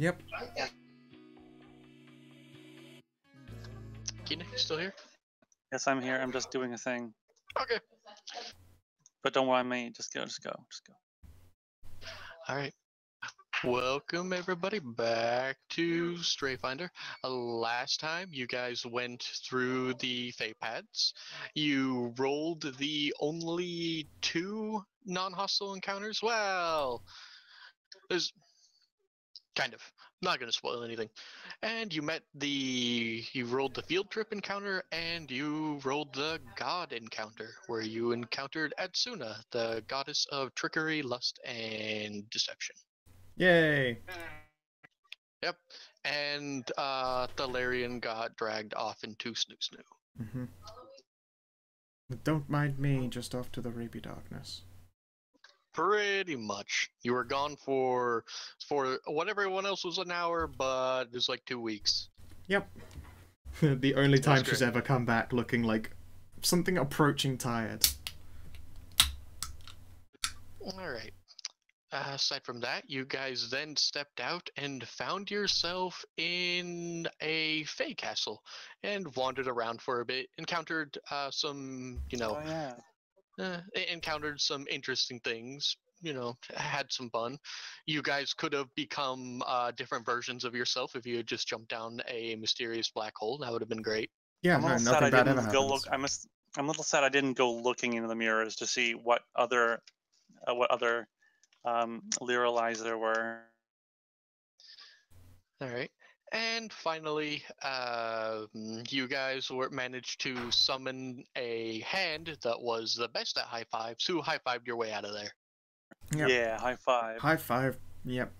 Yep. Kina, you still here? Yes, I'm here. I'm just doing a thing. Okay. But don't worry me. Just go. Just go. Just go. All right. Welcome everybody back to Strayfinder. Uh, last time you guys went through the Fey pads. You rolled the only two non-hostile encounters. Well, there's kind of not going to spoil anything. And you met the you rolled the field trip encounter and you rolled the god encounter where you encountered Atsuna, the goddess of trickery, lust, and deception. Yay. Yep. And uh Thalarian got dragged off into Snoo Snoo. hmm Don't mind me, just off to the rapey darkness. Pretty much. You were gone for for what everyone else was an hour, but it was like two weeks. Yep. the only time That's she's great. ever come back looking like something approaching tired. Alright. Uh, aside from that, you guys then stepped out and found yourself in a Fey castle and wandered around for a bit. Encountered uh, some, you know, Oh yeah. Uh, e- encountered some interesting things you know had some fun you guys could have become uh, different versions of yourself if you had just jumped down a mysterious black hole that would have been great Yeah, I'm a no, little sad I nothing bad ever didn't go look. I'm a, s- I'm a little sad I didn't go looking into the mirrors to see what other, uh, what other, um, Liralais there were. all right and finally um, you guys were managed to summon a hand that was the best at high fives who high-fived your way out of there Yep. Yeah. High five. High five. Yep.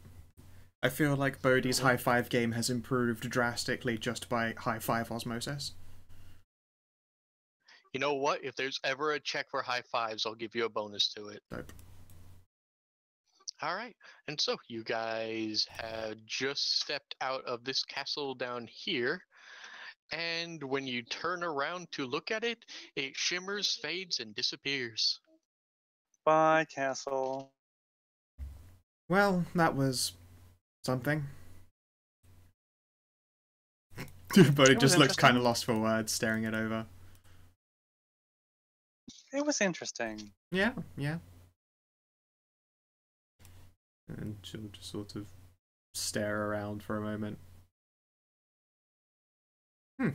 I feel like Bodhi's high five game has improved drastically just by high five osmosis. you know what if there's ever a check for high fives i'll give you a bonus to it Dope. All right. And so you guys have just stepped out of this castle down here. And when you turn around to look at it, it shimmers, fades, and disappears. Bye, castle. Well, that was something. Bodhi was just looks kind of lost for words, staring it over. It was interesting. Yeah, yeah. And she'll just sort of stare around for a moment. Hmm.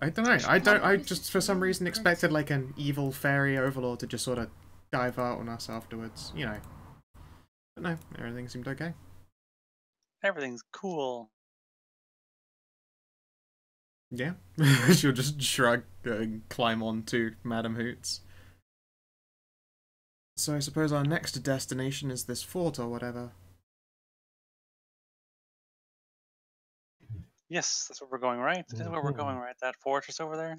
I don't know. I don't. I just for some reason expected like an evil fairy overlord to just sort of dive out on us afterwards. You know. But no, everything seemed okay. Everything's cool. Yeah. She'll just shrug and climb on to Madam Hoots. So I suppose our next destination is this fort or whatever. Yes, that's where we're going, right? This is where we're going, right? That fortress over there.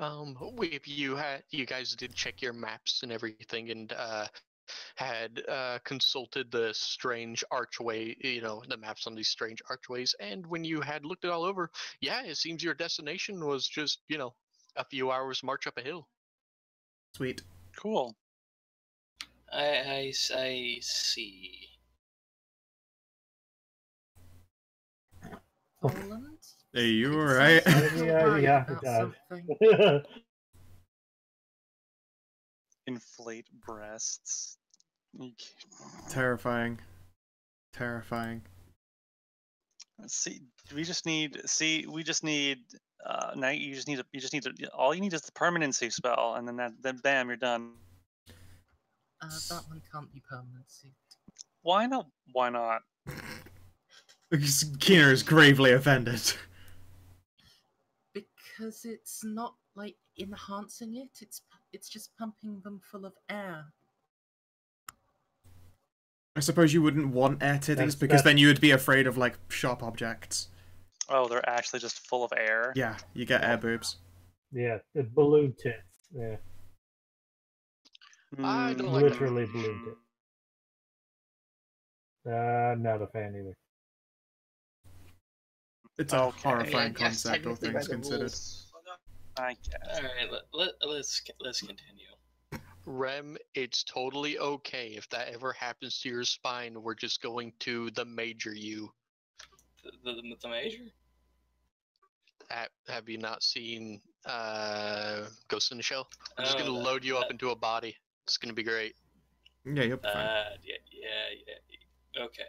Um, if you had, you guys did check your maps and everything, and uh, had uh, consulted the strange archway, you know, the maps on these strange archways, and when you had looked it all over, yeah, it seems your destination was just, you know, a few hours march up a hill. Sweet. Cool. I, I, I see. Poland? Hey, you It alright? sounds Yeah, yeah, right yeah, about it does. something. Inflate breasts. You can't- Terrifying. Terrifying. See, we just need. See, we just need. Uh, now you just need. to you just need. To, all you need is the permanency spell, and then that. Then bam, you're done. Uh, that one can't be permanency. Why not? Why not? Kina is gravely offended. Because it's not like enhancing it. It's it's just pumping them full of air. I suppose you wouldn't want air titties That's- because that's- then you would be afraid of like sharp objects. Oh, they're actually just full of air. Yeah, you get air boobs. yeah, the balloon tits. Yeah, I don't like them. literally balloon tits. Uh, not a fan either. It's a Okay. horrifying Yeah, concept, all things considered. rules. I guess. All right, let, let, let's let's continue. Rem, it's totally okay if that ever happens to your spine. We're just going to the major you. The, the, the major? Ha- Have you not seen uh, Ghost in the Shell? I'm just Oh, gonna that- load you up into a body. It's gonna be great. Yeah, you'll be fine. Uh, yeah, yeah, yeah. Okay.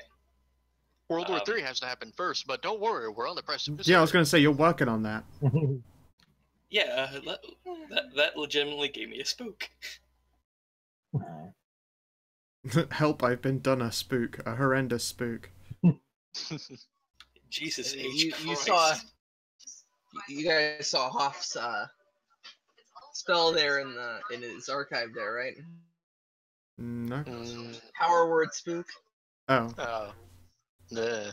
World War Um, Three has to happen first, but don't worry, we're on the precipice. yeah, I was gonna say you're working on that. Yeah, uh, that, that that legitimately gave me a spook. Help! I've been done a spook, a horrendous spook. Jesus H. you, you saw you guys saw Hoff's uh, spell there in the in his archive there, right? No. Mm, Power word spook. Oh, oh. Nah. I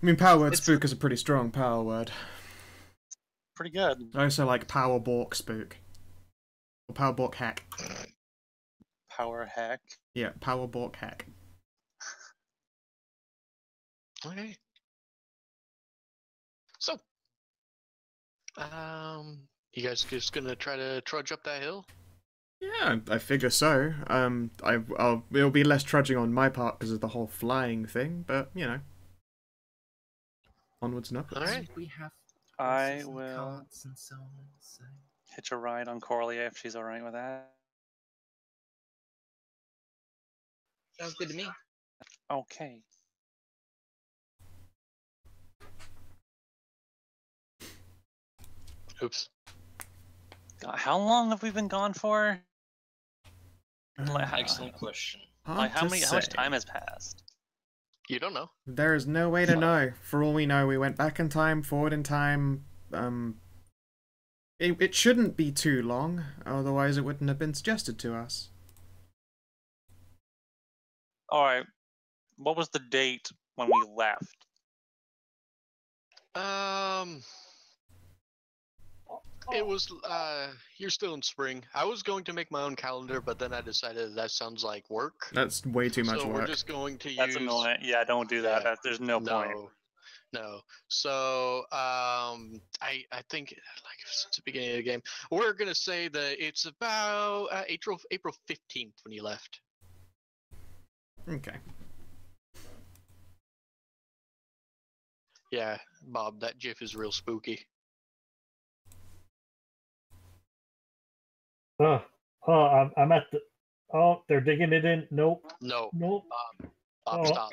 mean, power word It's- spook is a pretty strong power word. Pretty good. I also like power bork spook. Or power bork hack. Power hack. Yeah, power bork hack. Okay. So, um, you guys just gonna try to trudge up that hill? Yeah, I figure so. Um, I, I'll, it'll be less trudging on my part because of the whole flying thing, but you know, onwards and upwards. Alright. We have I horses and will- and so on. So Hitch a ride on Corlia if she's alright with that. Sounds good to me. Okay. Oops. God, how long have we been gone for? Like, how- Excellent question. Like how to many? How much time has passed? You don't know. There is no way to know. For all we know, we went back in time, forward in time. Um, it, it shouldn't be too long, otherwise it wouldn't have been suggested to us. All right. What was the date when we left? Um, it was. Uh, you're still in spring. I was going to make my own calendar, but then I decided that sounds like work. That's way too much so work. we're just going to That's use. annoying. Yeah, don't do that. Yeah. there's no, point. no, no. So um, I I think like since the beginning of the game, we're gonna say that it's about uh, April April fifteenth when you left. Okay. Yeah, Bob, that GIF is real spooky. Oh, oh, I'm, I'm at the. Oh, they're digging it in. Nope, No, nope. Bob, Bob, Oh. stop.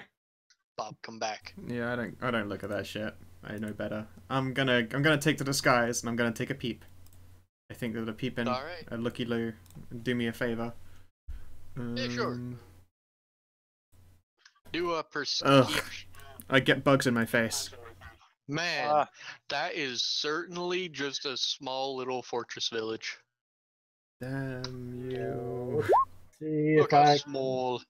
Bob, come back. Yeah, I don't. I don't look at that shit. I know better. I'm gonna. I'm gonna take the disguise, and I'm gonna take a peep. I think that a peep in All right. a looky loo. Do me a favor. Yeah, sure. Um, Do a Ugh. perception. I get bugs in my face. Man, Ah. that is certainly just a small little fortress village. Damn you. See Look how I. small.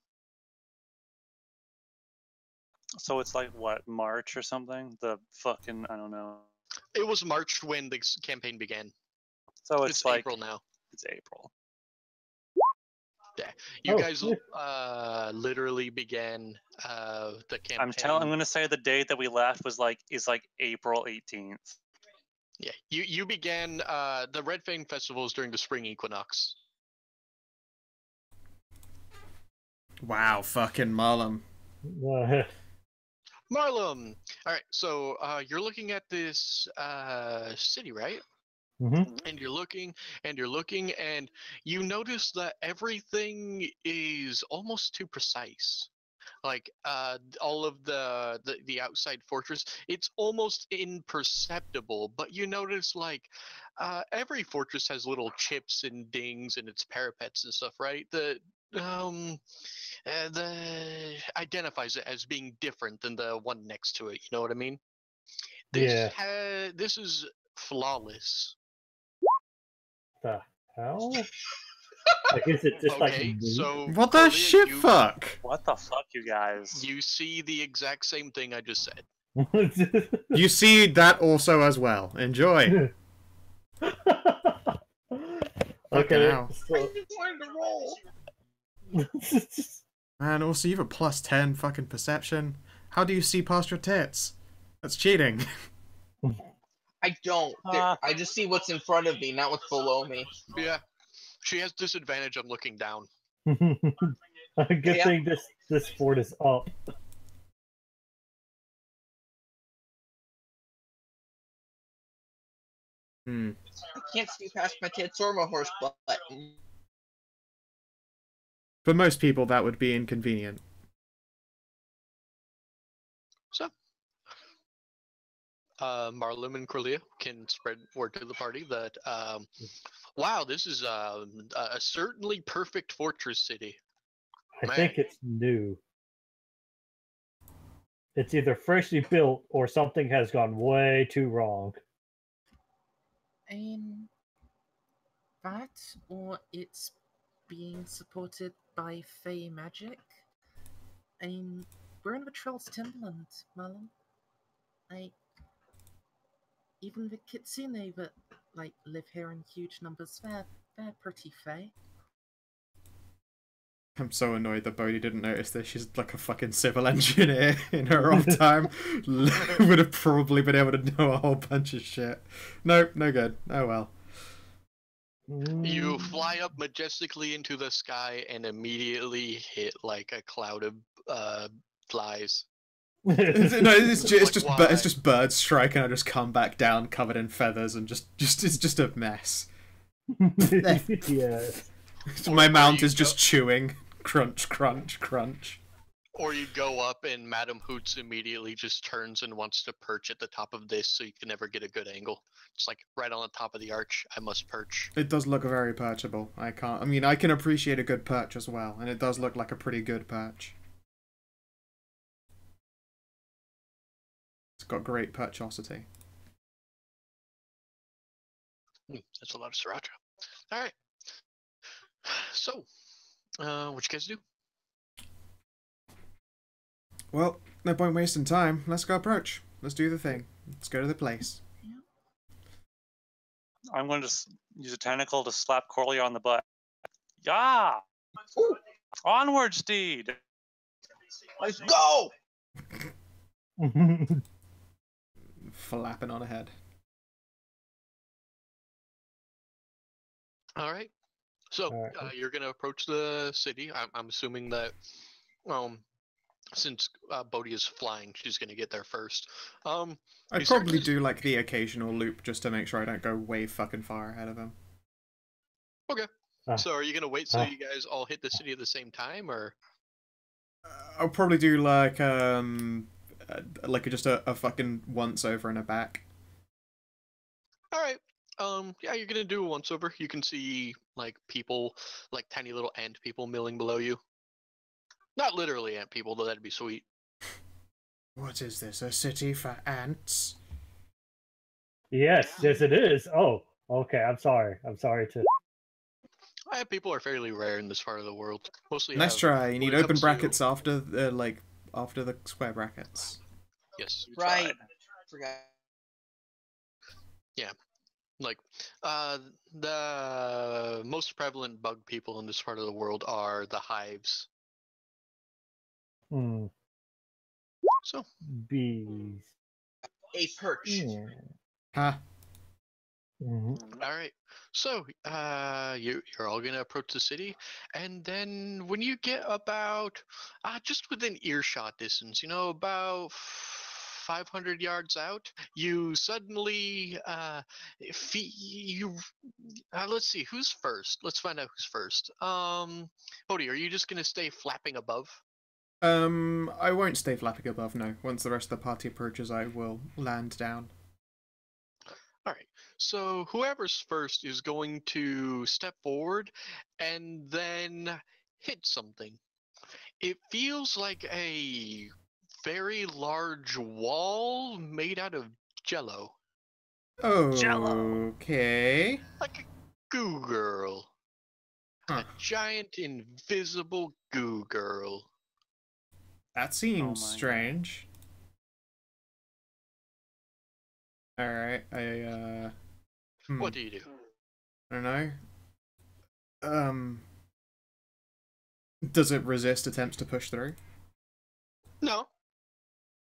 So it's like what March or something? The fucking I don't know. It was March when the campaign began. So It's, it's, like April now. it's April. Yeah. You Oh, guys yeah. uh, literally began uh, the campaign. I'm telling. I'm gonna say the date that we left was like is like April 18th. Yeah, you you began uh, the Red Fang festivals during the spring equinox. Wow, fucking Marlum. Marlum. All right, so uh, you're looking at this uh, city, right? mhm. and you're looking and you're looking and you notice that everything is almost too precise like uh all of the, the the outside fortress it's almost imperceptible but you notice like uh every fortress has little chips and dings in its parapets and stuff right the um uh, the identifies it as being different than the one next to it you know what i mean this Yeah. ha- this is flawless The hell? Like, is it just okay, me? so What the Corlia, shit you, fuck? What the fuck, you guys? You see the exact same thing I just said. You see that also as well. Enjoy. okay. hell. So, Man, also you have a plus 10 fucking perception. How do you see past your tits? That's cheating. I don't. There- Ah. I just see what's in front of me, not what's below me. Yeah. She has disadvantage. I'm looking down. A good Yeah. thing this this fort is up. Hmm. I can't see past my tits or my horse butt. For most people, that would be inconvenient. So, uh, Marlum and Corlia can spread word to the party that, um, wow, this is um, a certainly perfect fortress city. I Man. think it's new. It's either freshly built or something has gone way too wrong. Um, that or it's being supported by Fey magic. Um, we're in the Troll's Timberland, Marlon. Like, even the Kitsune that like live here in huge numbers, they're they're pretty Fey. I'm so annoyed that Bodhi didn't notice this. She's like a fucking civil engineer in her off time. Would have probably been able to know a whole bunch of shit. Nope, no good. Oh well. You fly up majestically into the sky and immediately hit like a cloud of uh, flies. It's, no, it's just, it's Like, just why? bir- it's just birds striking. I just come back down covered in feathers and just just it's just a mess. yes. Or- My or mount you is just chewing. Crunch, crunch, crunch. Or you go up and Madam Hoots immediately just turns and wants to perch at the top of this so you can never get a good angle. It's like right on the top of the arch. I must perch. It does look very perchable. I can't. I mean, I can appreciate a good perch as well, and it does look like a pretty good perch. Got great perchosity. Hmm, That's a lot of sriracha. All right. So, uh, what you guys do? Well, no point wasting time. Let's go approach. Let's do the thing. Let's go to the place. I'm going to s- use a tentacle to slap Corley on the butt. Yeah! Ooh, Onward, steed! let's go! Flapping on ahead. All right. So Alright. uh, you're gonna approach the city. I'm, I'm assuming that, um, since uh, Bodhi is flying, she's gonna get there first. Um, I'd You start probably to- do like the occasional loop just to make sure I don't go way fucking far ahead of him. Ah. so are you gonna wait so Ah. you guys all hit the city at the same time, or Uh, I'll probably do like um, like just a, a fucking once over and a back. all right? Um, yeah, you're gonna do a once over. You can see like people, like tiny little ant people milling below you. Not literally ant people, though. That'd be sweet. What is this? A city for ants? yes, yes, it is. Oh, okay. I'm sorry. I'm sorry to. Ant people are fairly rare in this part of the world. Mostly. Nice have- try. You need open comes to- brackets after the like after the square brackets. Yes. Right. tried. Forgot. Yeah. Like uh the most prevalent bug people in this part of the world are the hives Hmm, so bees. A perch. Yeah. Huh? Mhm. all right so uh you you're all gonna approach the city and then when you get about uh just within earshot distance you know about 500 yards out you suddenly uh you uh, let's see who's first let's find out who's first um Bodhi, are you just gonna stay flapping above Um, I won't stay flapping above. No. Once the rest of the party approaches, I will land down. All right. So whoever's first is going to step forward and then hit something. It feels like a very large wall made out of jello, Oh Okay. like a goo girl. Huh. A giant invisible goo girl. That seems my God. strange. Alright, I, uh. hmm, What do you do? I don't know. Um. Does it resist attempts to push through? No.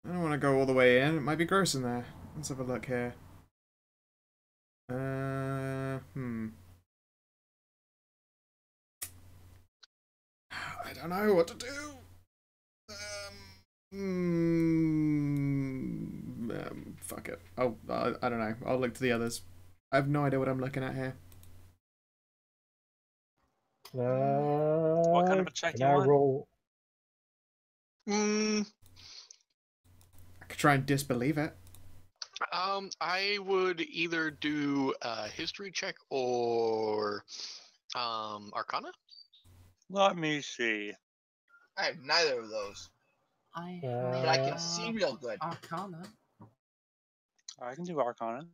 I don't want to go all the way in. It might be gross in there. Let's have a look here. Uh, hmm. I don't know what to do. Um, mm, um, fuck it. Oh, I, I don't know. I'll look to the others. I have no idea what I'm looking at here. Uh, what kind of a check can you I want? roll? Mm, I could try and disbelieve it. um, I would either do a history check or um, Arcana. Let me see. I have neither of those, I Uh, but I can see real good. Arcana. I can do Arcana.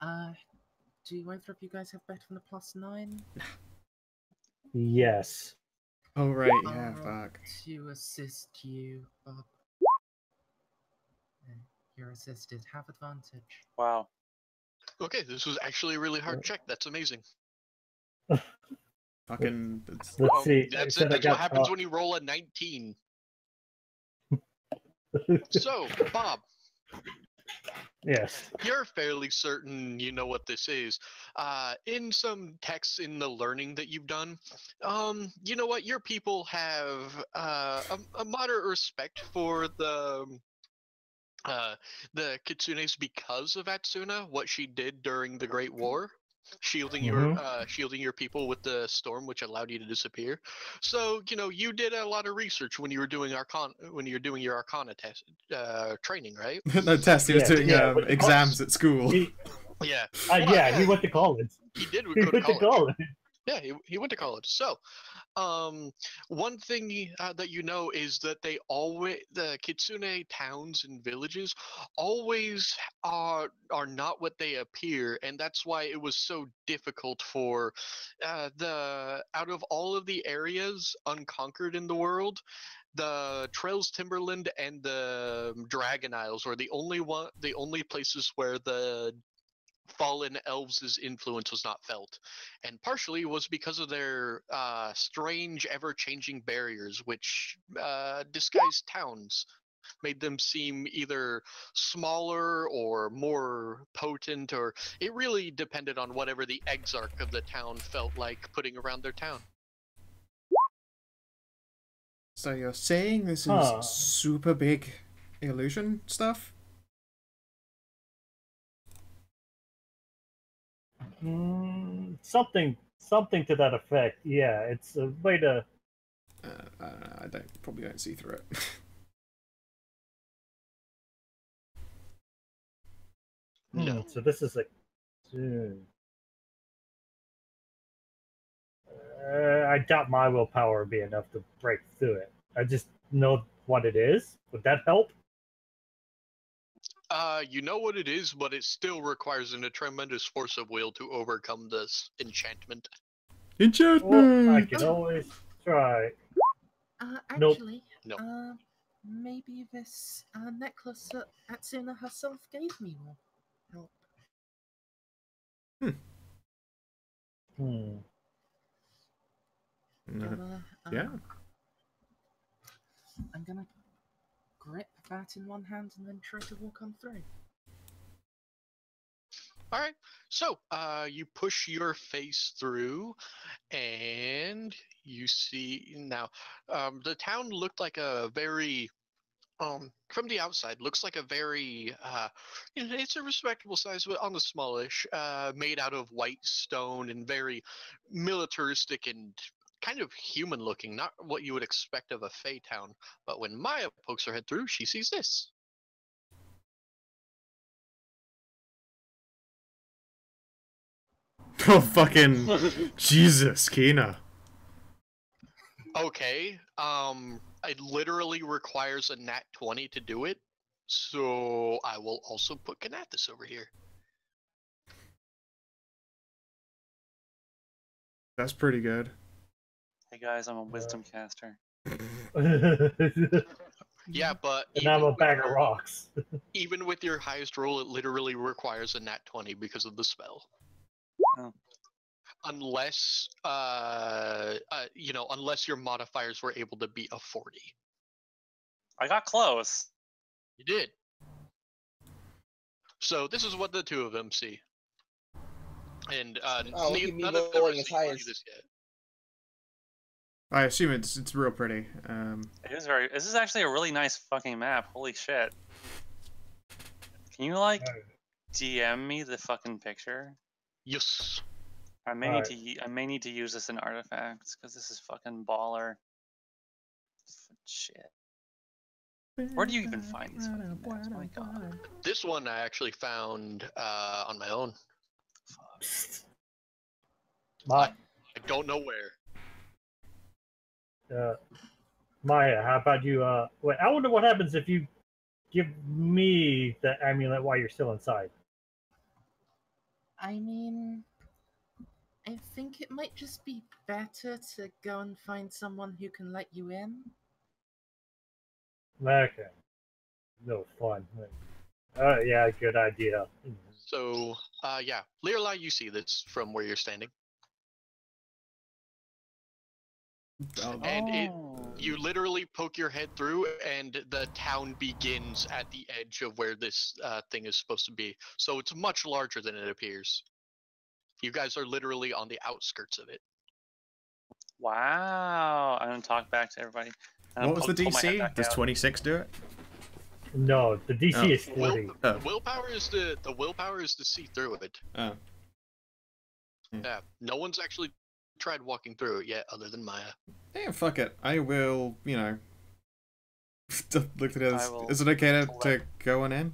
Uh, do either of you guys have better than a plus nine? Yes. Oh right, yeah, I'll fuck. To assist you, Bob. You're assisted. Have advantage. Wow. Okay, this was actually a really hard check. That's amazing. Fucking. It's, Let's see. That's, it. I that's what happens when you roll a 19. So, Bob, yes. you're fairly certain you know what this is. Uh, in some texts in the learning that you've done, um, you know what? Your people have uh, a, a moderate respect for the uh, the kitsunes because of Atsuna, what she did during the Great War, shielding your Mhm. uh, shielding your people with the storm, which allowed you to disappear. So you know you did a lot of research when you were doing arcana when you were doing your arcana test uh, training, right? no test. He was Yeah, doing yeah, um, exams at school. He, Yeah, uh, Well, yeah, he went to college. he did He go to went to college. Yeah, he, he went to college. So, um, one thing uh, that you know is that they always the kitsune towns and villages always are are not what they appear, and that's why it was so difficult for uh, the out of all of the areas unconquered in the world. The Trails Timberland and the Dragon Isles were the only one, the only places where the fallen elves' influence was not felt and partially was because of their uh, strange, ever-changing barriers, which uh, disguised towns, made them seem either smaller or more potent, or it really depended on whatever the exarch of the town felt like putting around their town. So you're saying this is Huh. super big illusion stuff? Mm, something, something to that effect. Yeah, it's a way to. Uh, I don't know. I don't probably don't see through it. No. So this is a. Uh, I doubt my willpower would be enough to break through it. I just know what it is. Would that help? Uh, you know what it is, but it still requires an, a tremendous force of will to overcome this enchantment. Well, I can always try. Uh, Nope. actually, No. uh, maybe this uh, necklace that Atsuna herself gave me will help. Hmm. No. Gonna, Yeah. um, I'm gonna grip that in one hand and then try to walk on through. All right. So, uh, you push your face through, and you see now. Um, the town looked like a very, um, from the outside, looks like a very, uh, it's a respectable size, but on the smallish, uh, made out of white stone and very militaristic and kind of human looking. Not what you would expect of a Fey town. But when Maya pokes her head through, she sees this. Oh fucking Jesus, Kina. Okay. Um, it literally requires a nat 20 to do it. So I will also put Kanathis over here. That's pretty good. Hey guys, I'm a wisdom caster. Yeah, but and I'm even a with bag of rocks. Even with your highest roll, it literally requires a nat 20 because of the spell. Oh. Unless, uh, uh, you know, unless your modifiers were able to beat a 40. I got close. You did. So this is what the two of them see. And uh, Oh, look ne- none of them are rolling as seeing high as- this yet. I assume it's it's real pretty. Um, It is very. This is actually a really nice fucking map. Holy shit. Can you like DM me the fucking picture? Yes. I may Alright. need to. u- I may need to use this in artifacts because this is fucking baller. Shit. Where do you even find these fucking maps? My God. This one I actually found uh, on my own. My, I don't know where. Uh, Maya, how about you? Uh, wait, I wonder what happens if you give me the amulet while you're still inside. I mean, I think it might just be better to go and find someone who can let you in. Okay. No fun. Uh, yeah, good idea. So, uh, yeah, Learla, you see this from where you're standing. I'll- And it- Oh. You literally poke your head through, and the town begins at the edge of where this uh, thing is supposed to be. So it's much larger than it appears. You guys are literally on the outskirts of it. Wow. I'm gonna talk back to everybody. I'm what was gonna the pull- pull my head DC? Does 26 do it? No, the DC Oh. is Will, 40. Oh. Willpower is the the willpower is to see through it. Oh. Yeah, no one's actually tried walking through it yet, other than Maya. Yeah, fuck it. I will, you know. Look at I this. Is it okay to, to go on in?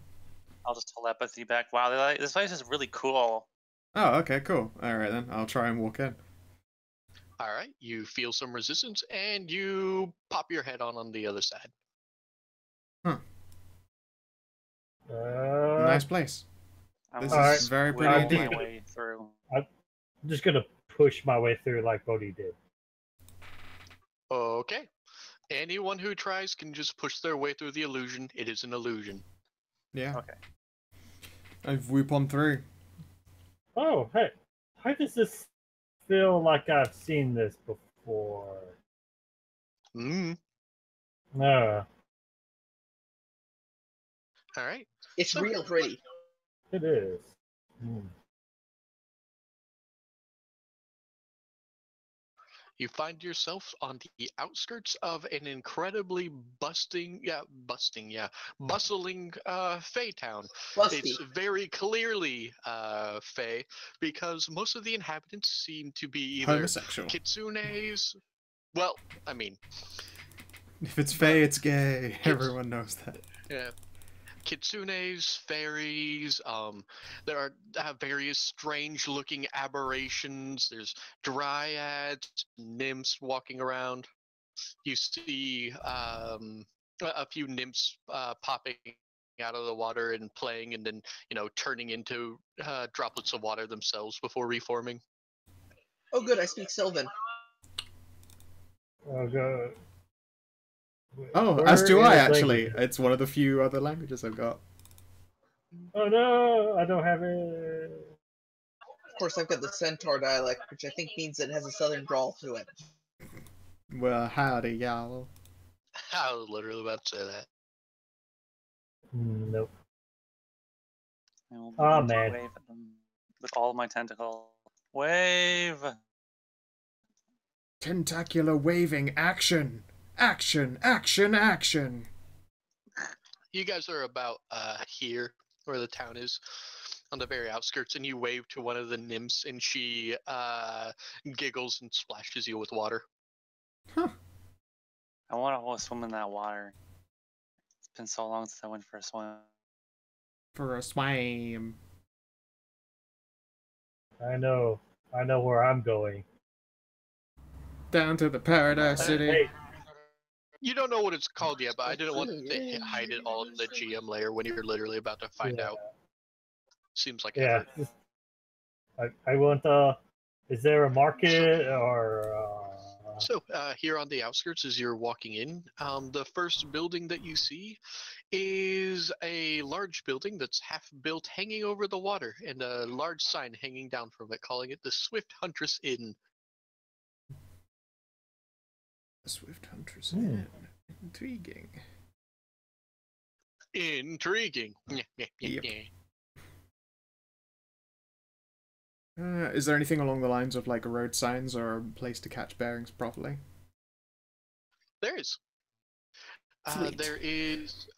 I'll just telepathy back. Wow, they like, this place is really cool. Oh, okay, cool. Alright then, I'll try and walk in. All right, you feel some resistance, and you pop your head on on the other side. Uh, nice place. I'm This gonna Alright. is very squiggle pretty my indeed. way through. I'm just gonna push my way through like Bodhi did. Okay. Anyone who tries can just push their way through the illusion. It is an illusion. Yeah. Okay. I've whoop on through. Oh, hey, how does this feel like I've seen this before? Mm. No, All right. It's So- real pretty. it is. Hmm. You find yourself on the outskirts of an incredibly busting, yeah, busting, yeah, bustling uh, Fey town. Busty. It's very clearly uh, Fey because most of the inhabitants seem to be either Homosexual. kitsunes. Well, I mean, If it's Fey, it's gay. Everyone knows that. Yeah. Kitsunes, fairies, um, there are have various strange looking aberrations. There's dryads, nymphs walking around. You see um, a, a few nymphs uh, popping out of the water and playing and then, you know, turning into uh, droplets of water themselves before reforming. Oh, good. I speak Sylvan. Oh, God. Oh, as do I actually. language? It's one of the few other languages I've got. Oh no, I don't have it. Of course, I've got the Centaur dialect, which I think means it has a southern drawl to it. Well, howdy, y'all. I was literally about to say that. Hmm, Nope. I will Aw, begin to man. Wave at them with all my tentacles. Wave. Tentacular waving action! Action! Action! Action! you guys are about uh here where the town is on the very outskirts and you wave to one of the nymphs and she uh giggles and splashes you with water Huh. I want to go swim in that water. It's been so long since I went for a swim. For a swim. I know. I know where I'm going. Down to the paradise city. Hey, you don't know what it's called yet but i didn't want to hide it all in the gm layer when you're literally about to find yeah, out seems like Yeah. effort. I, I want uh Is there a market or? Uh, So uh, here on the outskirts, as you're walking in, um, the first building that you see is a large building that's half built, hanging over the water, and a large sign hanging down from it, calling it the Swift Huntress Inn. Swift Hunter's Hmm. Inn. Intriguing. Intriguing. Yep. Uh, is there anything along the lines of like road signs or a place to catch bearings properly? There is. Uh, there is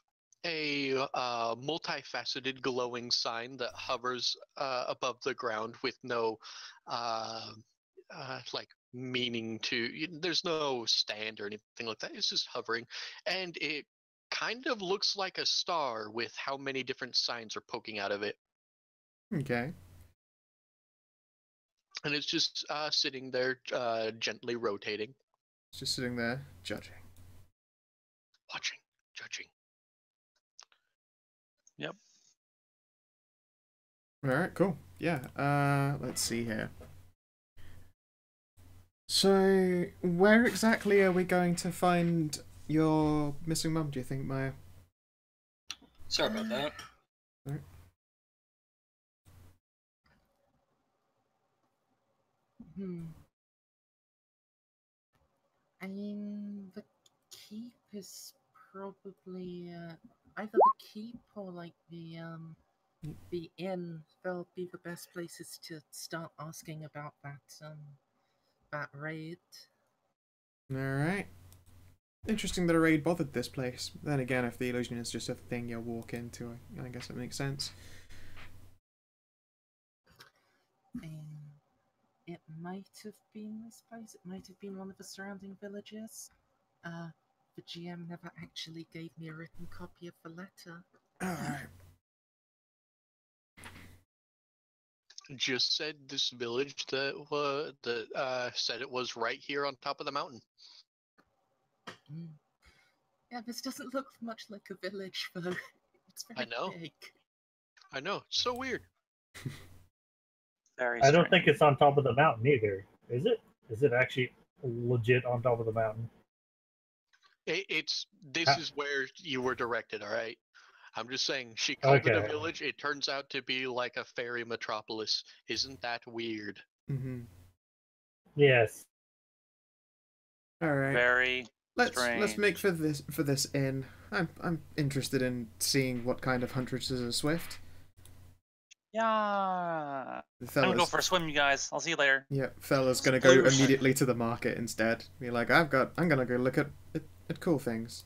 a uh, multifaceted glowing sign that hovers uh, above the ground with no uh, uh, like meaning to y- there's no stand or anything like that it's just hovering and it kind of looks like a star with how many different signs are poking out of it Okay. and it's just uh, sitting there uh, gently rotating It's just sitting there judging. watching judging Yep. All right, cool. Yeah. Uh, let's see here. So, where exactly are we going to find your missing mum? Do you think, Maya? Sorry about that. Hmm. I mean, the keep is probably uh, either the keep or like the um Mm. the inn. They'll be the best places to start asking about that um that raid. All right. Interesting that a raid bothered this place. Then again, if the illusion is just a thing you'll walk into, I, I guess it makes sense. Um, it might have been this place. It might have been one of the surrounding villages. Uh, the GM never actually gave me a written copy of the letter. All just said this village that uh, that uh, said it was right here on top of the mountain Mm. Yeah, this doesn't look much like a village, though. It's very I know. big. I know, it's so weird. Very. I don't think it's on top of the mountain either. Is it? Is it actually legit on top of the mountain? It, it's this Ah. is where you were directed. All right, I'm just saying. She called it a village. It turns out to be like a fairy metropolis. Isn't that weird? Mm-hmm. Yes. All right. Very. let's let's make strange. for this for this inn. I'm I'm interested in seeing what kind of huntresses are swift. Yeah. The I'm gonna go for a swim, you guys. I'll see you later. yeah, fella's gonna go immediately to the market instead. Be like, I've got, I'm gonna go look at at, at cool things.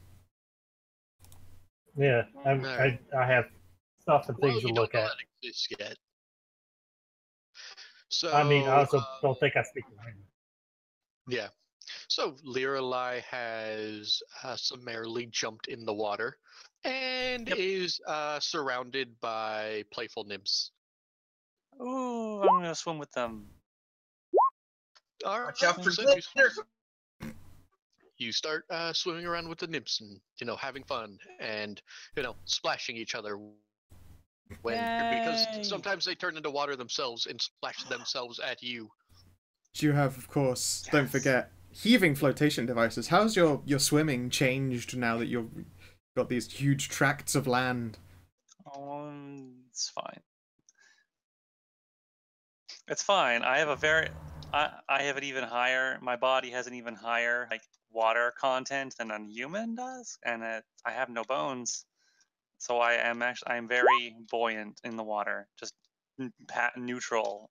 Yeah. I'm, I I have stuff and Well, things you to don't look know at. that yet. So I mean, I also uh, don't think I speak language. Yeah. So Liralai has uh, summarily jumped in the water and Yep. is uh, surrounded by playful nymphs. Ooh, I'm gonna swim with them. All right, Watch out for so you, glitter. You start uh, swimming around with the nymphs and you know having fun and you know splashing each other when Yay. because sometimes they turn into water themselves and splash themselves at you. You have, of course, don't forget heaving flotation devices. How's your your swimming changed now that you've got these huge tracts of land? Um, it's fine. It's fine. I have a very, I, I have an even higher. My body has an even higher like water content than a human does, and it, I have no bones, so I am actually I am very buoyant in the water, just n- pat neutral.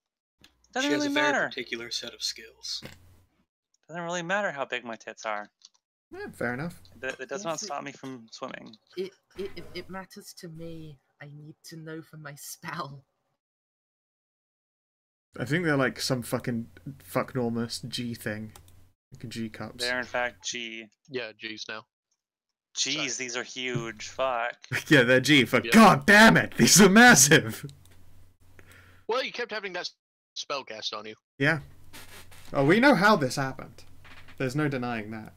Doesn't she really has a very matter. particular set of skills. Doesn't really matter how big my tits are. Yeah, fair enough. It, it does not Yes, it- stop me from swimming. It, it it it matters to me. I need to know for my spell. I think they're like some fucking fucknormous G thing, like G cups. They're in fact G. Yeah, G's now. Jeez, these are huge. Fuck. yeah, they're G for Yeah. God damn it, these are massive. Well, you kept having that spell cast on you. Yeah. Oh, we know how this happened. There's no denying that.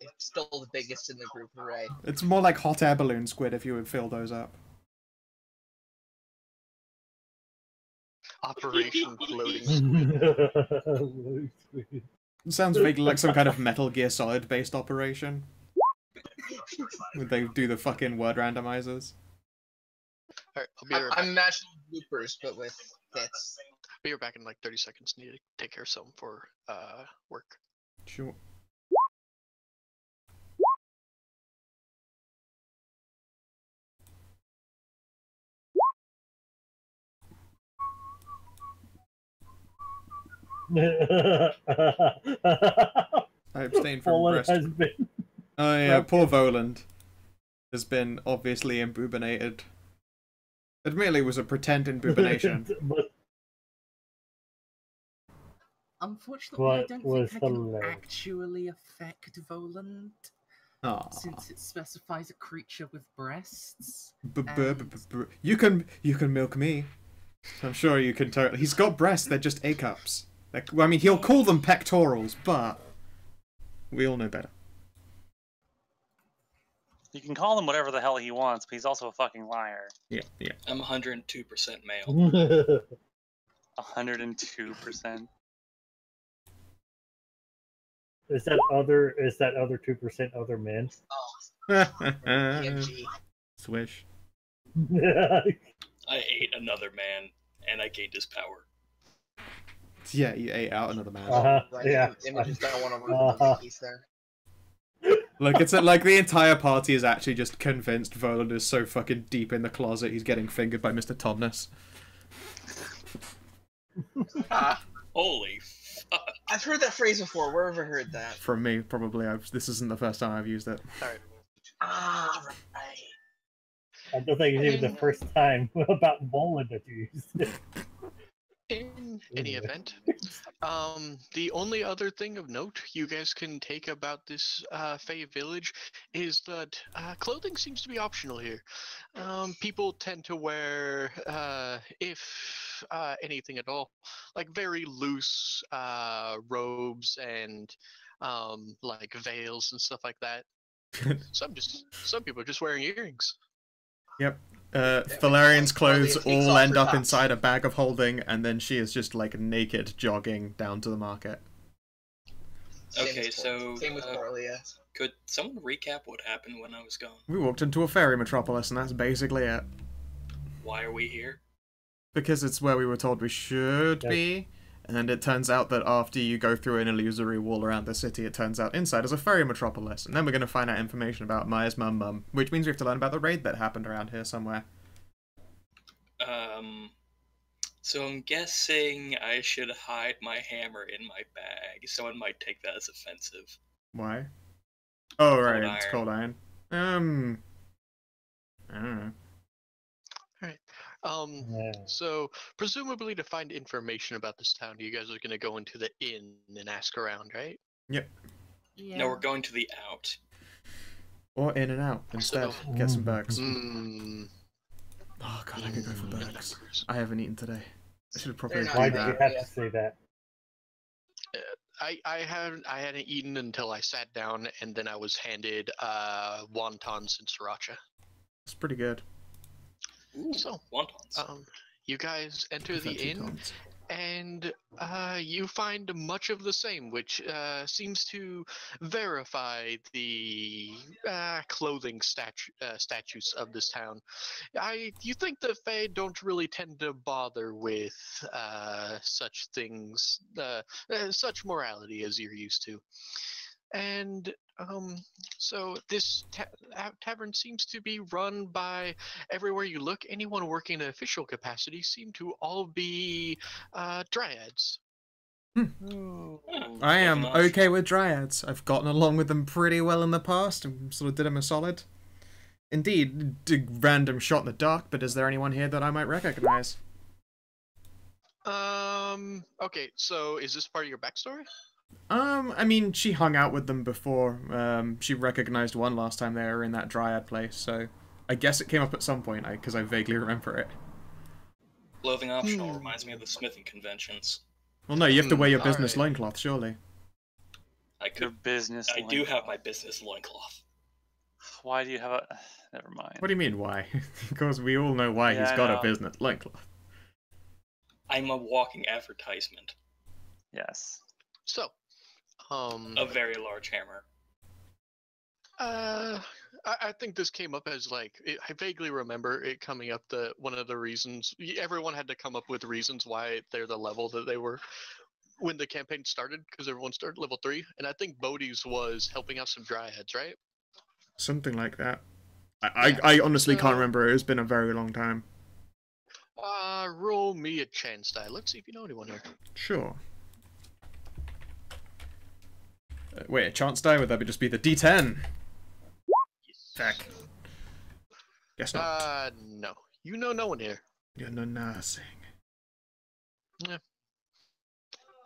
It's still the biggest in the group, right? It's more like hot air balloon squid if you would fill those up. Operation Floating. It sounds vaguely like some kind of Metal Gear Solid based operation. Would they do the fucking word randomizers. Alright, I'll be I'm, right I'm back. imagining bloopers, but with tits. Be right back in like 30 seconds. Need to take care of something for uh, work. Sure. I abstain from Fallen breast. has been. Oh yeah, poor Voland has been obviously imbubinated. Admittedly, it was a pretend imbubination. but Unfortunately, I don't think I can hilarious. actually affect Voland Aw. since it specifies a creature with breasts. B- b- b- b- b- You can you can milk me. I'm sure you can totally. He's got breasts. They're just A cups. Like, I mean, he'll call them pectorals, but we all know better. You can call him whatever the hell he wants, but he's also a fucking liar. Yeah, yeah. I'm 102% male. 102%. is that other? Is that other two percent other men? Oh, PMG. Swish. I ate another man, and I gained his power. Yeah, you ate out another man. Uh-huh, Right, yeah. Im- Images don't want to work Uh-huh. with there. Like it's like the entire party is actually just convinced Voland is so fucking deep in the closet he's getting fingered by Mr. Tomness. Holy fuck. I've heard that phrase before. Where have I heard that? From me, probably. I've, this isn't the first time I've used it. Ah, right. I don't think it's even the first time about Voland that you used it. In any event, um, the only other thing of note you guys can take about this uh, Fey village is that uh, clothing seems to be optional here. Um, people tend to wear, uh, if uh, anything at all, like very loose uh, robes and um, like veils and stuff like that. some just some people are just wearing earrings. Uh, Valerian's clothes all end her up inside a bag of holding, and then she is just like naked jogging down to the market. Okay, so, same with uh, Could someone recap what happened when I was gone? We walked into a fairy metropolis, and that's basically it. Why are we here? Because it's where we were told we should Yes. be, and it turns out that after you go through an illusory wall around the city, it turns out inside is a fairy metropolis, and then we're going to find out information about Maya's mum mum, which means we have to learn about the raid that happened around here somewhere. Um, so I'm guessing I should hide my hammer in my bag. Someone might take that as offensive. Why? Oh, right, Cold it's cold iron. Um, I don't know. Um, Yeah. So, presumably, to find information about this town, you guys are going to go into the inn and ask around, right? Yep. Yeah. No, we're going to the out. Or in and out instead. Get some burgers. Mm. Oh god, I could go for Mm. burgers. I haven't eaten today. I should have probably. They're Why did you have to say that? I, I hadn't I hadn't eaten until I sat down, and then I was handed uh, wontons and sriracha. It's pretty good. Ooh, So, wontons. Um, you guys enter the inn, times. and uh, you find much of the same, which uh, seems to verify the uh, clothing statu- uh, statutes of this town. I you think the Fae don't really tend to bother with uh, such things, uh, uh, such morality as you're used to, and um, so this ta- tavern seems to be run by everywhere you look, anyone working in an official capacity seem to all be uh, dryads. Oh, I am okay with dryads. I've gotten along with them pretty well in the past and sort of did them a solid. Indeed, d- random shot in the dark, but is there anyone here that I might recognize? Um. Okay. So, is this part of your backstory? Um, I mean, she hung out with them before. Um, she recognized one last time they were in that dryad place, so I guess it came up at some point, because I vaguely remember it. Clothing optional Hmm. reminds me of the smithing conventions. Well, no, you have to Hmm, wear your business alright. loincloth, surely. I Your could. business. I do have my loincloth. business loincloth. Why do you have a? Never mind. What do you mean, why? because we all know why Yeah, he's I got a business loincloth. I'm a walking advertisement. Yes. So, um, A very large hammer. uh, I, I think this came up as like it, I vaguely remember it coming up. The one of the reasons everyone had to come up with reasons why they're the level that they were when the campaign started, because everyone started level three, and I think Bodhi's was helping out some dryads, right? Something like that. I, I, I honestly can't remember. It's been a very long time. Uh, roll me a chance die. Let's see if you know anyone here. Sure. Uh, wait, a chance die? Would that be just be the D10? Fuck. Guess not. Uh, no. You know no one here. You're no nursing.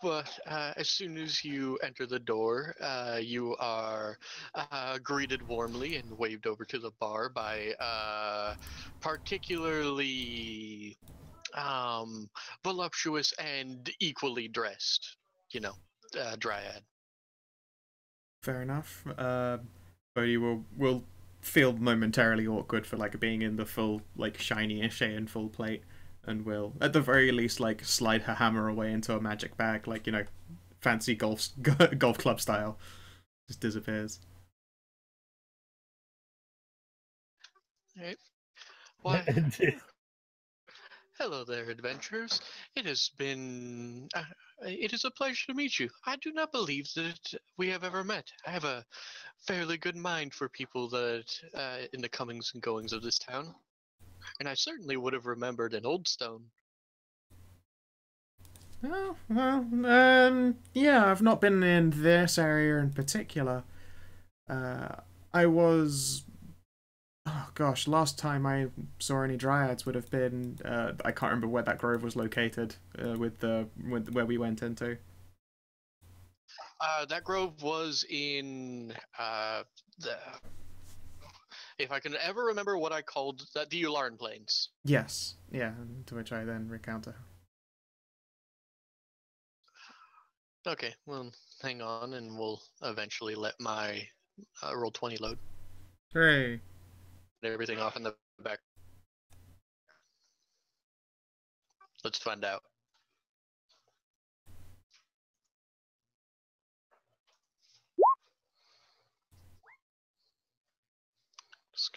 But uh, as soon as you enter the door, uh, you are uh, greeted warmly and waved over to the bar by uh, particularly um, voluptuous and equally dressed, you know, uh, dryad. Fair enough. Uh, Bodhi will will feel momentarily awkward for like being in the full like shiny Ishaean full plate, and will at the very least like slide her hammer away into a magic bag, like you know, fancy golf golf club style. Just disappears. Right. Why? Hello there, adventurers. It has been. Uh, it is a pleasure to meet you. I do not believe that we have ever met. I have a fairly good mind for people that uh, in the comings and goings of this town, and I certainly would have remembered an old stone. Oh, well, um, yeah, I've not been in this area in particular. Uh, I was. Oh gosh, last time I saw any dryads would have been. Uh, I can't remember where that grove was located. Uh, with the with where we went into. Uh, that grove was in uh, the. If I can ever remember what I called that, the Ularn Plains. Yes, yeah. To which I then recounter. Okay, well, hang on, and we'll eventually let my uh, roll twenty load. Hooray! Everything off in the back. Let's find out. Just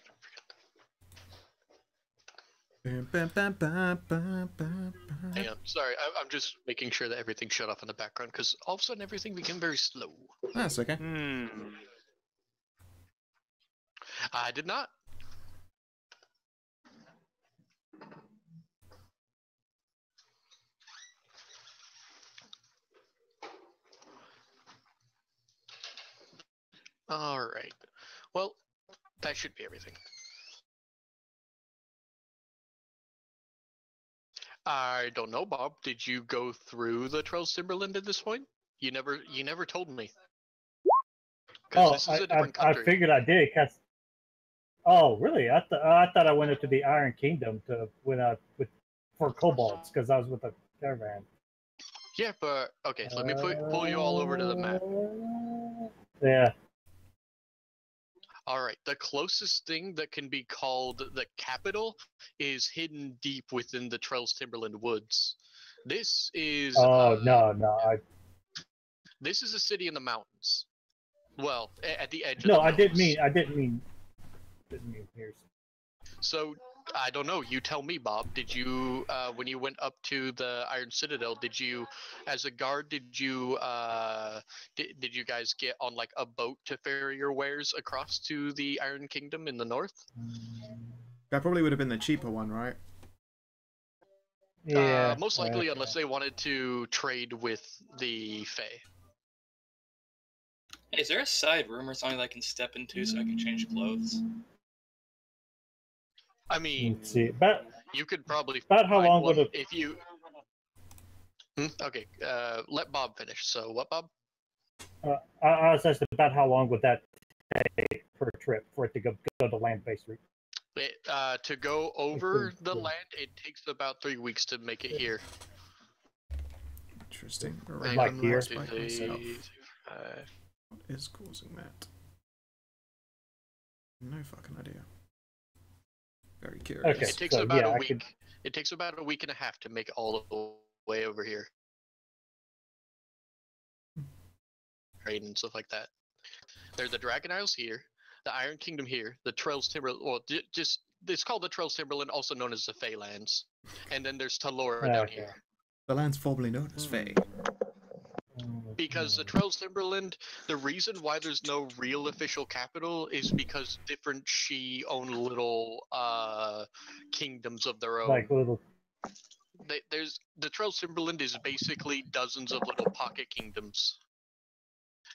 Hang on, sorry, I, I'm just making sure that everything shut off in the background because all of a sudden everything became very slow. That's okay. Hmm. I did not. All right. Well, that should be everything. I don't know, Bob. Did you go through the Trails Timberland at this point? You never, you never told me. Oh, I, a I, I figured I did. Cause, oh, really? I, thought I thought I went up to the Iron Kingdom to when I uh, with for kobolds because I was with a caravan. Yeah, but okay. So let me put, pull you all over to the map. Uh, yeah. All right. The closest thing that can be called the capital is hidden deep within the Trails Timberland woods. This is. Oh uh, no, no, I This is a city in the mountains. Well, at the edge. no, of the I didn't mean I didn't mean didn't mean here. So I don't know. You tell me, Bob. Did you, uh, when you went up to the Iron Citadel, did you, as a guard, did you, uh, did, did you guys get on like a boat to ferry your wares across to the Iron Kingdom in the north? That probably would have been the cheaper one, right? Yeah. uh, most likely, yeah. unless they wanted to trade with the Fae. Is there a side room or something that I can step into so I can change clothes? I mean, Let's see, but you could probably About how long would it- if you. Hmm? Okay, uh, let Bob finish. So what, Bob? uh, I, I was asked about how long would that take per trip for it to go go to land based route. It, uh, to go over the yeah. land, it takes about three weeks to make it here. Interesting. Hang Like on, here? one, two, By three, myself. five. What is causing that? No fucking idea. Very curious. Okay. It takes so, about yeah, a I week. could- It takes about a week and a half to make it all the way over here. Right, and stuff like that. There's the Dragon Isles here, the Iron Kingdom here, the Trails Timber. Well, j- just it's called the Trails Timberland, also known as the Feylands. And then there's Talora down Okay. here. The land's formerly known as Fae. Because the Trails Timberland, the reason why there's no real official capital is because different she own little uh kingdoms of their own. like little they, there's the Trails Timberland is basically dozens of little pocket kingdoms.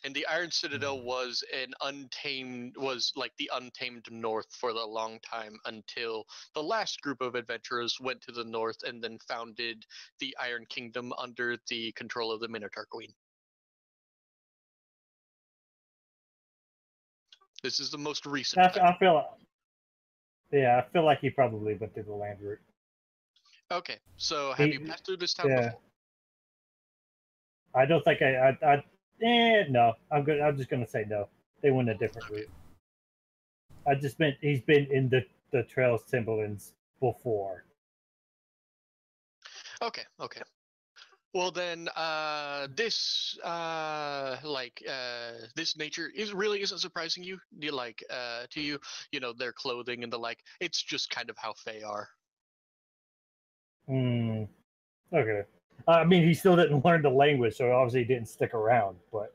And the Iron Citadel mm. was an untamed was like the untamed North for a long time until the last group of adventurers went to the north and then founded the Iron Kingdom under the control of the Minotaur Queen. This is the most recent. I, feel. Yeah, I feel like he probably went through the land route. Okay, so have you He- passed through this town yeah. before? I don't think I. I, I eh, no. I'm good. I'm just gonna say no. They went a different route. I just meant he's been in the the Trails Timberlands before. Okay, okay. Well then, uh, this uh, like uh, this nature is really isn't surprising you. You like uh, to you, you know, their clothing and the like. It's just kind of how they are. Hmm. Okay. I mean, he still didn't learn the language, so obviously he didn't stick around. But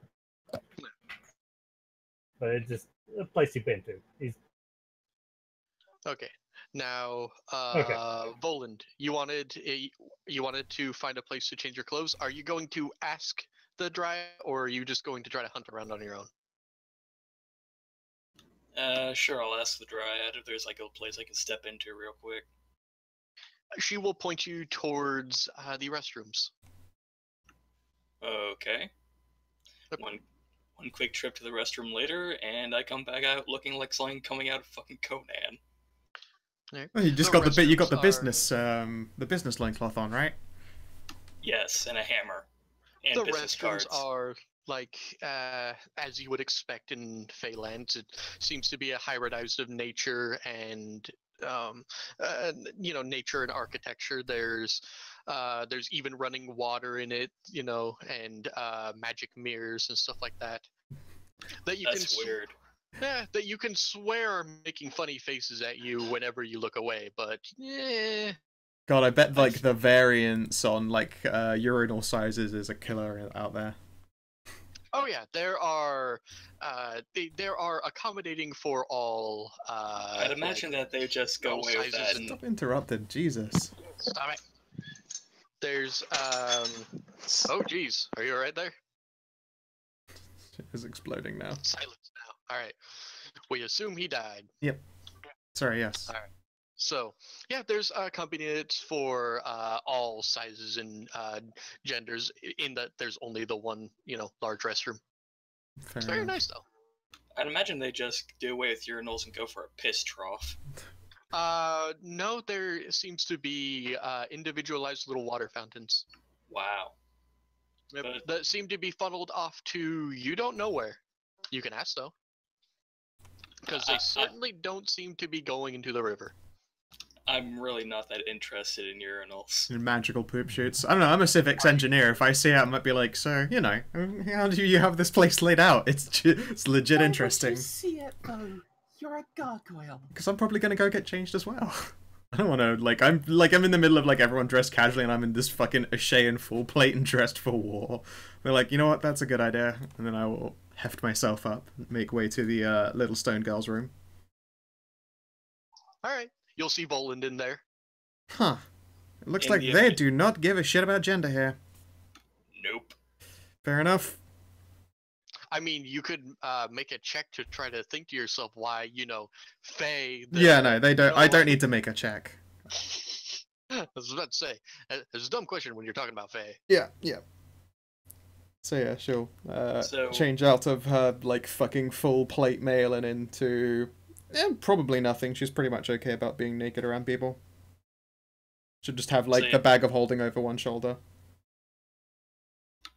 but it's just a place he's been to. He's Okay. Now, uh, Okay. Voland, you wanted a, you wanted to find a place to change your clothes. Are you going to ask the dryad, or are you just going to try to hunt around on your own? Uh, sure, I'll ask the dryad if there's like a place I can step into real quick. She will point you towards uh, the restrooms. Okay. One one quick trip to the restroom later, and I come back out looking like something coming out of fucking Conan. Well, you just The got the bit. You got the restrooms are- business, um, the business loincloth on, right? Yes, and a hammer. And the business restrooms cards. are like uh, as you would expect in Feylands. It seems to be a hybridized of nature and um, uh, you know nature and architecture. There's uh, there's even running water in it, you know, and uh, magic mirrors and stuff like that. That you That's can s- weird. Yeah, that you can swear are making funny faces at you whenever you look away, but yeah, God, I bet like the variance on like uh, urinal sizes is a killer out there. Oh yeah, there are uh, they, there are accommodating for all. Uh, I'd imagine that they just go all away with sizes that. and- Stop interrupting, Jesus. Stop it. There's um. Oh geez, are you alright there? Shit exploding now. Silence now. All right. We assume he died. Yep. Sorry, yes. Alright. So yeah, there's a company that's for uh, all sizes and uh, genders. In that there's only the one, you know, large restroom. Fair It's very enough. nice though. I'd imagine they just do away with urinals and go for a piss trough. Uh, no, there seems to be uh, individualized little water fountains Wow. Yep, But- that seem to be funneled off to you don't know where. You can ask though, because they I- certainly don't seem to be going into the river. I'm really not that interested in urinals. And magical poop shoots. I don't know. I'm a civics engineer. If I see it, I might be like, so you know, how do you have this place laid out? It's ju- it's legit Why would interesting. you see it though? You're a gargoyle. Because I'm probably gonna go get changed as well. I don't want to like I'm like I'm in the middle of like everyone dressed casually and I'm in this fucking Ashayan full plate and dressed for war. They're like, you know what? That's a good idea. And then I will heft myself up, make way to the uh, little stone girl's room. All right, you'll see Voland in there. Huh? It looks In like the- they do not give a shit about gender here. Nope. Fair enough. I mean, you could uh, make a check to try to think to yourself why, you know, Fae. The, yeah, no, they don't. I know, don't need to make a check. I was about to say, uh, it's a dumb question when you're talking about Fae. Yeah, yeah. So yeah, she'll uh, So- change out of her like fucking full plate mail and into eh, probably nothing. She's pretty much okay about being naked around people. Should just have like So the bag of holding over one shoulder.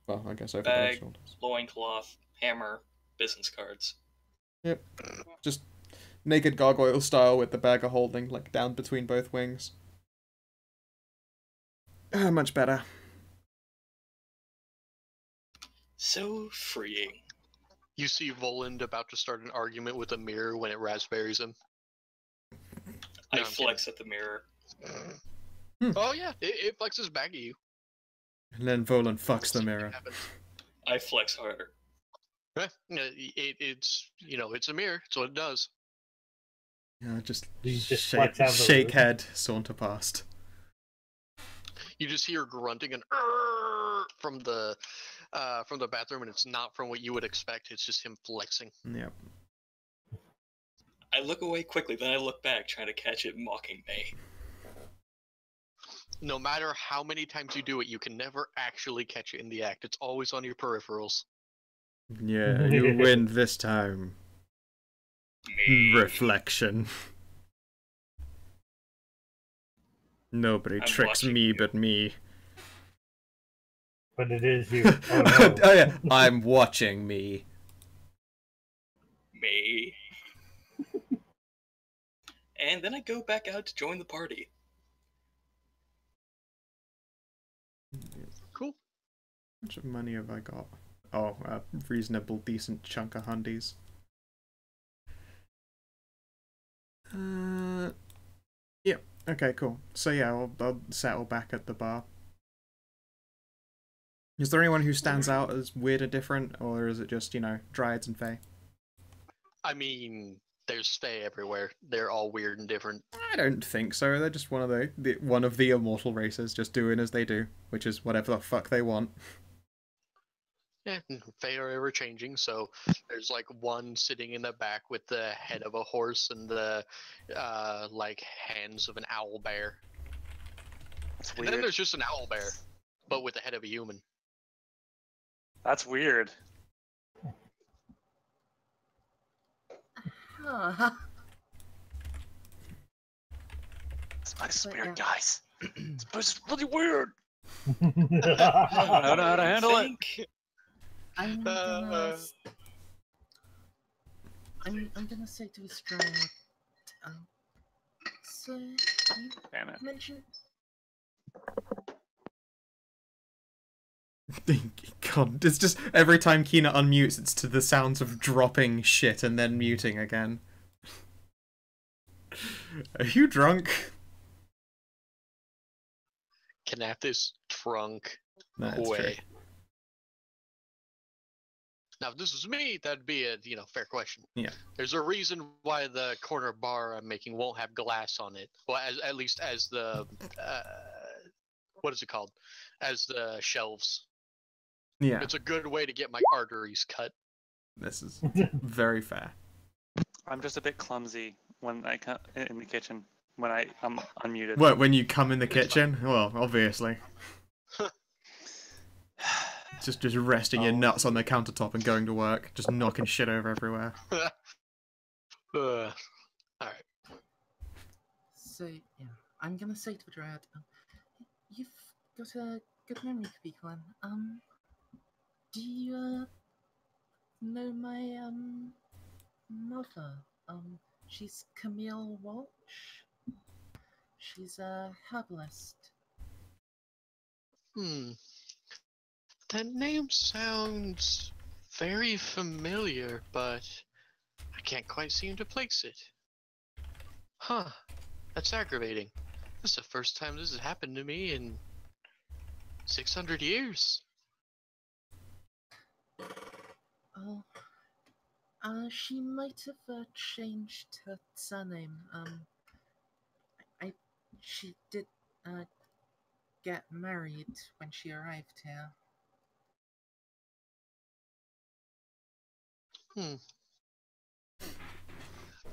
Well, I guess over both Bag. shoulders. Loincloth, hammer, business cards. Yep. Just naked gargoyle style with the bag of holding like down between both wings. Ah, much better. So freeing. You see Voland about to start an argument with a mirror when it raspberries him. I No, I'm flex at the mirror. Hmm. Oh yeah, it, it flexes back at you. And then Voland fucks the mirror. I flex harder. Eh, It, it's you know it's a mirror, so it does. Yeah, just, just shake, flex out of the shake head, saunter past. You just hear grunting and from the uh, from the bathroom, and it's not from what you would expect. It's just him flexing. Yep. I look away quickly, then I look back, trying to catch it mocking me. No matter how many times you do it, you can never actually catch it in the act. It's always on your peripherals. Yeah, you win this time. Me. Reflection. Nobody I'm tricks me you. but me. But it is you. Oh, no. oh yeah, I'm watching me. Me. and then I go back out to join the party. Cool. How much money have I got? Oh, a reasonable, decent chunk of hundies. Uh, yeah. Okay, cool. So yeah, I'll, I'll settle back at the bar. Is there anyone who stands out as weird or different, or is it just you know dryads and fae? I mean, there's Fae everywhere. They're all weird and different. I don't think so. They're just one of the, the one of the immortal races, just doing as they do, which is whatever the fuck they want. Yeah, and Fae are ever changing. So there's like one sitting in the back with the head of a horse and the uh, like hands of an owl bear. And then there's just an owl bear, but with the head of a human. That's weird. Huh. It's my yeah. spirit, guys. This place is really weird. I don't know how to handle it. I'm gonna. Uh. s- I'm, I'm gonna say to Estrella. Um, so, you Damn it. mentioned. God, it's just every time Kina unmutes, it's to the sounds of dropping shit and then muting again. Are you drunk? Kanathis trunk No, it's true. away. Now, if this was me, that'd be a you know fair question. Yeah. There's a reason why the corner bar I'm making won't have glass on it. Well, as at least as the uh, what is it called? As the shelves. Yeah, It's a good way to get my arteries cut. this is very fair. I'm just a bit clumsy when I come in the kitchen when I I'm unmuted. What, when you come in the kitchen? Well, obviously. just just resting your Oh. nuts on the countertop and going to work, just knocking shit over everywhere. Uh, all right. So, yeah, I'm gonna say to the Dryad. Um, you've got a good memory, Kabikwan. Um, do you, uh, know my, um, mother? Um, she's Camille Walsh. She's a herbalist. Hmm. That name sounds very familiar, but I can't quite seem to place it. Huh. That's aggravating. This is the first time this has happened to me in 600 years. Oh, uh, she might have uh, changed her surname. Um, I, she did uh, get married when she arrived here. Hmm.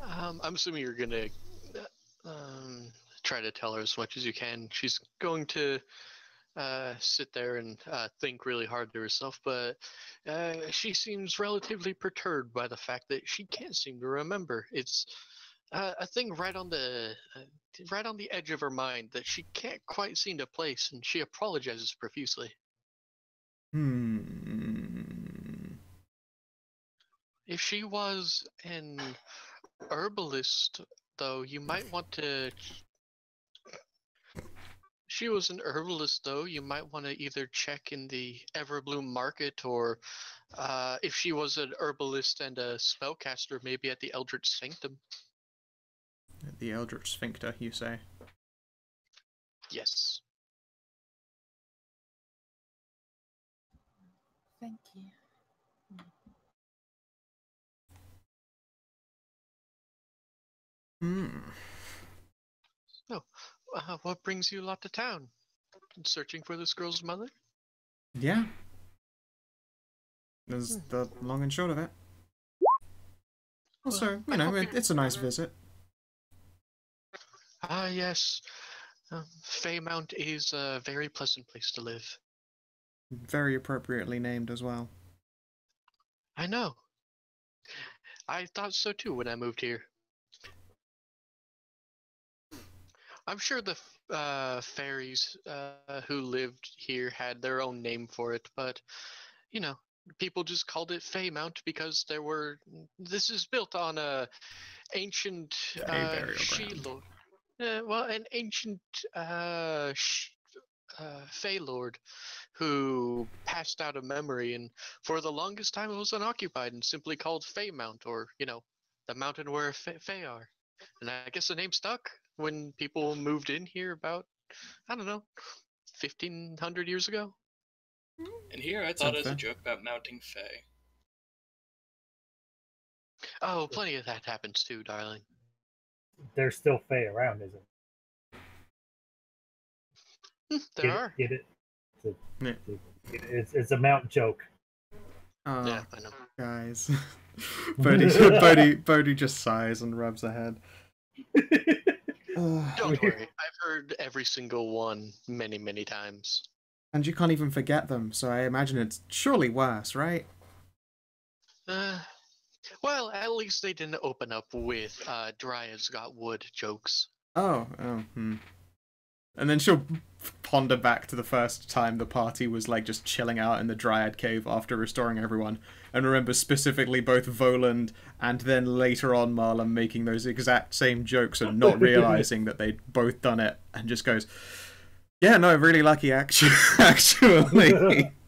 Um, I'm assuming you're gonna uh, um, try to tell her as much as you can. She's going to uh, sit there and uh, think really hard to herself, but uh, she seems relatively perturbed by the fact that she can't seem to remember. It's uh, a thing right on the uh, right on the edge of her mind that she can't quite seem to place, and she apologizes profusely. Hmm. If she was an herbalist, though, you might want to. Ch- She was an herbalist, though. You might want to either check in the Everbloom market, or uh, if she was an herbalist and a spellcaster, maybe at the Eldritch Sanctum. At The Eldritch Sphincter, you say? Yes. Thank you. Hmm. Uh, what brings you lot to town? Searching for this girl's mother? Yeah. There's the long and short of it. Also, I you know, it, it's a nice visit. Ah, yes. Um, Faymount is a very pleasant place to live. Very appropriately named as well. I know. I thought so too when I moved here. I'm sure the uh, fairies uh, who lived here had their own name for it, but you know, people just called it Faymount because there were. This is built on a ancient A uh, she-lord. Uh, well, an ancient uh, sh- uh, Fey lord who passed out of memory, and for the longest time it was unoccupied and simply called Faymount, or you know, the mountain where Fe- Fey are. And I guess the name stuck when people moved in here about, I don't know, fifteen hundred years ago. And here I thought it was a joke about mounting Fae. Oh, plenty of that happens too, darling. There's still Fae around, isn't Hmm, it? There get are. It, get it? It's a, Yeah. it's, it's, it's a mount joke. Oh, Yeah, I know. guys. Bodhi, Bodhi, Bodhi just sighs and rubs her head. Ugh. Don't worry, I've heard every single one many, many times. and you can't even forget them, so I imagine it's surely worse, right? Uh, well, at least they didn't open up with uh, Dryads got wood jokes. Oh, oh, hmm. And then she'll ponder back to the first time the party was like just chilling out in the Dryad Cave after restoring everyone, and remember specifically both Voland and then later on Marlon making those exact same jokes and not realizing that they'd both done it, and just goes, "Yeah, no, really lucky actually." actually.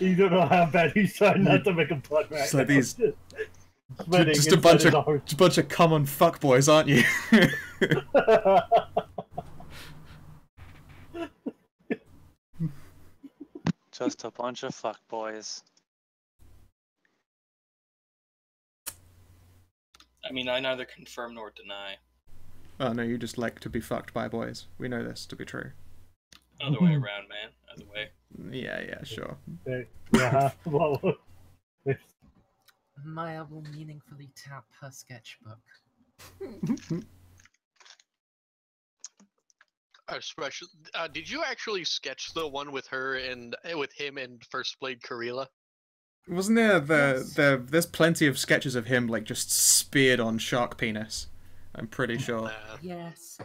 You don't know how bad he's trying not to make a pun right It's like now. these- Sweating just a bunch of just a bunch of common fuckboys, aren't you? Just a bunch of fuckboys. I mean, I neither confirm nor deny. oh no, you just like to be fucked by boys. We know this to be true. Other way around, man. Other way. Yeah, yeah, sure. yeah. Well, Maya will meaningfully tap her sketchbook. Especially, uh, did you actually sketch the one with her and uh, with him and First Blade Karela? Wasn't there the Yes. the there's plenty of sketches of him like just speared on shark penis. I'm pretty sure. Uh, Yes.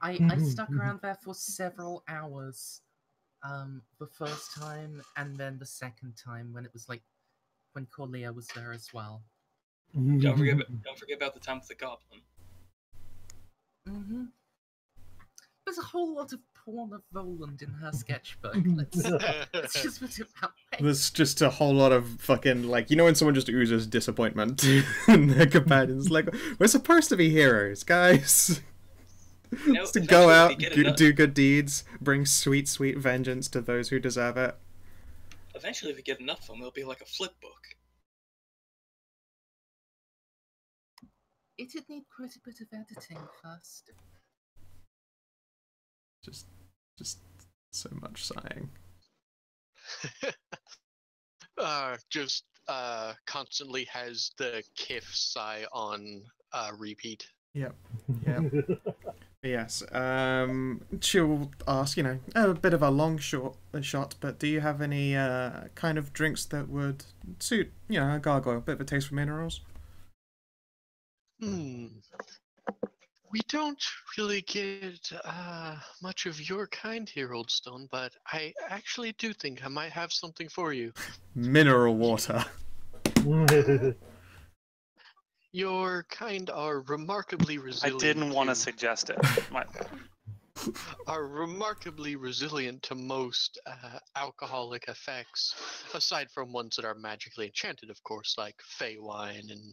I, I stuck around there for several hours. Um, the first time and then the second time when it was like when Corlia was there as well. Don't forget, about, don't forget about the time with the goblin. hmm There's a whole lot of porn of Voland in her sketchbook. Let's, let's just put it that way. There's just a whole lot of fucking like you know when someone just oozes disappointment in their companions. Like we're supposed to be heroes, guys. know, to go out, you get go- enough- do good deeds, bring sweet, sweet vengeance to those who deserve it. Eventually, if we get enough of them, it'll be like a flip book. It'd need quite a bit of editing first. Just, just so much sighing. uh, just uh, constantly has the Kif sigh on uh, repeat. Yeah. Yes. Um, she'll ask, you know, a bit of a long short a shot, but do you have any uh, kind of drinks that would suit, you know, a gargoyle, a bit of a taste for minerals? Hmm. We don't really get uh, much of your kind here, Old Stone, but I actually do think I might have something for you. Mineral water. Your kind are remarkably resilient. I didn't want to to- suggest it. My, are remarkably resilient to most uh, alcoholic effects, aside from ones that are magically enchanted, of course, like Fey wine and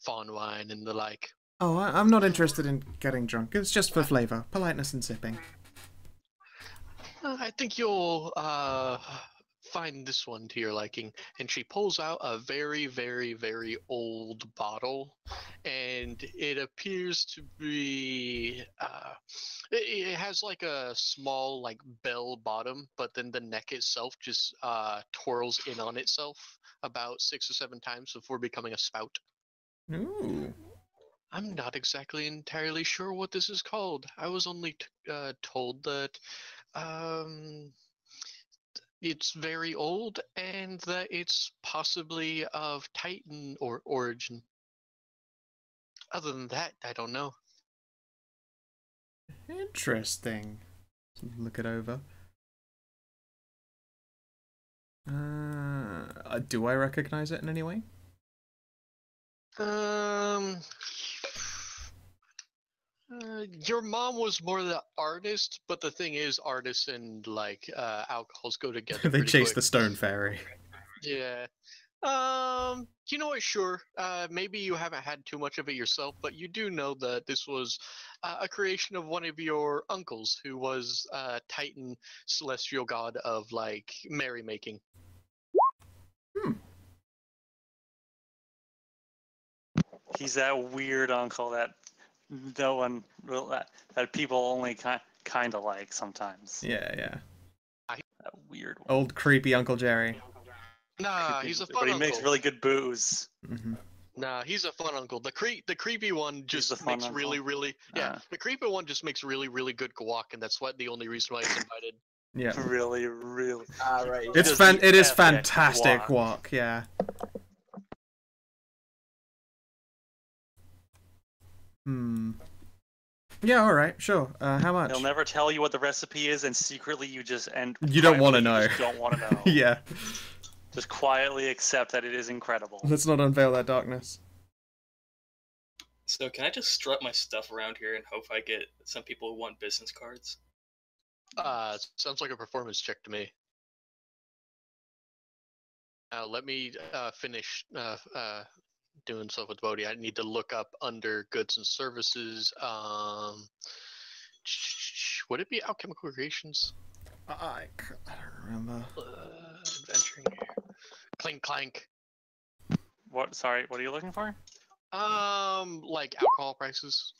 Fawn wine and the like. Oh, I, I'm not interested in getting drunk. It's just for flavour, politeness, and sipping. Uh, I think you'll uh, find this one to your liking. And she pulls out a very, very, very old bottle, and it appears to be. Uh, it, it has like a small like bell bottom, but then the neck itself just uh, twirls in on itself about six or seven times before becoming a spout. Ooh. I'm not exactly entirely sure what this is called. I was only t- uh, told that um, it's very old and that it's possibly of Titan or origin. Other than that, I don't know. Interesting. Look it over. Uh, do I recognize it in any way? Um, uh, your mom was more the artist, but the thing is, artists and like uh, alcohols go together. they chase quick. the stone fairy. Yeah. Um, you know what? Sure. Uh, maybe you haven't had too much of it yourself, but you do know that this was uh, a creation of one of your uncles, who was uh, Titan celestial god of like merrymaking. He's that weird uncle that no one will that, that people only kind kind of like sometimes. Yeah, yeah. That weird one. Old creepy Uncle Jerry. Nah, he's a fun uncle. but he uncle. makes really good booze. hmm Nah, he's a fun uncle. The cre- the creepy one just makes really, uncle? really yeah. Ah. The creepy one just makes really, really good guac, and that's what the only reason why he's invited. Yeah. Really, really. Ah, right. It's Does fan- it is fantastic guac. walk, yeah. Hmm. Yeah, all right, sure. Uh, how much? They'll never tell you what the recipe is, and secretly you just and You don't wanna know. just Don't want to know. yeah. Just quietly accept that it is incredible. Let's not unveil that darkness. So can I just strut my stuff around here and hope I get some people who want business cards? Uh, sounds like a performance check to me. Uh, let me uh, finish uh, uh, doing stuff with Bodhi. I need to look up under goods and services. Um, would it be alchemical creations? I, I don't remember. Uh, adventuring. Clink clank. What? Sorry, what are you looking for? Um, like alcohol prices.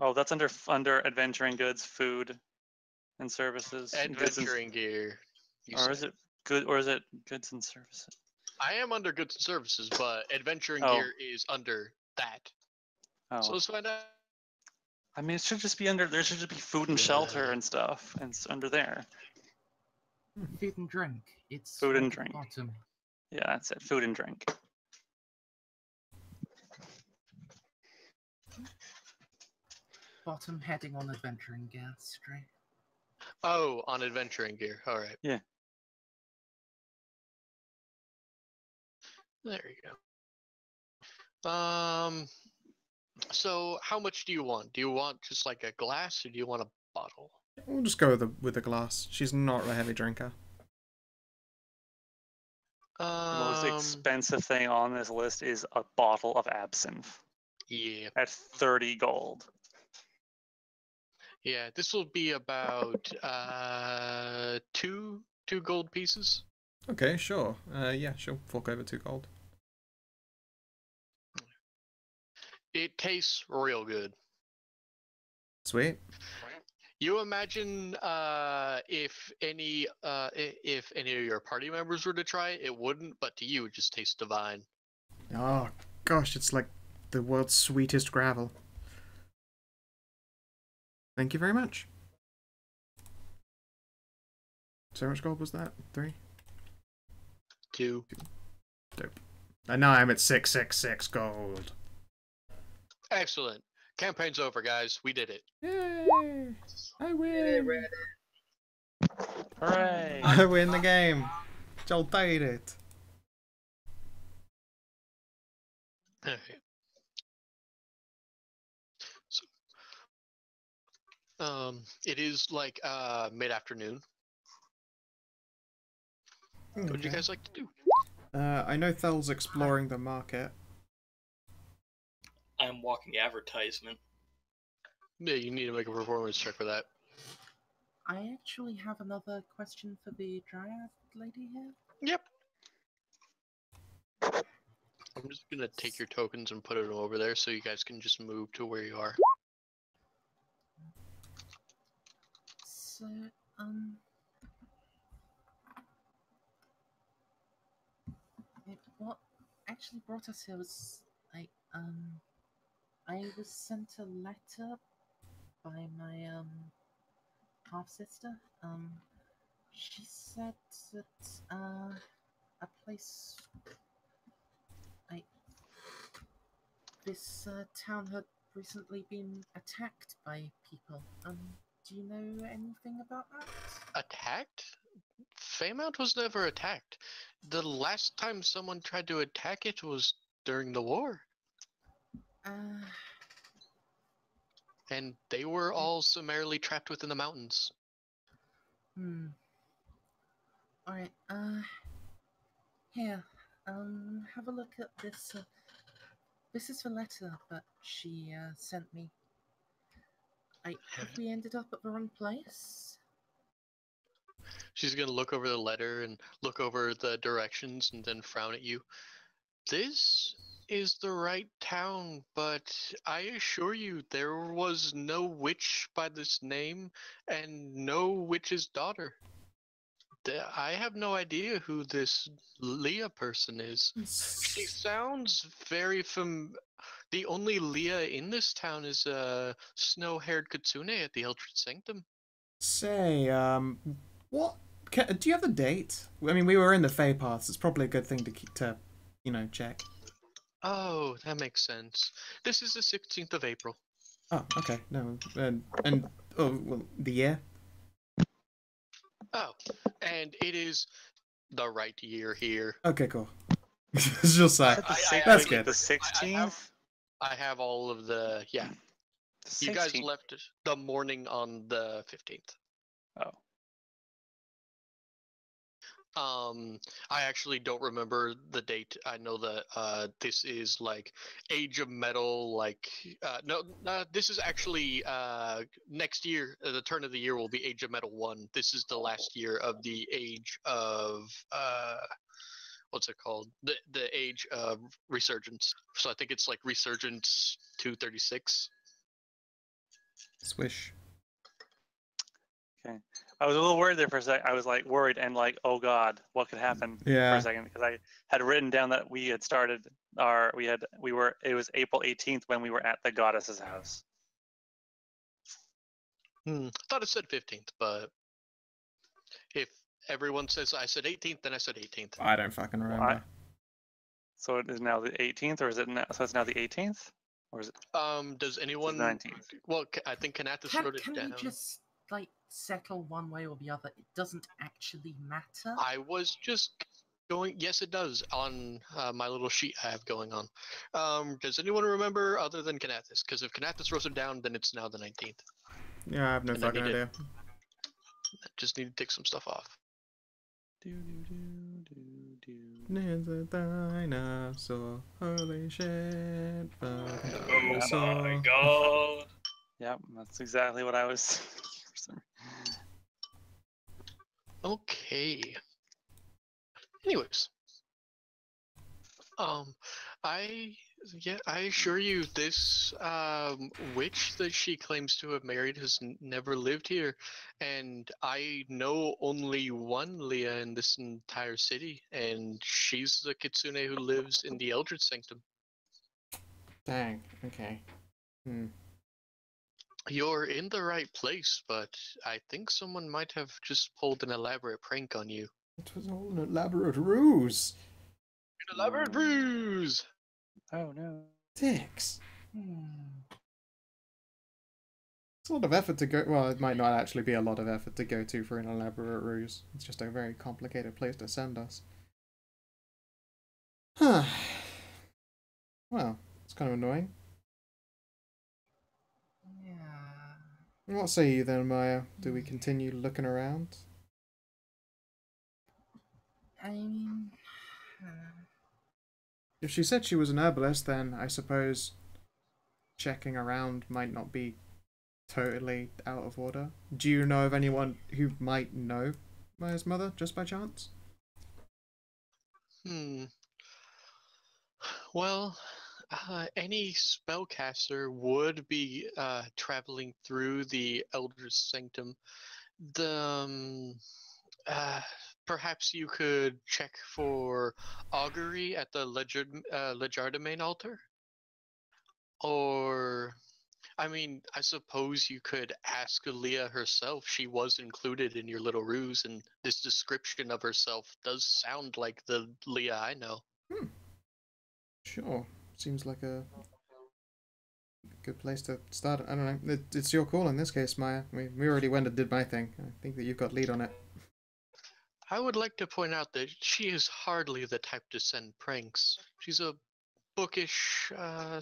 Oh, that's under under adventuring goods, food, and services. and goods and- Adventuring gear. you or is it good? Or is it goods and services? I am under goods and services, but adventuring Oh. gear is under that. Oh, So let's find out. I mean, it should just be under. There should just be food and shelter and stuff, and it's under there. Food and drink. It's Food and drink. Bottom. Yeah, that's it. Food and drink. Bottom heading on adventuring gear. Straight. Oh, on adventuring gear. All right. Yeah. There you go. Um. So, how much do you want? Do you want just like a glass, or do you want a bottle? We'll just go with the with the glass. She's not a heavy drinker. The most Um. expensive thing on this list is a bottle of absinthe Yeah. at 30 gold. Yeah. This will be about uh two two gold pieces. Okay, sure. Uh, yeah, she'll fork over two gold. It tastes real good. Sweet. You imagine uh, if any uh, if any of your party members were to try it, it wouldn't, but to you, it just tastes divine. Oh gosh, it's like the world's sweetest gravel. Thank you very much. So how much gold was that? Three. Two. dope And now I'm at six six six gold. Excellent. Campaign's over, guys. We did it. Yay! I win. Hooray! I win the game. Joel paid it. Alright. So, um, it is like uh mid-afternoon. What would you guys like to do? Uh, I know Thel's exploring the market. I'm walking advertisement. Yeah, you need to make a performance check for that. I actually have another question for the Dryad lady here. Yep. I'm just gonna take your tokens and put it over there so you guys can just move to where you are. So, um. It, what actually brought us here was I um I was sent a letter by my um half sister. Um she said that uh a place I this uh, town had recently been attacked by people. Um do you know anything about that? Attacked? Fairmount was never attacked. The last time someone tried to attack it was during the war, Uh and they were all summarily trapped within the mountains. Hmm. Alright, uh. Here, um, have a look at this. Uh, this is the letter that she uh, sent me. I, have we ended up at the wrong place? She's gonna look over the letter and look over the directions and then frown at you. This is the right town, but I assure you there was no witch by this name and no witch's daughter. I have no idea who this Leah person is. She sounds very fam. The only Leah in this town is a snow-haired Kitsune at the Eldritch Sanctum. Say, um, what? Ca do you have the date? I mean, we were in the Fae Paths. It's probably a good thing to keep to, you know, check. Oh, that makes sense. This is the 16th of April. Oh, okay. No, and and oh, well, the year. Oh, and it is the right year here. Okay, cool. it's just like I- I- that's I- good. The I sixteenth. have- I have all of the yeah. You guys left the morning on the 15th. Oh, Um, I actually don't remember the date. I know that uh, this is like Age of Metal. Like, uh, no, no, this is actually uh, next year. Uh, the turn of the year will be Age of Metal One. This is the last year of the Age of uh, what's it called? The the Age of Resurgence. So I think it's like Resurgence two thirty six. Swish. I was a little worried there for a sec. I was like worried and like, oh god, what could happen Yeah. for a second because I had written down that we had started our we had we were it was April 18th when we were at the goddess's house. Hmm. I thought it said fifteenth, but if everyone says I said eighteenth, then I said eighteenth. I don't fucking remember. So it is now the 18th, or is it now? So it's now the 18th, or is it? Um, does anyone? 19th. Well, I think Kanathis Can, wrote it can down. we just, like, settle one way or the other? It doesn't actually matter. I was just going. Yes, it does on uh, my little sheet I have going on. Um, does anyone remember other than Kanathis? Because if Kanathis wrote it down, then it's now the nineteenth. Yeah, I have no And I fucking need idea. Just need to take some stuff off. Do, do, do, do, do. There's a dinosaur. Holy shit. fucking Oh my god. Yep, that's exactly what I was. Okay. Anyways, um, I yeah, I assure you, this um witch that she claims to have married has n- never lived here, and I know only one Leah in this entire city, and she's the kitsune who lives in the Eldritch Sanctum. Dang. Okay. Hmm. You're in the right place, but I think someone might have just pulled an elaborate prank on you. It was all an elaborate ruse. An elaborate ruse. oh no. Dicks. Hmm. It's a lot of effort to go. Well, it might not actually be a lot of effort to go to for an elaborate ruse. It's just a very complicated place to send us. Huh. Well, it's kind of annoying. What say you then, Maya? Do we continue looking around? I mean. uh, If she said she was an herbalist, then I suppose checking around might not be totally out of order. Do you know of anyone who might know Maya's mother, just by chance? Hmm. Well, uh, any spellcaster would be uh, traveling through the Eldritch Sanctum. The um, uh, perhaps you could check for augury at the Legard uh, Legardemain altar, or I mean, I suppose you could ask Leah herself. She was included in your little ruse, and this description of herself does sound like the Leah I know. Sure. Seems like a good place to start. I don't know. It, it's your call in this case, Maya. We, we already went and did my thing. I think that you've got lead on it. I would like to point out that she is hardly the type to send pranks. She's a bookish, uh,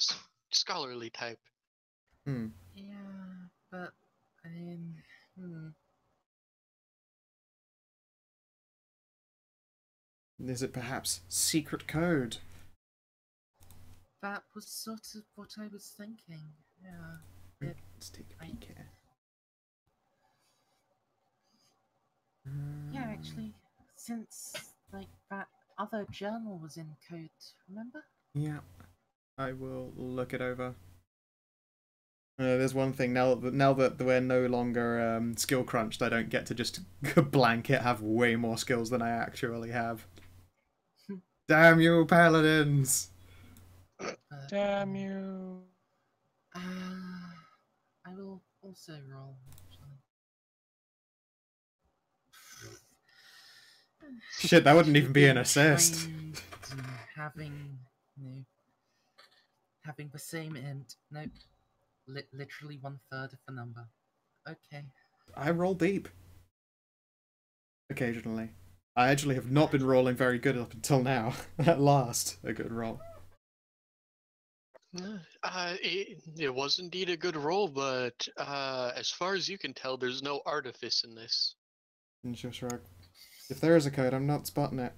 scholarly type. Hmm. Yeah, but I mean, hmm. Is it perhaps secret code? That was sort of what I was thinking. Yeah. It- Let's take a peek here. Yeah, actually, since like that other journal was in code, remember? Yeah, I will look it over. Uh, there's one thing now that now that we're no longer um, skill crunched, I don't get to just blanket have way more skills than I actually have. Damn you, paladins! But, Damn um, you. Uh, I will also roll. Shit, that wouldn't even be an assist. having, you know, having the same int. Nope. Li- literally one third of the number. Okay. I roll deep. Occasionally. I actually have not been rolling very good up until now. At last, a good roll. Uh, it, it was indeed a good roll, but uh, as far as you can tell, there's no artifice in this. And she'll shrug. If there is a code, I'm not spotting it.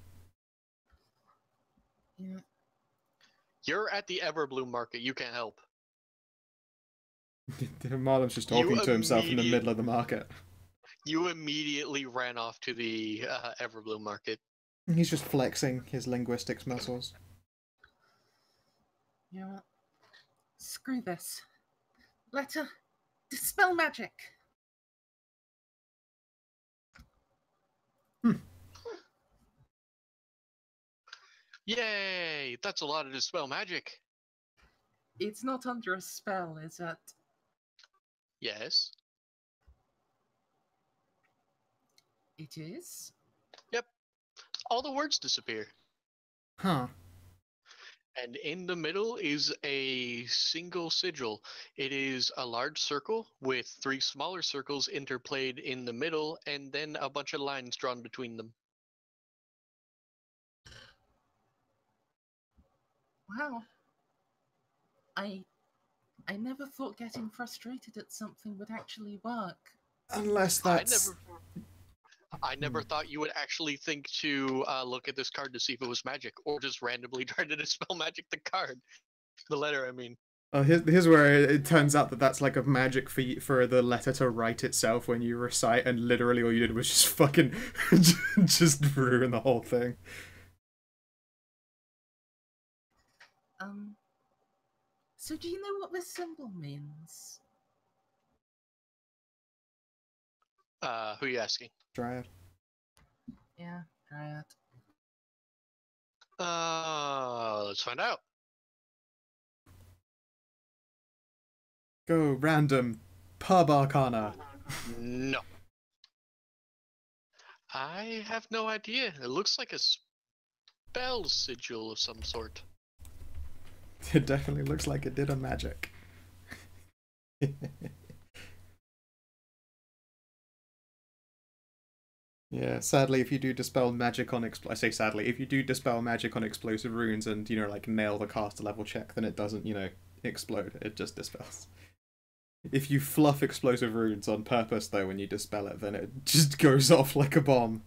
Yeah. You're at the Everbloom market. You can't help. Marlon's just You talking to himself in the middle of the market. You immediately ran off to the uh, Everbloom market. He's just flexing his linguistics muscles. You know what? Screw this. Let her dispel magic. Hmm. Yay! That's a lot of dispel magic. It's not under a spell, is it? Yes. It is. Yep. All the words disappear. Huh. And in the middle is a single sigil. It is a large circle with three smaller circles interplayed in the middle, and then a bunch of lines drawn between them. Wow. I I never thought getting frustrated at something would actually work. Unless that's. Never, I never thought you would actually think to uh, look at this card to see if it was magic, or just randomly try to dispel magic the card, the letter. I mean, Oh, here's, here's where it, it turns out that that's like a magic for y- for the letter to write itself when you recite, and literally all you did was just fucking just ruin the whole thing. Um So do you know what this symbol means? Uh, who are you asking? Dryad. Yeah, right. Uh, let's find out. Go random pub arcana. No. I have no idea. It looks like a spell sigil of some sort. It definitely looks like it did a magic. yeah, sadly, if you do dispel magic on expl- I say sadly, if you do dispel magic on explosive runes and you know like nail the caster level check, then it doesn't you know explode. It just dispels. If you fluff explosive runes on purpose though, when you dispel it, then it just goes off like a bomb.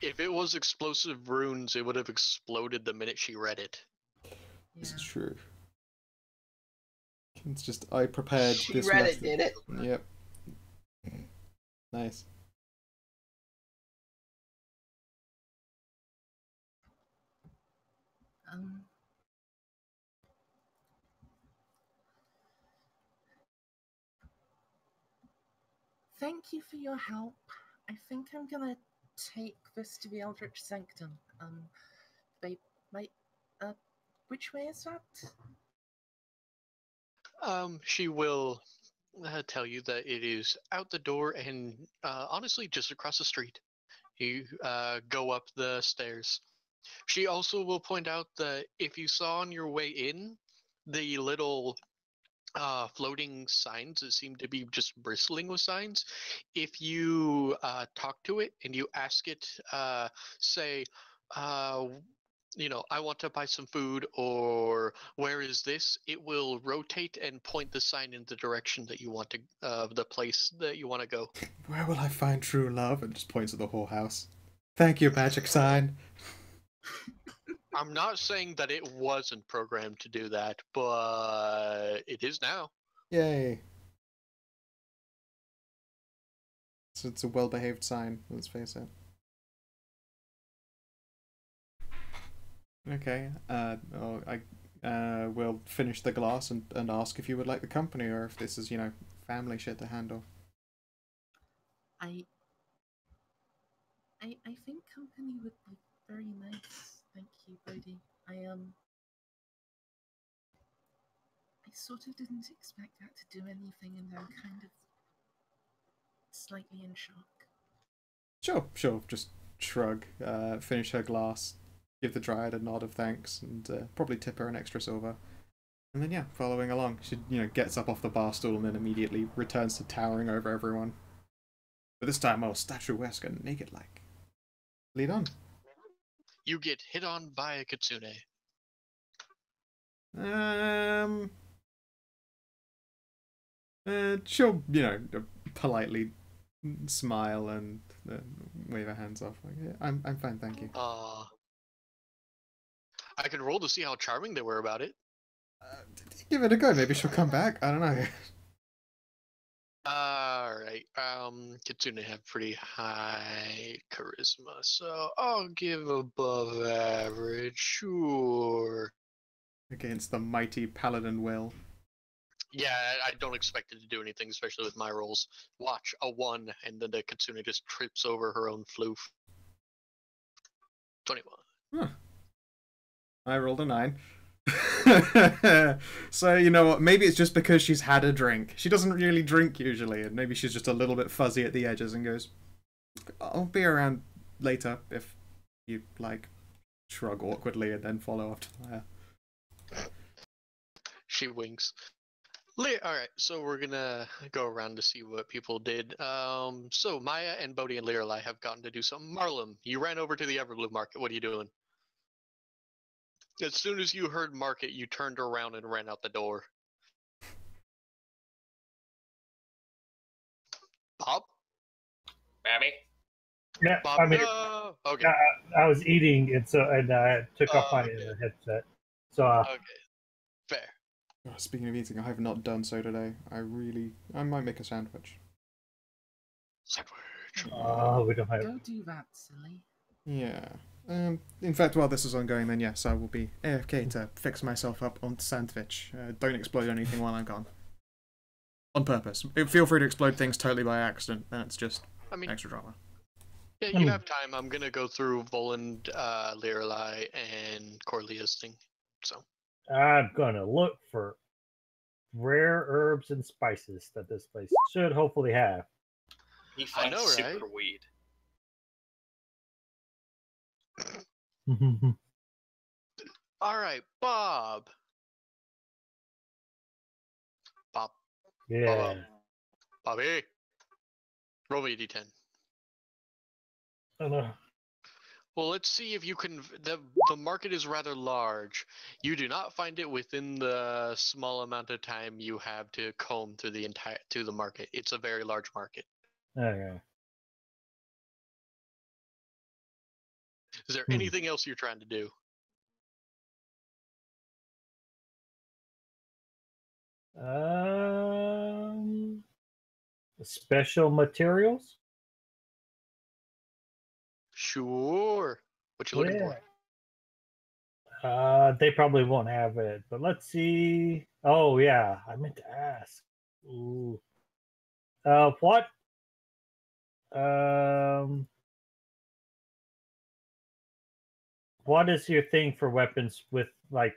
If it was explosive runes, it would have exploded the minute she read it. This Yeah. is true. It's just I prepared She this read method. it, did it? Yep. Nice. Um. Thank you for your help. I think I'm gonna take this to the Eldritch Sanctum. Um, they might. Uh, which way is that? Um, she will uh, tell you that it is out the door and uh, honestly just across the street. You uh, go up the stairs. She also will point out that if you saw on your way in the little uh, floating signs that seem to be just bristling with signs, if you uh, talk to it and you ask it, uh, say, uh, you know, I want to buy some food or where is this? It will rotate and point the sign in the direction that you want to, uh, the place that you want to go. Where will I find true love? And just points at the whole house. Thank you, magic sign. I'm not saying that it wasn't programmed to do that, but it is now. Yay. So it's a well behaved sign, let's face it. Okay, uh, oh, I uh, will finish the glass and, and ask if you would like the company or if this is, you know, family shit to handle. I. I I think company would be very nice. Thank you, Bodhi. I um. I sort of didn't expect that to do anything, and I'm kind of slightly in shock. Sure, sure, just shrug, uh, finish her glass, give the dryad a nod of thanks, and uh, probably tip her an extra silver. And then, yeah, following along, she, you know, gets up off the bar stool and then immediately returns to towering over everyone. But this time all statuesque and naked like. Lead on. You get hit on by a kitsune. Um. Uh, she'll, you know, politely smile and uh, wave her hands off. Like, yeah, I'm, I'm fine, thank you. Uh, I could roll to see how charming they were about it. Uh, give it a go. Maybe she'll come back. I don't know. All right. Um, Kitsune have pretty high charisma, so I'll give above average. Sure. Against the mighty paladin will. Yeah, I don't expect it to do anything, especially with my rolls. Watch a one, and then the Kitsune just trips over her own floof. Twenty-one. Huh. I rolled a nine. so you know what? Maybe it's just because she's had a drink. She doesn't really drink usually, and maybe she's just a little bit fuzzy at the edges and goes, "I'll be around later if you like." Shrug awkwardly and then follow after her. She winks. All right, so we're gonna go around to see what people did. Um, so Maya and Bodhi and Liralai have gotten to do something. Marlem, you ran over to the Everbloom Market. What are you doing? As soon as you heard market, you turned around and ran out the door. Bob? Babby? Yeah, Bob? I mean, no! Okay. I, I was eating, and so and I took off Oh, my okay. uh, headset. So uh, Okay. Fair. Oh, speaking of eating, I have not done so today. I really, I might make a sandwich. Sandwich. oh, we don't have. Go do that, silly. Yeah. Um. In fact, while this is ongoing, then yes, I will be AFK to fix myself up on sandwich. Uh, don't explode anything while I'm gone. On purpose. Feel free to explode things totally by accident. That's just I mean, extra drama. yeah, you have time. I'm gonna go through Voland, uh, Liralai, and Corlia's thing. So. I'm gonna look for rare herbs and spices that this place should hopefully have. He I finds know, right? super weed. Mm-hmm. All right, Bob. Bob. yeah. Bobby. Roll me a d10. I know. Well, let's see if you can. The the market is rather large. You do not find it within the small amount of time you have to comb through the entire to the market. It's a very large market. Oh, okay. Is there Hmm. anything else you're trying to do? Um, special materials. Sure. What you looking Yeah. for? Uh, they probably won't have it, but let's see. Oh yeah, I meant to ask. Ooh. Uh, what? Um, what is your thing for weapons with like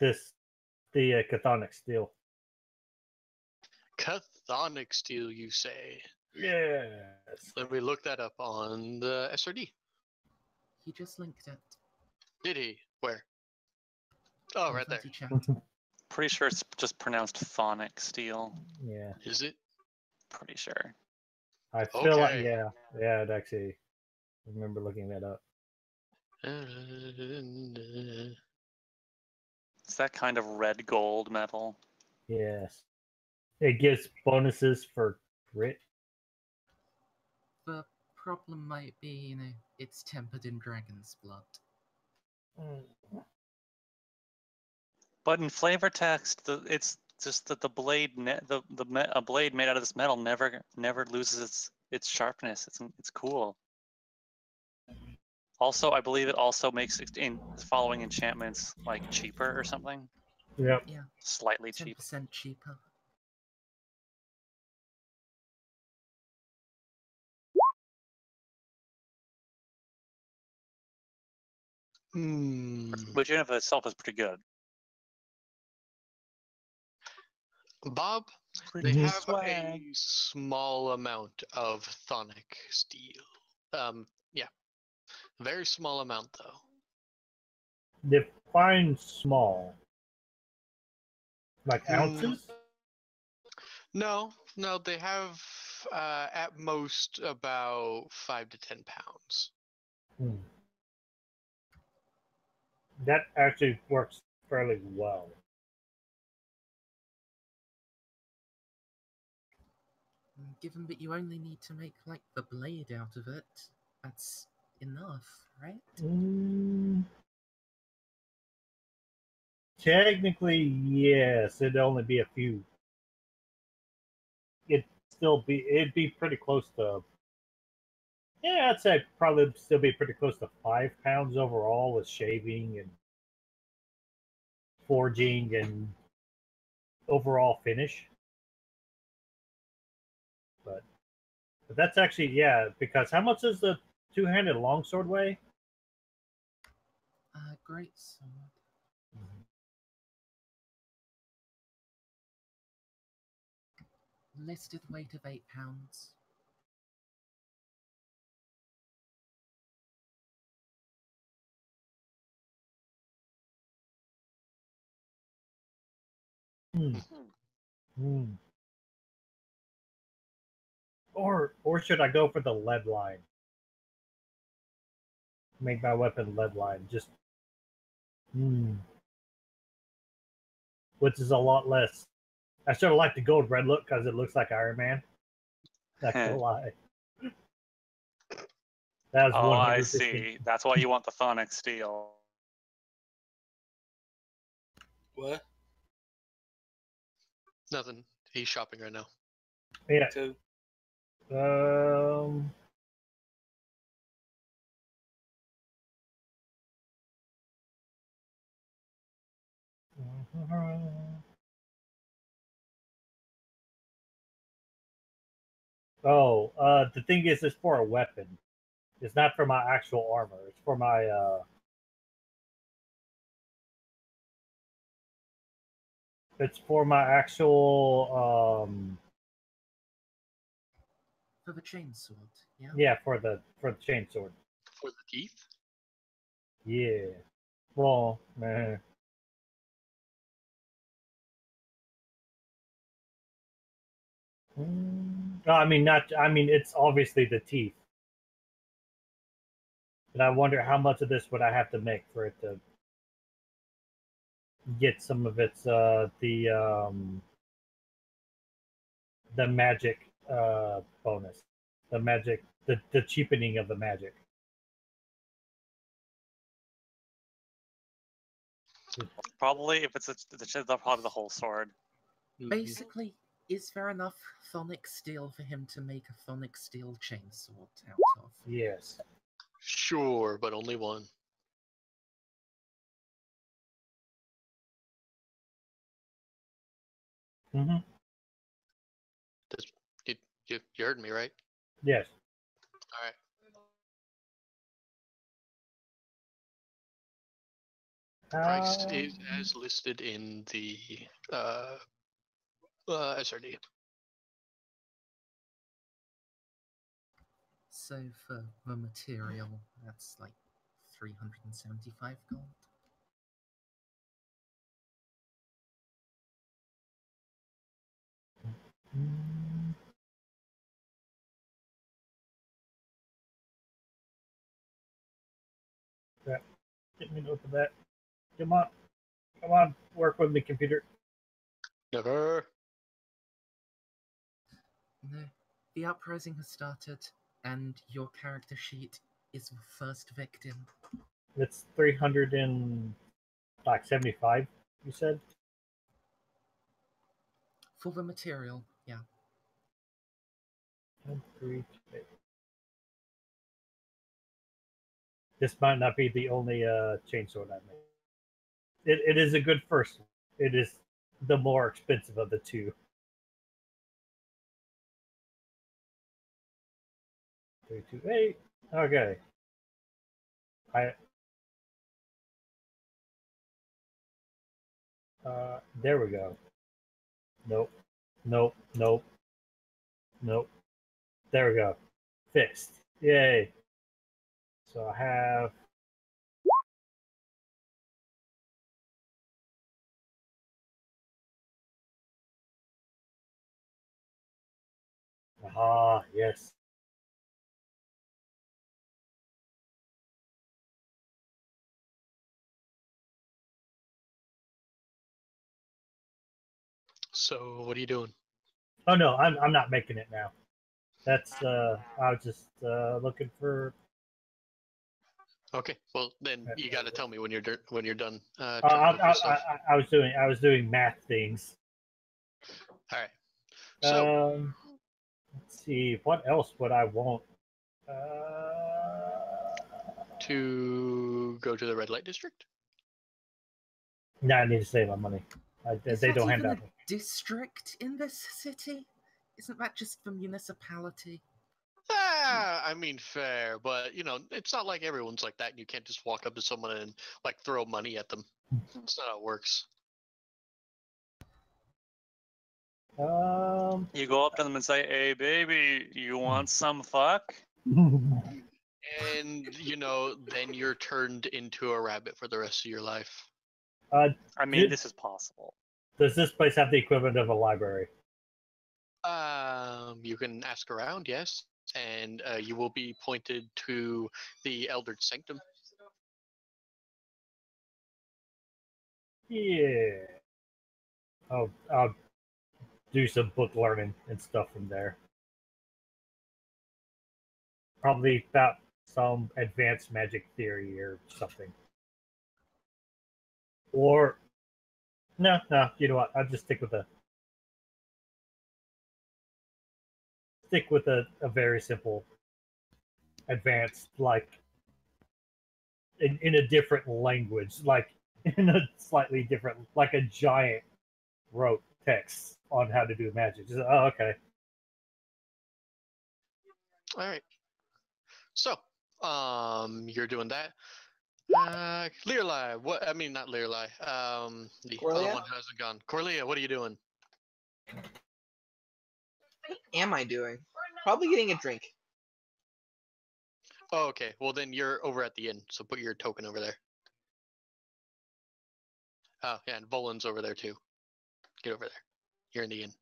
this, the uh, chthonic steel? Chthonic steel, you say? Yes. Let me look that up on the SRD. He just linked it. Did he? Where? Oh, right there. Pretty sure it's just pronounced phonic steel. Yeah, Is it? Pretty sure. I feel like Okay. yeah, yeah. It actually, I remember looking that up. It's that kind of red gold metal. Yes, it gives bonuses for grit. The problem might be, you know, it's tempered in dragon's blood. But in flavor text, the, it's just that the blade, ne- the the me- a blade made out of this metal never never loses its its sharpness. It's it's cool. Also, I believe it also makes it in following enchantments like cheaper or something, Yep. Yeah. Slightly Ten cheap. percent cheaper. Hmm. Which in of itself is pretty good. Bob, they have swag. a small amount of chthonic steel. Um, yeah, very small amount though. Define small. Like Mm. ounces? No, no, they have uh, at most about five to ten pounds. Hmm. That actually works fairly well. Given that you only need to make like the blade out of it, that's enough, right? Mm. Technically, yes. It'd only be a few. It'd still be. It'd be pretty close to. Yeah, I'd say probably still be pretty close to five pounds overall with shaving and forging and overall finish. But, but that's actually yeah. Because how much is the two-handed longsword way? Uh, great sword. Listed weight of eight pounds. Hmm. Hmm. Or or should I go for the lead line? Make my weapon lead line. Just hmm. Which is a lot less. I sort of like the gold red look because it looks like Iron Man. Not gonna lie. That's Oh, I see. That's why you want the chthonic steel. What? Nothing. He's shopping right now. Yeah. Two. Um. Oh, uh, the thing is, it's for a weapon. It's not for my actual armor. It's for my uh. It's for my actual um. For the chainsword, yeah? Yeah, for the for the chainsword. For the teeth? Yeah. Well, man. No, I mean not. I mean it's obviously the teeth. But I wonder how much of this would I have to make for it to get some of its uh the um the magic uh bonus. The magic the, the cheapening of the magic. Probably if it's a, it's the- probably the whole sword. Basically, is there enough chthonic steel for him to make a chthonic steel chainsaw out of? Yes. Sure, but only one. Mm-hmm. Does, did, you, you heard me, right? Yes. All right. Price um, is as listed in the uh, uh, SRD. So for the material, that's like 375 gold. mm, Yeah. Get me note of that. Come on. Come on. Work with me, computer. Never. No, the uprising has started, and your character sheet is the first victim. It's 300 and like 75, you said? For the material, yeah. One, three, two, eight. This might not be the only uh, chainsword I made. It, it is a good first. It is the more expensive of the two. Three, two, eight. Okay. I. Uh, there we go. Nope. Nope. Nope. Nope. There we go. Fixed. Yay. So I have. Ah, yes. So what are you doing? Oh no, I'm I'm not making it now. That's uh I was just uh looking for Okay. Well, then you got to tell me when you're dur- when you're done. Uh, uh, I, I. I, I was doing I was doing math things. All right. So Um let's see, what else would I want? Uh to go to the red light district. no, I need to save my money. I, they don't hand even out. A district in this city? Isn't that just the municipality? Ah, I mean, fair, but you know, it's not like everyone's like that. and You can't just walk up to someone and like throw money at them. That's not how it works. Um You go up to them and say, "Hey, baby, you want some fuck?" And you know, then you're turned into a rabbit for the rest of your life. uh I mean, Did- this is possible. Does this place have the equivalent of a library? Um, you can ask around, yes, and uh, you will be pointed to the Eldritch Sanctum. Yeah. I'll I'll do some book learning and stuff from there. Probably about some advanced magic theory or something. Or no, no, you know what? I'll just stick with a stick with a, a very simple advanced like in, in a different language, like in a slightly different, like a giant wrote text on how to do magic. Just, oh, okay. All right. So, um, you're doing that. Uh, what? I mean, not Learly. Um, the other one hasn't gone. Corlia, what are you doing? am I doing? Probably getting a drink. Oh, okay. Well, then you're over at the inn. So put your token over there. Oh, yeah, and Voland's over there too. Get over there. You're in the inn.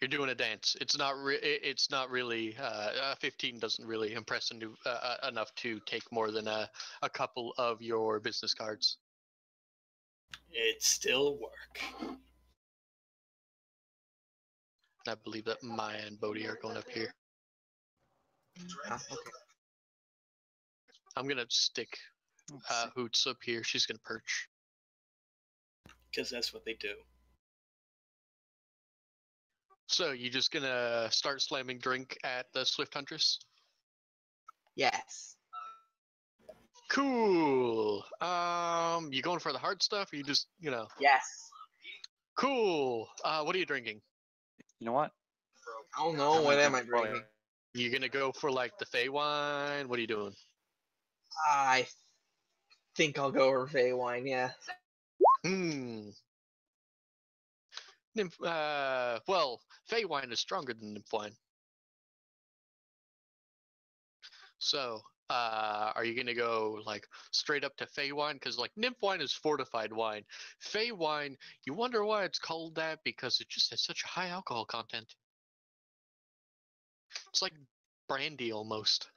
You're doing a dance. It's not. Re- it's not really. Uh, uh, Fifteen doesn't really impress enu- uh, uh, enough to take more than a a couple of your business cards. It still work. I believe that Maya and Bodhi are going up here. Ah, okay. I'm gonna stick uh. Hoots up here. She's gonna perch. Because that's what they do. So you just gonna start slamming drink at the Swift Huntress? Yes. Cool. Um, you going for the hard stuff, or you just, you know, Yes. Cool. Uh, what are you drinking? You know what? I don't know. What am I drinking? You gonna go for like the Fae wine? What are you doing? I think I'll go over Fae wine. Yeah. Hmm. Nymph, uh, well, Fae wine is stronger than Nymph wine. So, uh, are you gonna go like straight up to Fae wine? Because like Nymph wine is fortified wine. Fae wine, you wonder why it's called that because it just has such a high alcohol content. It's like brandy almost.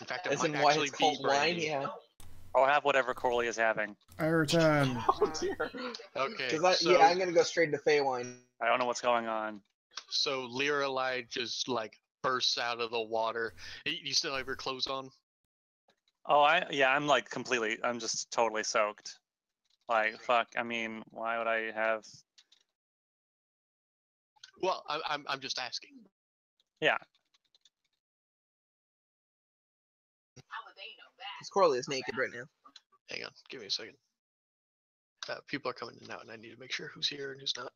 In fact, it Isn't might why actually it's called be wine? brandy. Yeah. I'll have whatever Corley is having. I return. Oh dear. Okay, I, so- yeah, I'm gonna go straight to Fae wine. I don't know what's going on. So Liralai just like bursts out of the water. You still have your clothes on? Oh, I yeah, I'm like completely. I'm just totally soaked. Like fuck. I mean, why would I have? Well, I, I'm I'm just asking. Because Corley is naked right now. Hang on, give me a second. Uh, people are coming in now, and I need to make sure who's here and who's not.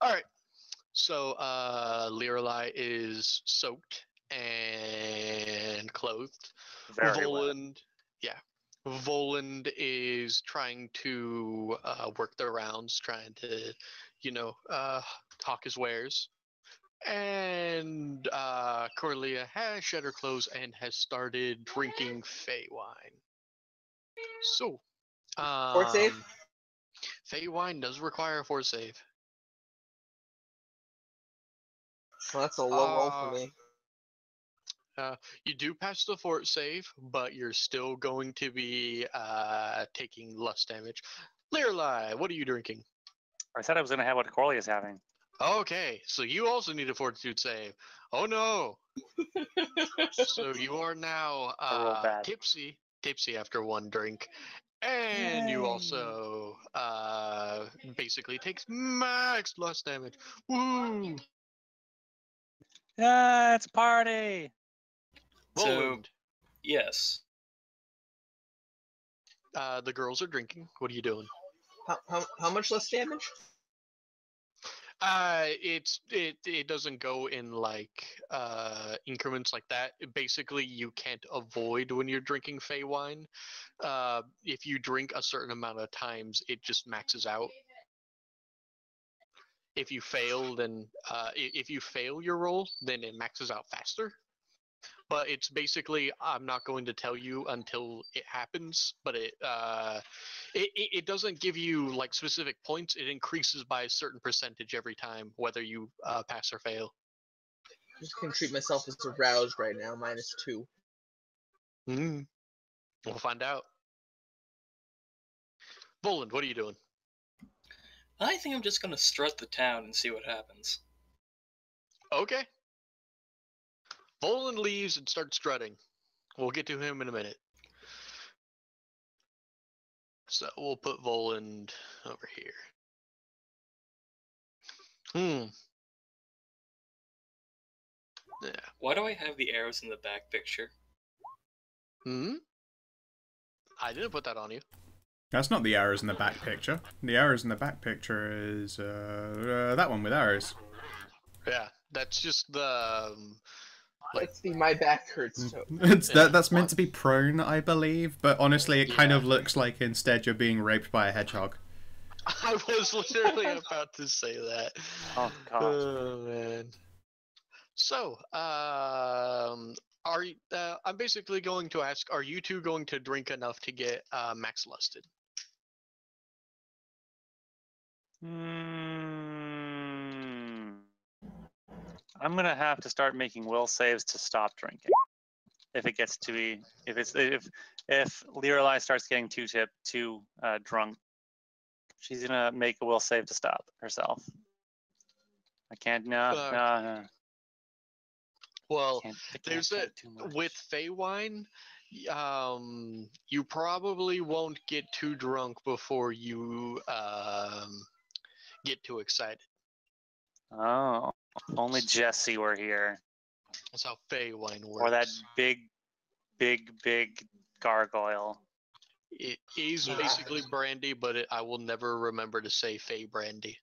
All right. So uh, Liralai is soaked and clothed. Very well. Yeah. Voland is trying to uh, work the rounds, trying to, you know, uh, talk his wares. And uh, Corlia has shed her clothes and has started drinking Fae wine. So, um, Fort save? Fey wine does require a fort save. Well, that's a low roll Uh, for me. You do pass the fort save, but you're still going to be uh, taking less damage. Liralai, what are you drinking? I said I was gonna have what Corley is having. Okay, so you also need a fortitude save. Oh no! so you are now uh, tipsy, tipsy after one drink, and you also uh, basically takes max less damage. Woo! Yeah, it's a party. So- Yes. uh, the girls are drinking. What are you doing? How, how, how much less damage? Uh, it's it it doesn't go in like uh increments like that. Basically, you can't avoid when you're drinking Fae wine. Uh, if you drink a certain amount of times, it just maxes out. If you fail, then uh, if you fail your roll, then it maxes out faster. But it's basically I'm not going to tell you until it happens. But it uh, it, it, it doesn't give you like specific points. It increases by a certain percentage every time, whether you uh, pass or fail. I'm just gonna treat myself as aroused right now, minus two. Mm. We'll find out. Voland, what are you doing? I think I'm just gonna strut the town and see what happens. Okay. Voland leaves and starts strutting. We'll get to him in a minute. So we'll put Voland over here. Hmm. Yeah. Why do I have the arrows in the back picture? Hmm. I didn't put that on you. That's not the arrows in the back picture. The arrows in the back picture is uh, uh, that one with arrows. Yeah, that's just the. Um, Like- Let's see, my back hurts. So. It's that that's meant to be prone, I believe, but honestly, it kind of looks like instead you're being raped by a hedgehog. I was literally about to say that. Oh gosh. Oh man. So, um, are uh, I'm basically going to ask: Are you two going to drink enough to get uh, max lusted? Hmm. I'm gonna have to start making will saves to stop drinking. If it gets to be, if it's if if Liralai starts getting too tip too uh, drunk, she's gonna make a will save to stop herself. I can't. No, Fuck. no, no. Well, Can't, I can't there's a drink too much. with Feywine, um, you probably won't get too drunk before you um get too excited. Oh, only Jesse were here. That's how Fae wine works. Or that big, big, big gargoyle. It is basically brandy, but it, I will never remember to say Fae brandy.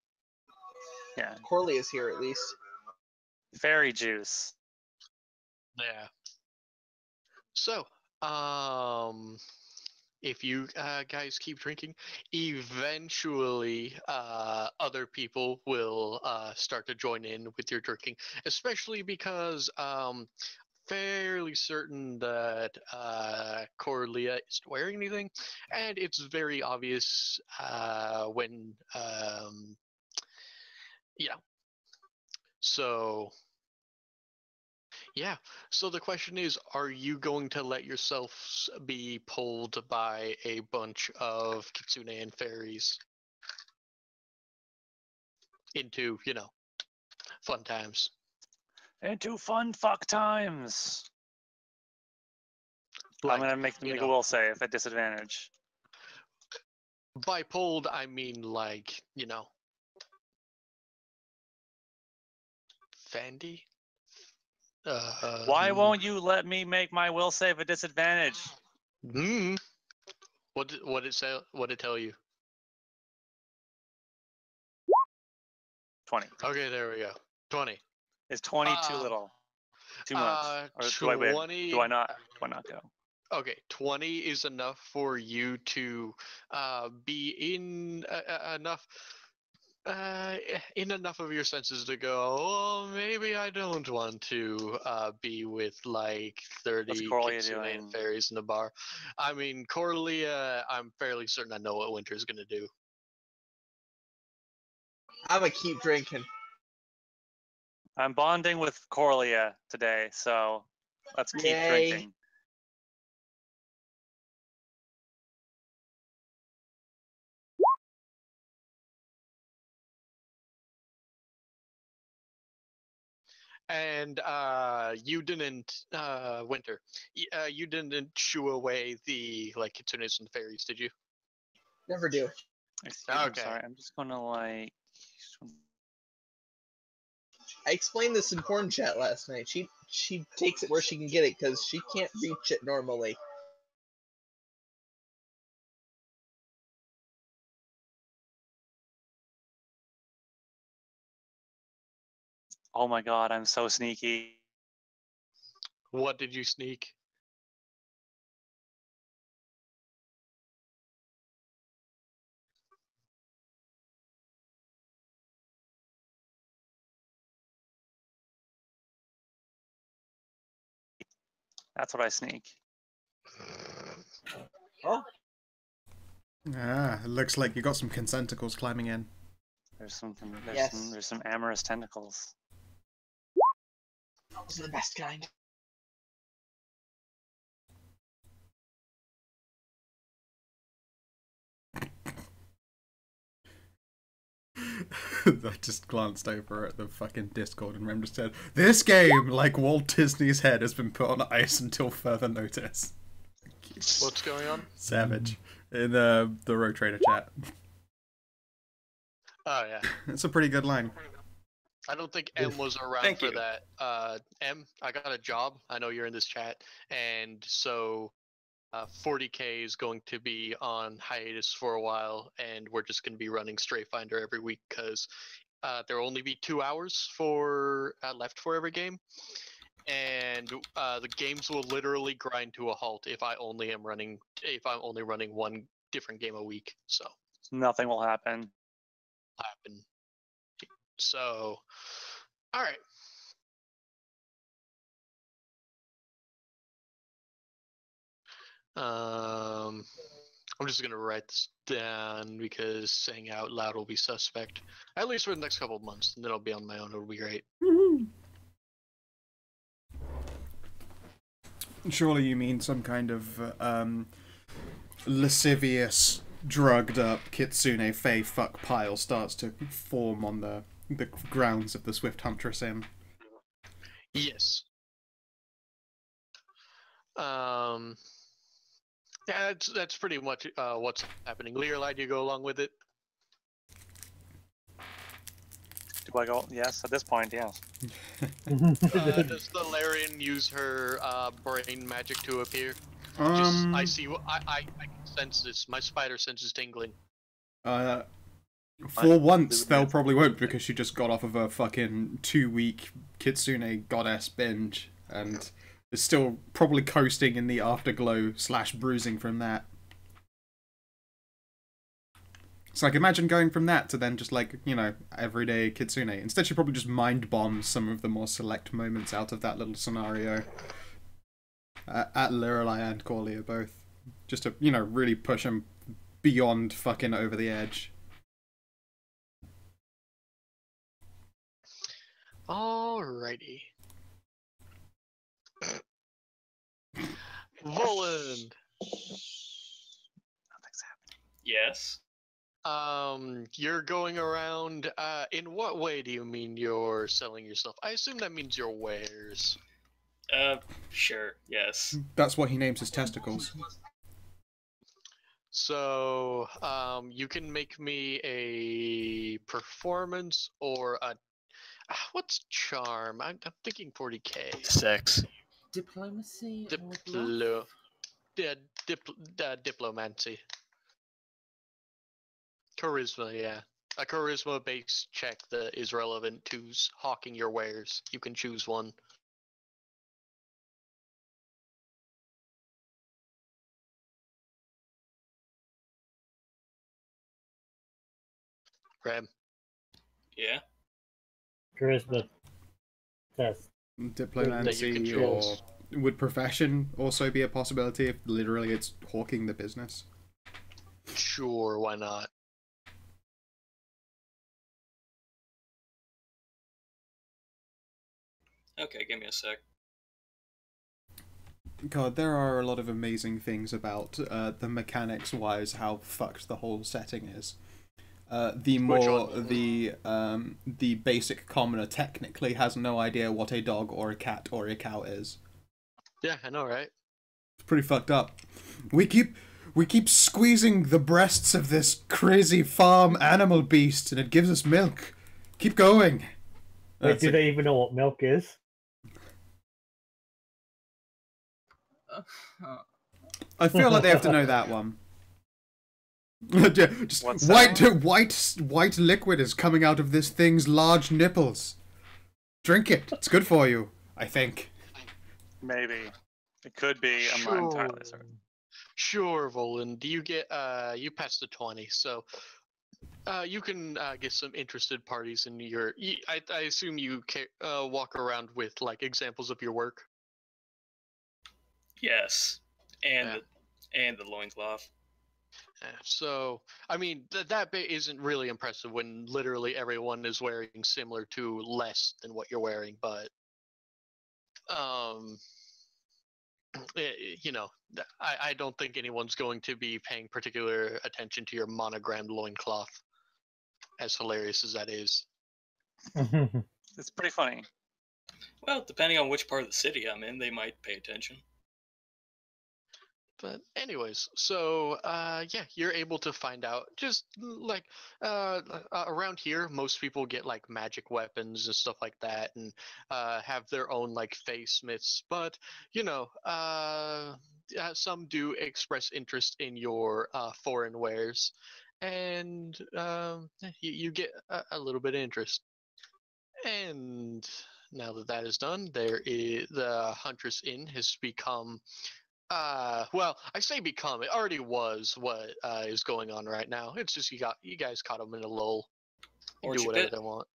Yeah, Corley is here at least. fairy juice. Yeah. So, um, if you uh, guys keep drinking, eventually uh, other people will uh, start to join in with your drinking, especially because um, fairly certain that uh, isn't wearing anything, and it's very obvious uh, when um, know. So, yeah. So the question is, are you going to let yourself be pulled by a bunch of kitsune and fairies into, you know, fun times? Into fun fuck times. Like, I'm gonna make them you make know, a will save at disadvantage. by pulled, I mean like, you know, Fandy. Uh, Why won't you let me make my will save a disadvantage? Hmm. What did, what did it say? What did it tell you? 20. Okay, there we go. Twenty. Is 20 too Uh, little? Too much? Uh, or do I win? twenty. Do I not? Do I not go? Okay, 20 is enough for you to uh, be in uh, uh, enough uh, in enough of your senses to go, oh, maybe I don't want to uh, be with like 30 Corlia kitsune doing? fairies in a bar. I mean, Corlia, I'm fairly certain I know what Winter's going to do. I'm gonna keep drinking. I'm bonding with Corlia today, so let's keep Yay. drinking. And uh, you didn't, uh, Winter, uh, you didn't chew away the like kitsunes and fairies, did you? Never do. Excuse me, I'm Okay. sorry. I'm just gonna like. I explained this in porn chat last night. She she takes it where she can get it because she can't reach it normally. Oh my god, I'm so sneaky. What did you sneak? That's what I sneak. Oh, Ah, it looks like you got some consentacles climbing in. There's some. There's Yes. some. There's some amorous tentacles. Those was the best kind. I just glanced over at the fucking Discord and Rem just said, This game, like Walt Disney's head, has been put on ice until further notice. What's going on? Savage. In uh, the Rogue Trader chat. Oh yeah. It's a pretty good line. I don't think M was around Thank for you. that. Uh, M, I got a job. I know you're in this chat, and so uh, 40k is going to be on hiatus for a while, and we're just going to be running Strayfinder every week because uh, there will only be two hours for uh, left for every game, and uh, the games will literally grind to a halt if I only am running if I'm only running one different game a week. So Nothing will happen. happen. So, all right. Um, I'm just gonna write this down because saying out loud will be suspect. At least for the next couple of months, and then I'll be on my own. It'll be great. Surely you mean some kind of um, lascivious, drugged up Kitsune Fey fuck pile starts to form on the the grounds of the Swift Huntress Inn. Yes. Um. Yeah, that's that's pretty much uh, what's happening. Learlight, you go along with it. Do I go? Yes, at this point, yes. Uh, does the Larian use her uh, brain magic to appear? Just, Um, I see. wh- I, I I can sense this. My spider sense is tingling. Uh, I for once, they'll probably won't because she just got off of a fucking two-week Kitsune goddess binge and is still probably coasting in the afterglow slash bruising from that. So like, imagine going from that to then just like you know everyday Kitsune. Instead, she probably just mind bombs some of the more select moments out of that little scenario. Uh, at Lorelei and Corlia both, just to you know really push them beyond fucking over the edge. Alrighty. Voland. Nothing's happening. Yes. Um, you're going around. Uh, in what way do you mean you're selling yourself? I assume that means your wares. Uh, sure. Yes. That's what he names his testicles. So, um, you can make me a performance or a. ah, What's charm? I'm, I'm thinking 40k. Sex. Diplomacy or bluff? Diplo. Yeah, dipl- uh, diplomancy. Charisma, yeah. A charisma based check that is relevant to hawking your wares. You can choose one. Graham. Yeah. Charisma test. Diplomacy or would profession also be a possibility if literally it's hawking the business? Sure, why not? Okay, give me a sec. God, there are a lot of amazing things about uh, the mechanics wise how fucked the whole setting is. Uh, the Which more one? the um, the basic commoner technically has no idea what a dog or a cat or a cow is. Yeah, I know, right? It's pretty fucked up. We keep we keep squeezing the breasts of this crazy farm animal beast, and it gives us milk. Keep going. Wait, That's do it. they even know what milk is? I feel like they have to know that one. Just What's white, that white, white liquid is coming out of this thing's large nipples. Drink it. It's good for you. I think. Maybe. It could be. I'm not entirely certain. Sure, Voland. Do you get uh you passed the twenty, so uh you can uh, get some interested parties in your. I assume you ca- uh walk around with like examples of your work. Yes. And Yeah. the and the loincloth. Yeah, So I mean th- that bit isn't really impressive when literally everyone is wearing similar to less than what you're wearing, but um. eh, eh, You know, I, I don't think anyone's going to be paying particular attention to your monogrammed loincloth, as hilarious as that is. It's pretty funny. Well, depending on which part of the city I'm in, they might pay attention. But anyways, so uh, yeah, you're able to find out just like uh, uh, around here, most people get like magic weapons and stuff like that, and uh, have their own like face myths. But you know, uh, some do express interest in your uh, foreign wares, and um, you, you get a, a little bit of interest. And now that that is done, there is the Huntress Inn has become uh, well, I say become. It already was what uh, is going on right now. It's just you got you guys caught them in a lull. You Or do whatever bit. they want.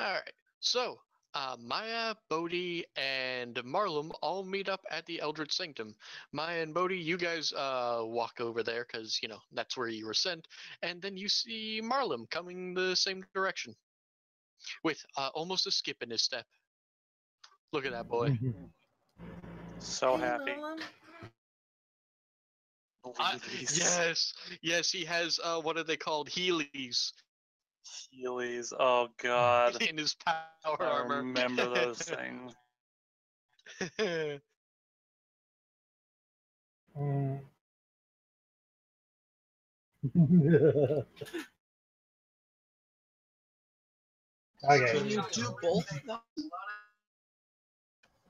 All right. So uh, Maya, Bodhi, and Marlum all meet up at the Eldritch Sanctum. Maya and Bodhi, you guys uh, walk over there because you know that's where you were sent, and then you see Marlum coming the same direction, with uh, almost a skip in his step. Look at that boy. So happy. Nolan. I- Heelys. yes, yes, he has. Uh, what are they called? Heelys Heelys. Oh god. in his power I armor. remember those things. Mm. Okay. Can you do both?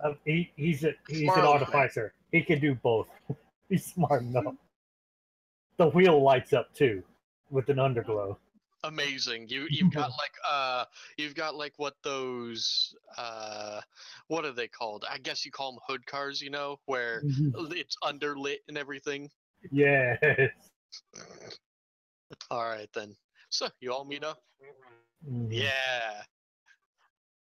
Uh, he, he's a he's Smart an artificer. He can do both. he's smart enough. The wheel lights up too, with an underglow. Amazing. You you've got like uh you've got like what those uh what are they called? I guess you call them hood cars, you know, where it's underlit and everything. yes. All right then. So you all meet up? Mhm. Yeah.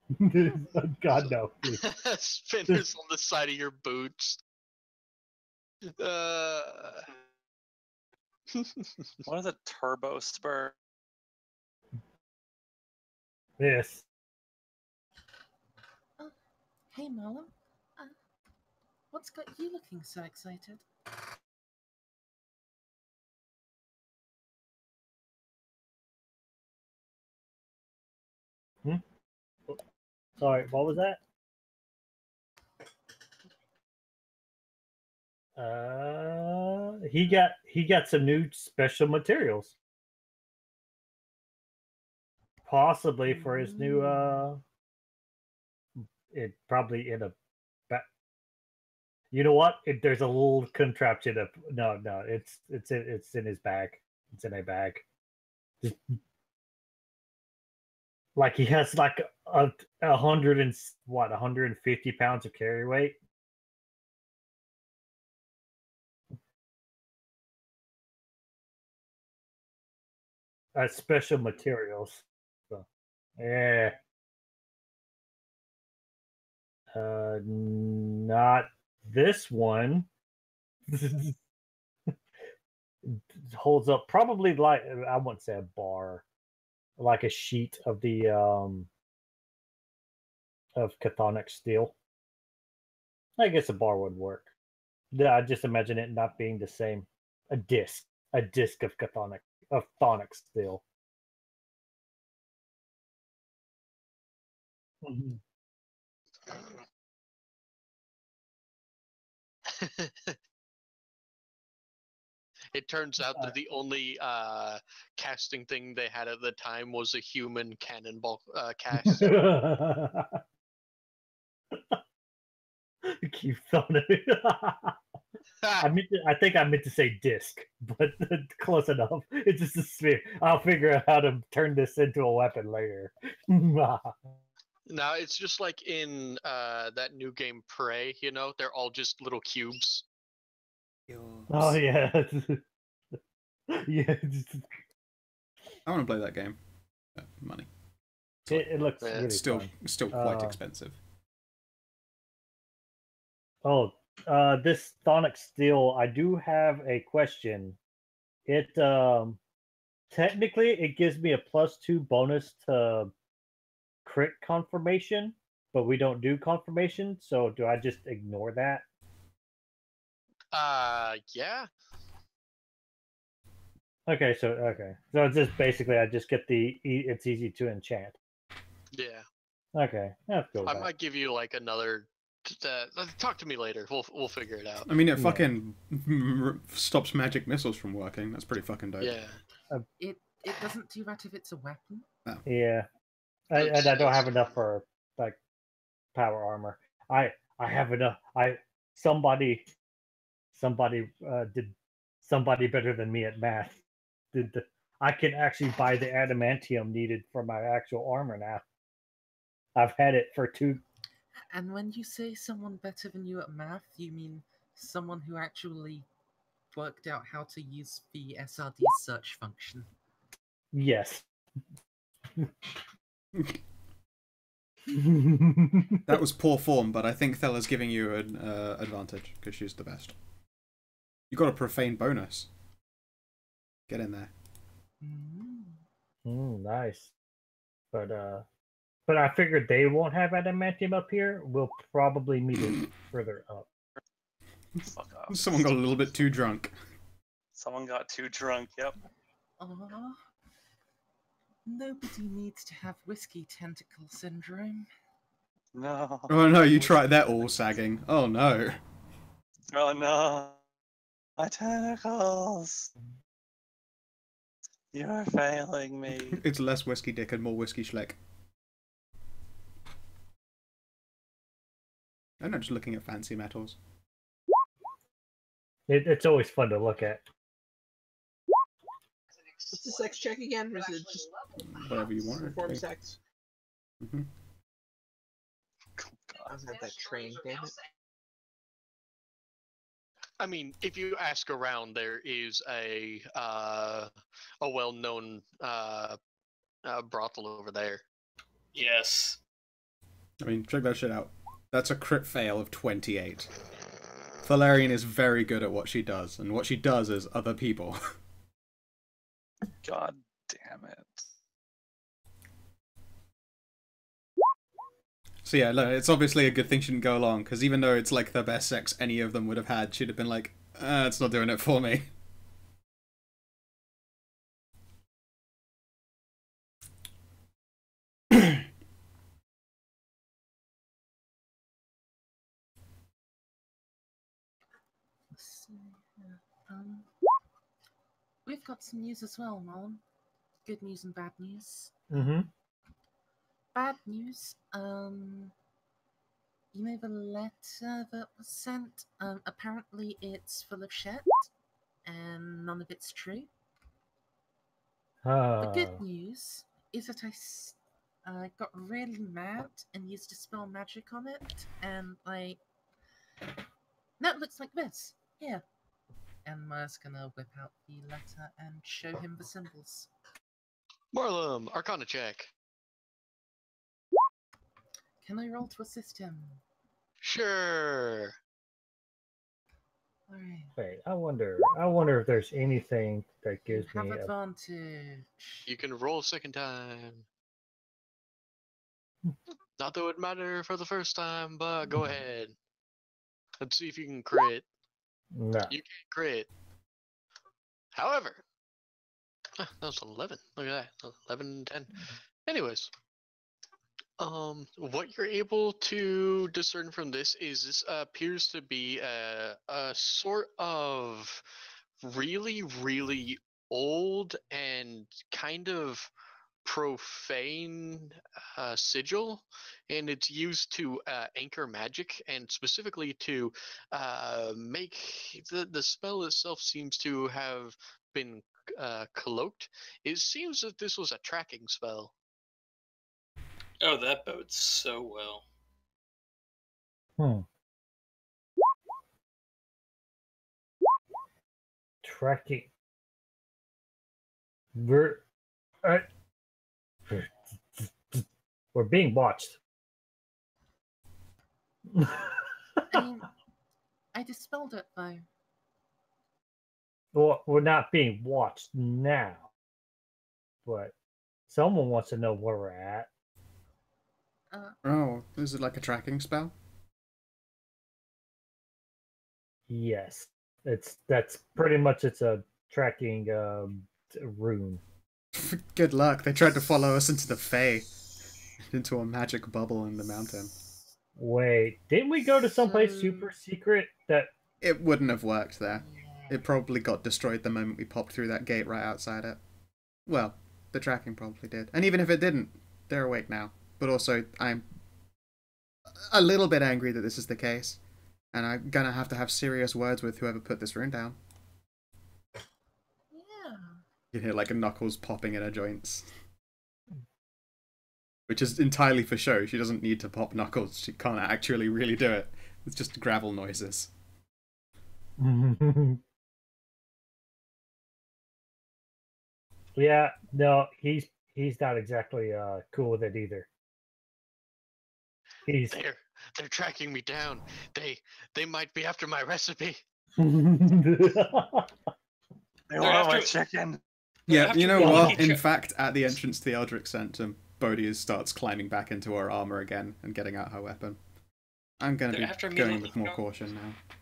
God no. Spinners on the side of your boots. Uh, What is a turbo spur? Yes. Hey, Marlon. Uh, what's got you looking so excited? Sorry, what was that? Uh, he got he got some new special materials, possibly for his new uh. It probably in a. You know what? It, there's a little contraption. Up, no, no, it's it's in, it's in his bag. It's in a bag. Just- like he has like a, a hundred and what, 150 pounds of carry weight. Uh, special materials. So, yeah. Uh, not this one. Holds up probably like I wouldn't say a bar, like a sheet of the um of chthonic steel. I guess a bar would work. Yeah, I just imagine it not being the same. A disc, a disc of chthonic of chthonic steel. Mhm. it turns out that the only uh, casting thing they had at the time was a human cannonball uh, cast. Keep throwing it. I meant to, I think I meant to say disc, but close enough. It's just a sphere. I'll figure out how to turn this into a weapon later. now it's just like in uh, that new game Prey. You know, they're all just little cubes. Oh yeah. yeah. I want to play that game. Uh, money. It, it looks Yeah, really still fun. still quite Uh, expensive. Oh, uh, this Chthonic Steel, I do have a question. It um technically it gives me a plus two bonus to crit confirmation, but we don't do confirmation, so do I just ignore that? Uh, yeah. Okay, so okay, so it's just basically I just get the e- it's easy to enchant. Yeah. Okay, that's cool. I might give you like another. Uh, talk to me later. We'll we'll figure it out. I mean, it yeah. fucking stops magic missiles from working. That's pretty fucking dope. Yeah. It it doesn't do that if it's a weapon. Yeah, I, and I don't have enough for like power armor. I I have enough. I somebody somebody uh, did somebody better than me at math. Did the I can actually buy the adamantium needed for my actual armor now. I've had it for two. And when you say someone better than you at math, you mean someone who actually worked out how to use the SRD search function. Yes. That was poor form, but I think Thella's giving you an uh, advantage because she's the best. You got a profane bonus. Get in there. Mm. Mm, nice. But uh but I figured they won't have adamantium up here. We'll probably meet it further up. Fuck off. Someone got a little bit too drunk. Someone got too drunk. Yep. Aw. Nobody needs to have whiskey tentacle syndrome. No. Oh no, you tried that all sagging. Oh no. Oh no. My tentacles! You are failing me. it's less whiskey dick and more whiskey schleck. I'm not just looking at fancy metals. It, it's always fun to look at. What's the sex check again? Or is it just whatever you want? Perform sex. Mm-hmm. Oh, God, I was at that train, damn it. I mean, if you ask around, there is a uh, a well-known uh, uh, brothel over there. Yes. I mean, check that shit out. That's a crit fail of 28. Valerian is very good at what she does, and what she does is other people. God damn it. So yeah, no, it's obviously a good thing she didn't go along, because even though it's like the best sex any of them would have had, she'd have been like, uh, it's not doing it for me. Let's see here. Um, we've got some news as well, Marlon. Good news and bad news. Mm-hmm. Bad news. Um, you know the letter that was sent. Um, apparently it's full of shit, and none of it's true. The Uh, good news is that I s- uh, got really mad and used a spell magic on it, and I. that looks like this. Here. And Maya's gonna whip out the letter and show him the symbols. Marlum, Arcana check. Can I roll to assist him? Sure. Alright. wait, I wonder. I wonder if there's anything that gives have me. A, advantage. You can roll a second time. Hmm. Not that it would matter for the first time, but go hmm. ahead. Let's see if you can crit. no. You can't crit. However, that was 11. Look at that. 11, 10. Hmm. Anyways, um, what you're able to discern from this is this appears to be a, a sort of really, really old and kind of profane uh, sigil, and it's used to uh, anchor magic, and specifically to uh, make the the spell itself seems to have been uh, cloaked. It seems that this was a tracking spell. Oh, that bodes so well. Hmm. Tracking. We're. Uh, we're being watched. I mean, I dispelled it though. well, we're not being watched now. But someone wants to know where we're at. Uh, Oh, is it like a tracking spell? Yes. It's that's pretty much it's a tracking um, rune. Good luck. They tried to follow us into the Fae, into a magic bubble in the mountain. Wait, didn't we go to someplace So- super secret that It wouldn't have worked there. yeah. It probably got destroyed the moment we popped through that gate right outside it. Well, the tracking probably did. And even if it didn't, they're awake now. But also, I'm a little bit angry that this is the case. And I'm gonna have to have serious words with whoever put this rune down. Yeah. You can hear like a knuckles popping in her joints. Which is entirely for show. She doesn't need to pop knuckles. She can't actually really do it. It's just gravel noises. Yeah, no, he's he's not exactly uh cool with it either. He's They're they're tracking me down. They they might be after my recipe. They They're want my chicken. Yeah, you know what? In fact, at the entrance to the Eldritch Sanctum, Bodhi starts climbing back into her armor again and getting out her weapon. I'm gonna They're be after going with more know. caution now.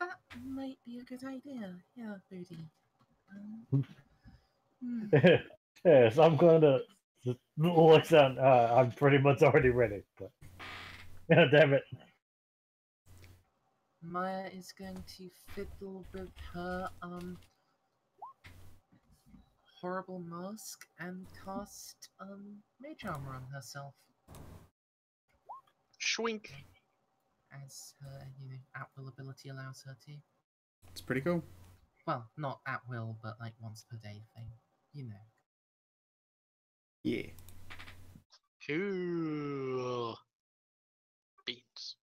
That might be a good idea. Yeah, Booty. Um, hmm. yes, I'm gonna look down. Uh, I'm pretty much already ready, but yeah, damn it. Maya is going to fiddle with her um horrible mask and cast um mage armor on herself. Schwink. as her you know at will ability allows her to. It's pretty cool. Well, not at will, but like once per day thing. You know. Yeah. Cool. Beans.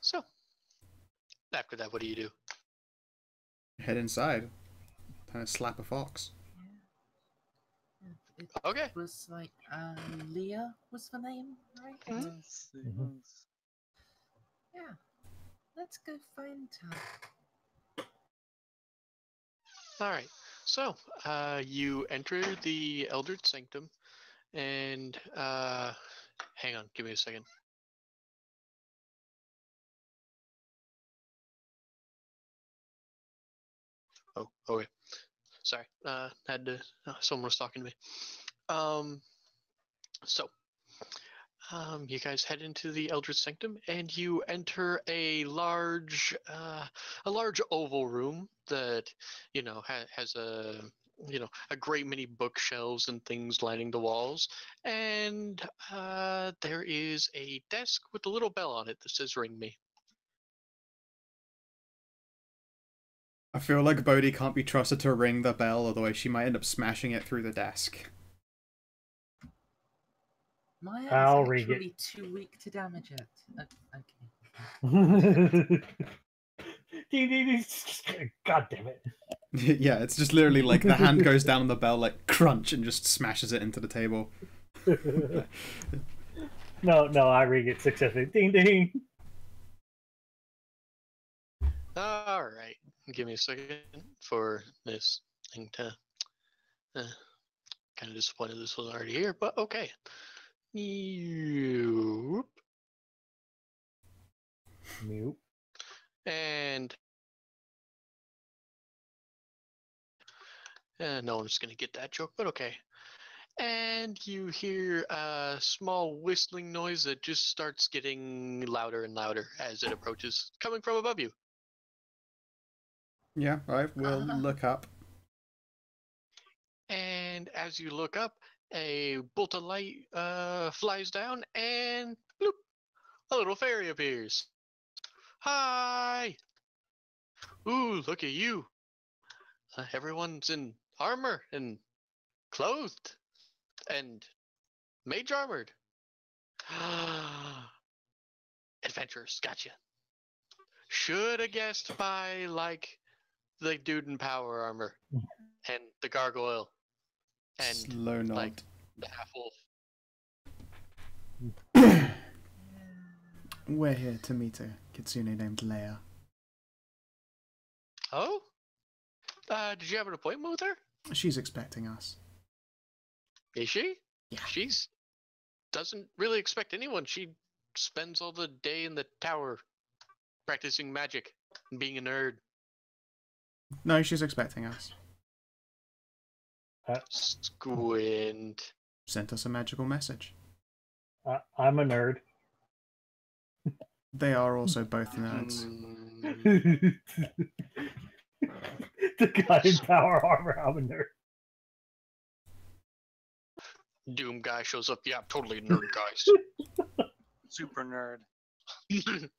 So, after that, what do you do? Head inside. Kind of slap a fox. It Okay. was like uh, Leah was the name, right? Yes, Mhm. yes. Yeah. Let's go find her. All right. So, uh, you enter the Eldritch Sanctum, and uh, hang on, give me a second. Oh, okay. Sorry. Uh, had to. Uh, someone was talking to me. Um. So, um, you guys head into the Eldritch Sanctum, and you enter a large, uh, a large oval room that you know ha- has a you know a great many bookshelves and things lining the walls and uh, there is a desk with a little bell on it that says ring me I feel like Bodhi can't be trusted to ring the bell, otherwise she might end up smashing it through the desk. My I'll arm's rig it. actually too weak to damage it. Okay. Ding, ding, ding. God damn it. yeah, it's just literally like the hand goes down on the bell, like crunch, and just smashes it into the table. no, no, I rig it successfully. Ding ding. all right give me a second for this thing to uh, kind of disappointed this was already here but okay Yoop. Mute. and uh, no one's gonna get that joke, but okay. And you hear a small whistling noise that just starts getting louder and louder as it approaches, coming from above you. Yeah, I will Uh. look up. And as you look up, a bolt of light uh, flies down, and bloop, a little fairy appears. Hi! Ooh, look at you. Uh, everyone's in armor and clothed and mage armored. Adventurers, gotcha. Should have guessed by like the dude in power armor and the gargoyle and Slow nod. like the half wolf. We're here to meet a kitsune named Leia. Oh? Uh, did you have an appointment with her? She's expecting us. Is she? Yeah. She's doesn't really expect anyone. She spends all the day in the tower practicing magic and being a nerd. No, she's expecting us. Squint. Sent us a magical message. I, I'm a nerd. They are also both nerds. Mm, the guy in power armor. I'm a nerd. Doom guy shows up. Yeah, I'm totally a nerd, guys. Super nerd.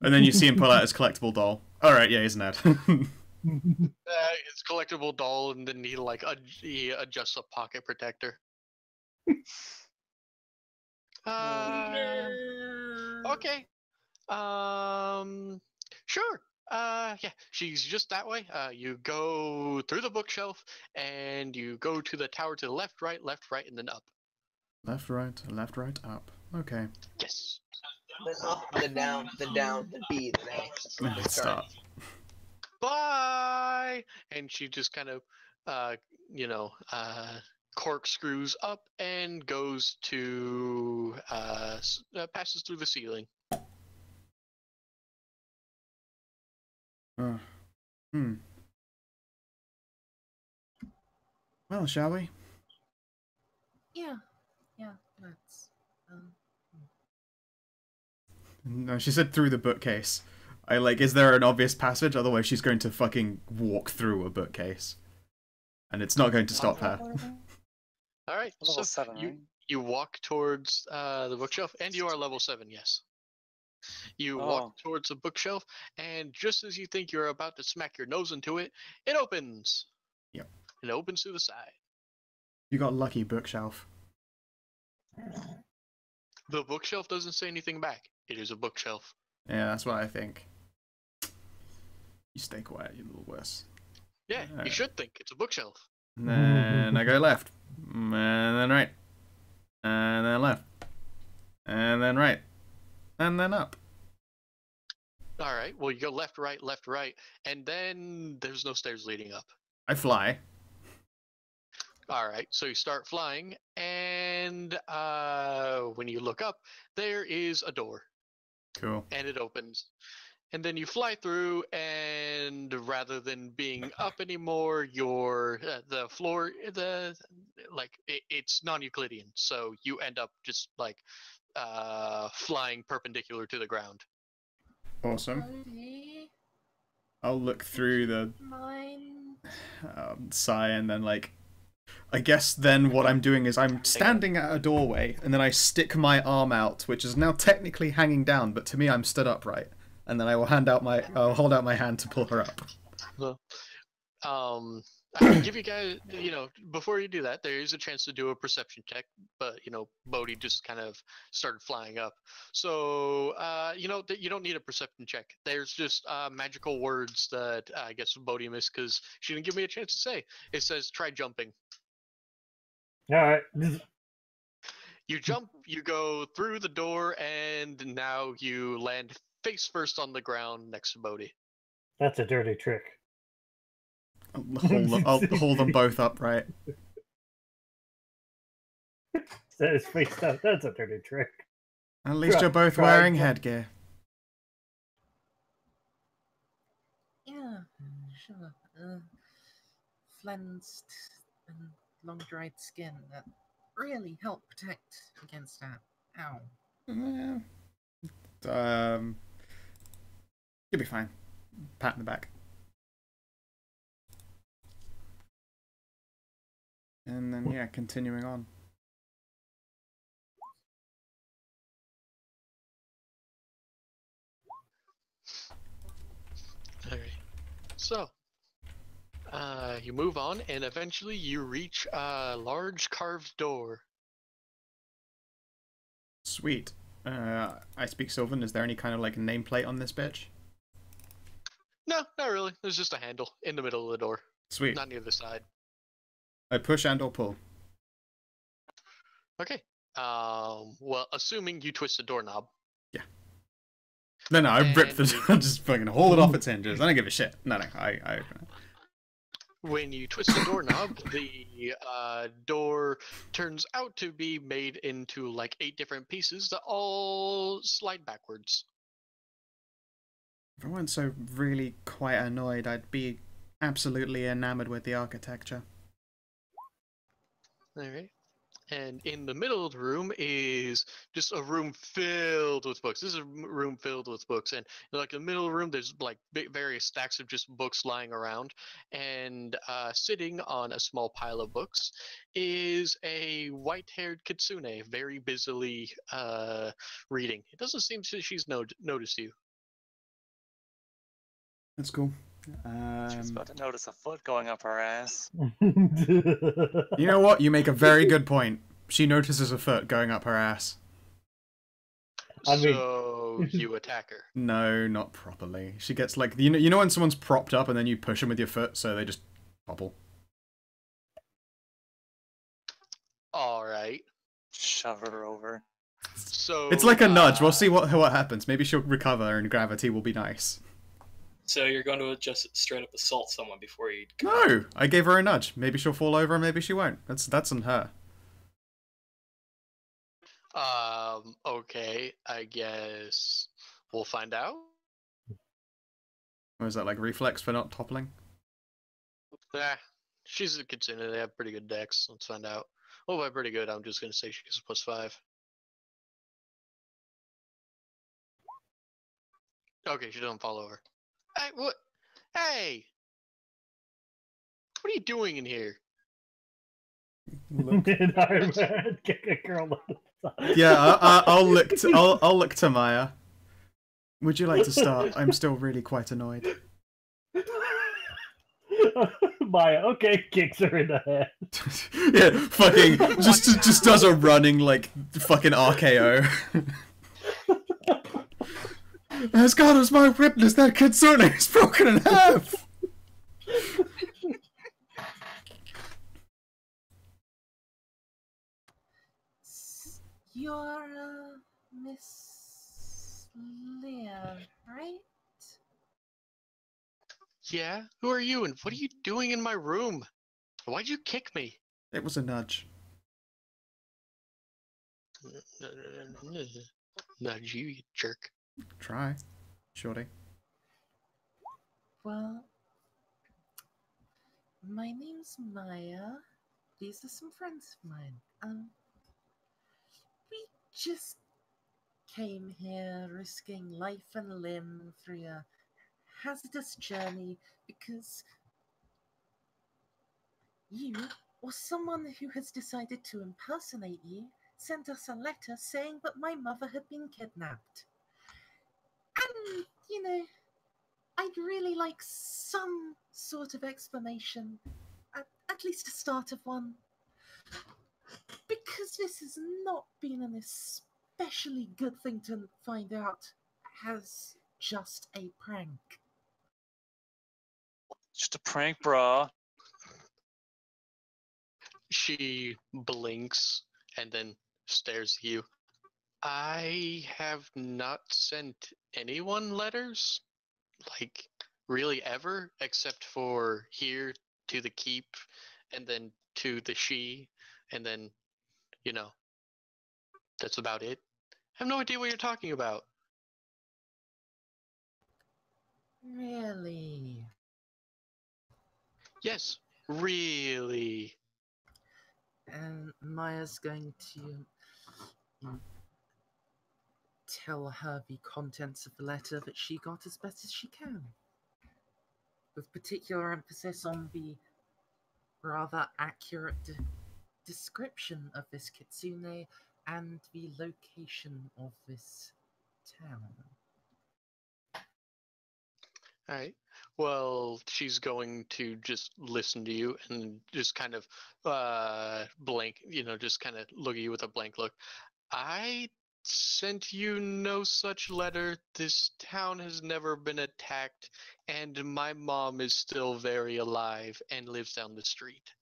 And then you see him pull out his collectible doll. Alright, yeah, he's a nerd. Uh, his collectible doll, and then he like ad- he adjusts a pocket protector. uh, okay. Um, sure. Uh, yeah, she's just that way. Uh, you go through the bookshelf, and you go to the tower to the left, right, left, right, and then up. left, right, left, right, up. Okay. Yes. Then up, then down, then down, then B, then A. Then Stop. Bye. And she just kind of, uh, you know, uh, corkscrews up and goes to uh, uh passes through the ceiling. Uh, hmm. Well, shall we? Yeah, yeah, let's. Um, No, she said through the bookcase. I like, is there an obvious passage? Otherwise, she's going to fucking walk through a bookcase. And it's not going to stop her. All right. Level So seven, you right? you walk towards uh, the bookshelf, and you are level seven. Yes. You Oh. walk towards a bookshelf, and just as you think you're about to smack your nose into it, it opens. Yep. It opens to the side. You got lucky bookshelf. The bookshelf doesn't say anything back. It is a bookshelf. Yeah, that's what I think. You stay quiet, you little wuss. Yeah, you Alright. should think it's a bookshelf. And then I go left. And then right. And then left. And then right. And then up. All right. Well, you go left, right, left, right, and then there's no stairs leading up. I fly. All right. So you start flying, and uh, when you look up, there is a door, Cool. and it opens. And then you fly through, and rather than being up anymore, your uh, the floor, the like it, it's non-Euclidean, so you end up just like uh, flying perpendicular to the ground. Awesome. I'll look through the mine. um, sigh and then like I guess then what I'm doing is I'm standing at a doorway and then I stick my arm out, which is now technically hanging down, but to me I'm stood upright. And then I will hand out my I'll hold out my hand to pull her up. Well, um, I'll give you guys, you know, before you do that, there is a chance to do a perception check, but you know, Bodhi just kind of started flying up. So, uh, you know, th- you don't need a perception check. There's just uh, magical words that uh, I guess Bodhi missed because she didn't give me a chance to say. It says try jumping. All right. You jump, you go through the door, and now you land face first on the ground next to Bodhi. That's a dirty trick. I'll hold them, I'll hold them both upright. That is face down. That's a dirty trick. At least Try- you're both try wearing jump. headgear. Yeah, sure. Uh, flensed and long dried skin that really help protect against that. Ow. Yeah. Um, you'll be fine. Pat in the back. And then yeah, continuing on. Alright. So, uh, you move on, and eventually you reach a large carved door. Sweet. Uh, I speak Sylvan. Is there any kind of like nameplate on this bitch? No, not really. There's just a handle in the middle of the door, Sweet. not near the side. I push and or pull. Okay. Um. Well, assuming you twist the doorknob. Yeah. No, no, I rip the And- door. Just fucking hold it off its hinges. I don't give a shit. No, no, I, I open it. When you twist the doorknob, the uh, door turns out to be made into like eight different pieces that all slide backwards. If I weren't so really quite annoyed, I'd be absolutely enamored with the architecture. All right. And in the middle of the room is just a room filled with books. This is a room filled with books, and like in the middle of the room, there's like various stacks of just books lying around. And uh, sitting on a small pile of books is a white-haired kitsune, very busily uh, reading. It doesn't seem to she's no- noticed you. That's cool. She was Um, about to notice a foot going up her ass. you know what? You make a very good point. She notices a foot going up her ass. I mean- so you attack her. No, not properly. She gets like you know you know when someone's propped up and then you push them with your foot so they just topple. All right. Shove her over. So It's like a nudge. We'll uh, see what what happens. Maybe she'll recover and gravity will be nice. So you're going to just straight up assault someone before you. No, I gave her a nudge. Maybe she'll fall over, maybe she won't. That's that's on her. Um, okay, I guess we'll find out. Or is that like reflex for not toppling? Yeah, she's a kitsune. They have pretty good decks. Let's find out. Oh, by pretty good, I'm just gonna say she gets a plus five. Okay, she doesn't fall over. Hey, what? Hey, what are you doing in here? Look. And Iron kick a girl on the side. Yeah, I, I, I'll look. To, I'll I'll look to Maya. Would you like to start? I'm still really quite annoyed. Maya, okay, kicks her in the head. yeah, fucking just just does a running like fucking RKO. As God is my witness, that kitsune is broken in half. You're uh, Miss Leah, right? Yeah? Who are you and what are you doing in my room? Why'd you kick me? It was a nudge. Nudge you, you jerk. Try, shorty. Well, my name's Maya. These are some friends of mine. Um, we just came here risking life and limb through a hazardous journey because you, or someone who has decided to impersonate you, sent us a letter saying that my mother had been kidnapped. You know, I'd really like some sort of explanation, at, at least a start of one. Because this has not been an especially good thing to find out as just a prank. Just a prank, brah. She blinks and then stares at you. I have not sent anyone letters, like really ever, except for here to the keep, and then to the she, and then, you know, that's about it. I have no idea what you're talking about. Really? Yes, really. And Maya's going to tell her the contents of the letter that she got as best as she can. With particular emphasis on the rather accurate de- description of this kitsune and the location of this town. All right. Well, she's going to just listen to you and just kind of uh blank, you know, just kind of look at you with a blank look. I sent you no such letter. This town has never been attacked, and my mom is still very alive and lives down the street.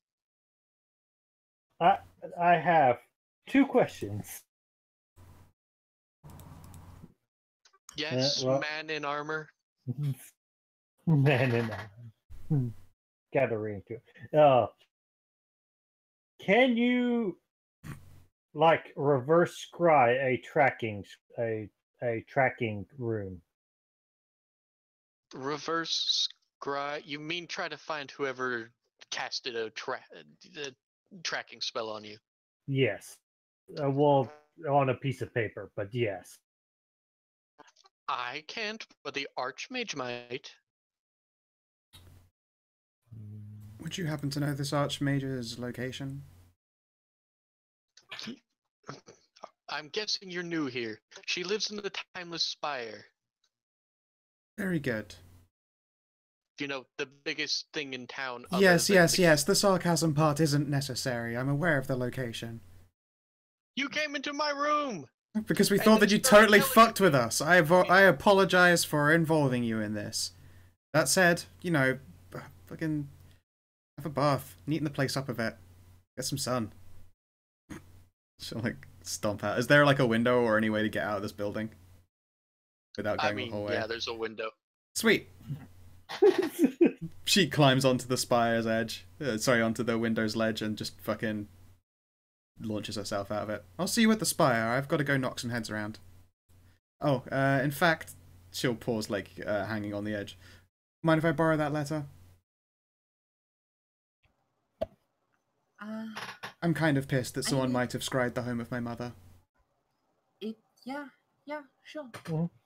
I I have two questions. Yes, well- man in armor. Man in Gotta read to it. Uh, can you like reverse scry a tracking a a tracking room? Reverse scry. You mean try to find whoever casted a tra- the tracking spell on you? Yes. Uh, well, on a piece of paper, but yes. I can't, but the Archmage might. Would you happen to know this Archmage's location? I'm guessing you're new here. She lives in the Timeless Spire. Very good. You know, the biggest thing in town. Yes, yes, the- yes. The sarcasm part isn't necessary. I'm aware of the location. You came into my room! Because we thought that you totally fucked with us. I I apologize for involving you in this. That said, you know, fucking have a bath, neaten the place up a bit, get some sun. She'll like stomp out. Is there like a window or any way to get out of this building without I going mean, the whole way? yeah, there's a window. Sweet. She climbs onto the spire's edge. Uh, sorry, onto the window's ledge and just fucking launches herself out of it. I'll see you at the spire. I've got to go knock some heads around. Oh, uh, in fact, she'll pause, like, uh, hanging on the edge. Mind if I borrow that letter? Uh, I'm kind of pissed that I someone mean- might have scried the home of my mother. it, yeah, yeah, sure.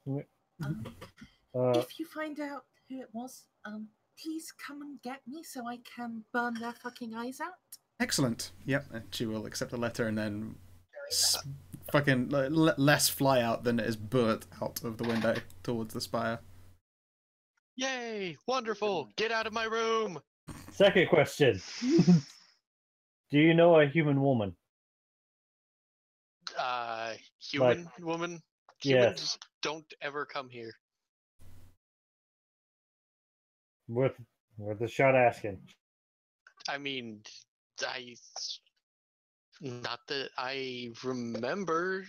Mhm. Um, Uh, if you find out who it was, um, please come and get me so I can burn their fucking eyes out. Excellent. Yep. And she will accept the letter and then s- fucking l- l- less fly out than it is burnt out of the window towards the spire. Yay! Wonderful! Get out of my room! Second question. Do you know a human woman? Uh, human woman? Yes. Humans don't ever come here. Worth worth a shot asking. I mean, I. Not that I remember.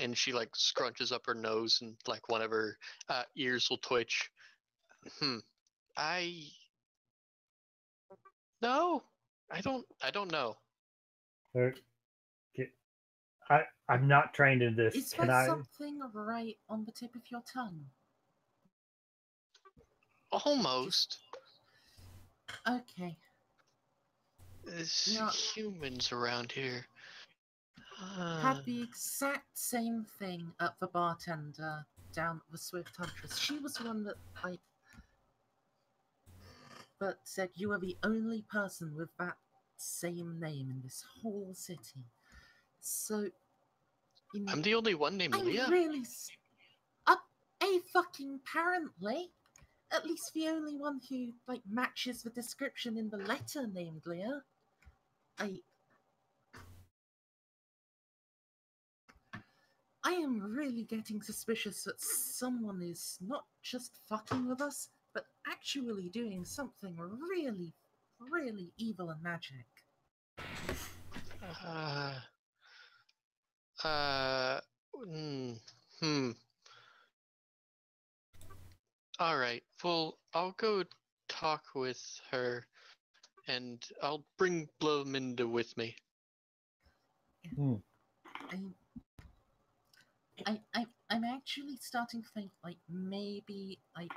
And she like scrunches up her nose and like one of her uh, ears will twitch. Hmm. I. No, I don't. I don't know. Or- get- I I'm not trained in this. Is Can there I? something right on the tip of your tongue? Almost. Okay. There's No. humans around here. Uh, Had the exact same thing at the bartender down at the Swift Huntress. She was the one that like but said you are the only person with that same name in this whole city. So you know, I'm the only one named I'm Leah. really a fucking apparently at least the only one who like matches the description in the letter named Leah. I I am really getting suspicious that someone is not just fucking with us, but actually doing something really, really evil and magic. Uh, uh, hmm, hmm. All right. Well, I'll go talk with her, and I'll bring Blominda with me. I, I, I, I'm actually starting to think like maybe like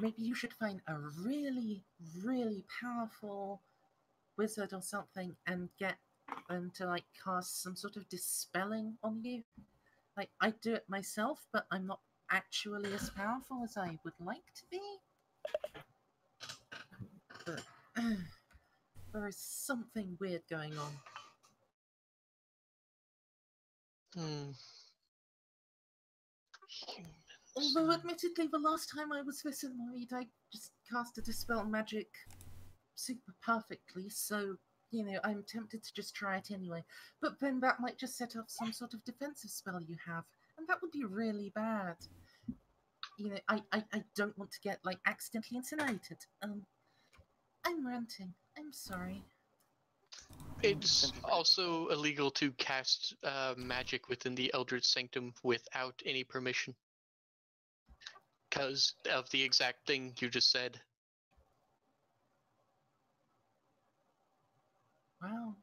maybe you should find a really, really powerful wizard or something and get them to like cast some sort of dispelling on you. Like I do it myself, but I'm not actually as powerful as I would like to be. But there is something weird going on. Hmm. Although, admittedly, the last time I was visiting Marid, I just cast a dispel magic super perfectly, so, you know, I'm tempted to just try it anyway. But then that might just set off some sort of defensive spell you have, and that would be really bad. You know, I, I, I don't want to get, like, accidentally incinerated. Um, I'm ranting. I'm sorry. It's also illegal to cast uh, magic within the Eldritch Sanctum without any permission. Because of the exact thing you just said. Wow.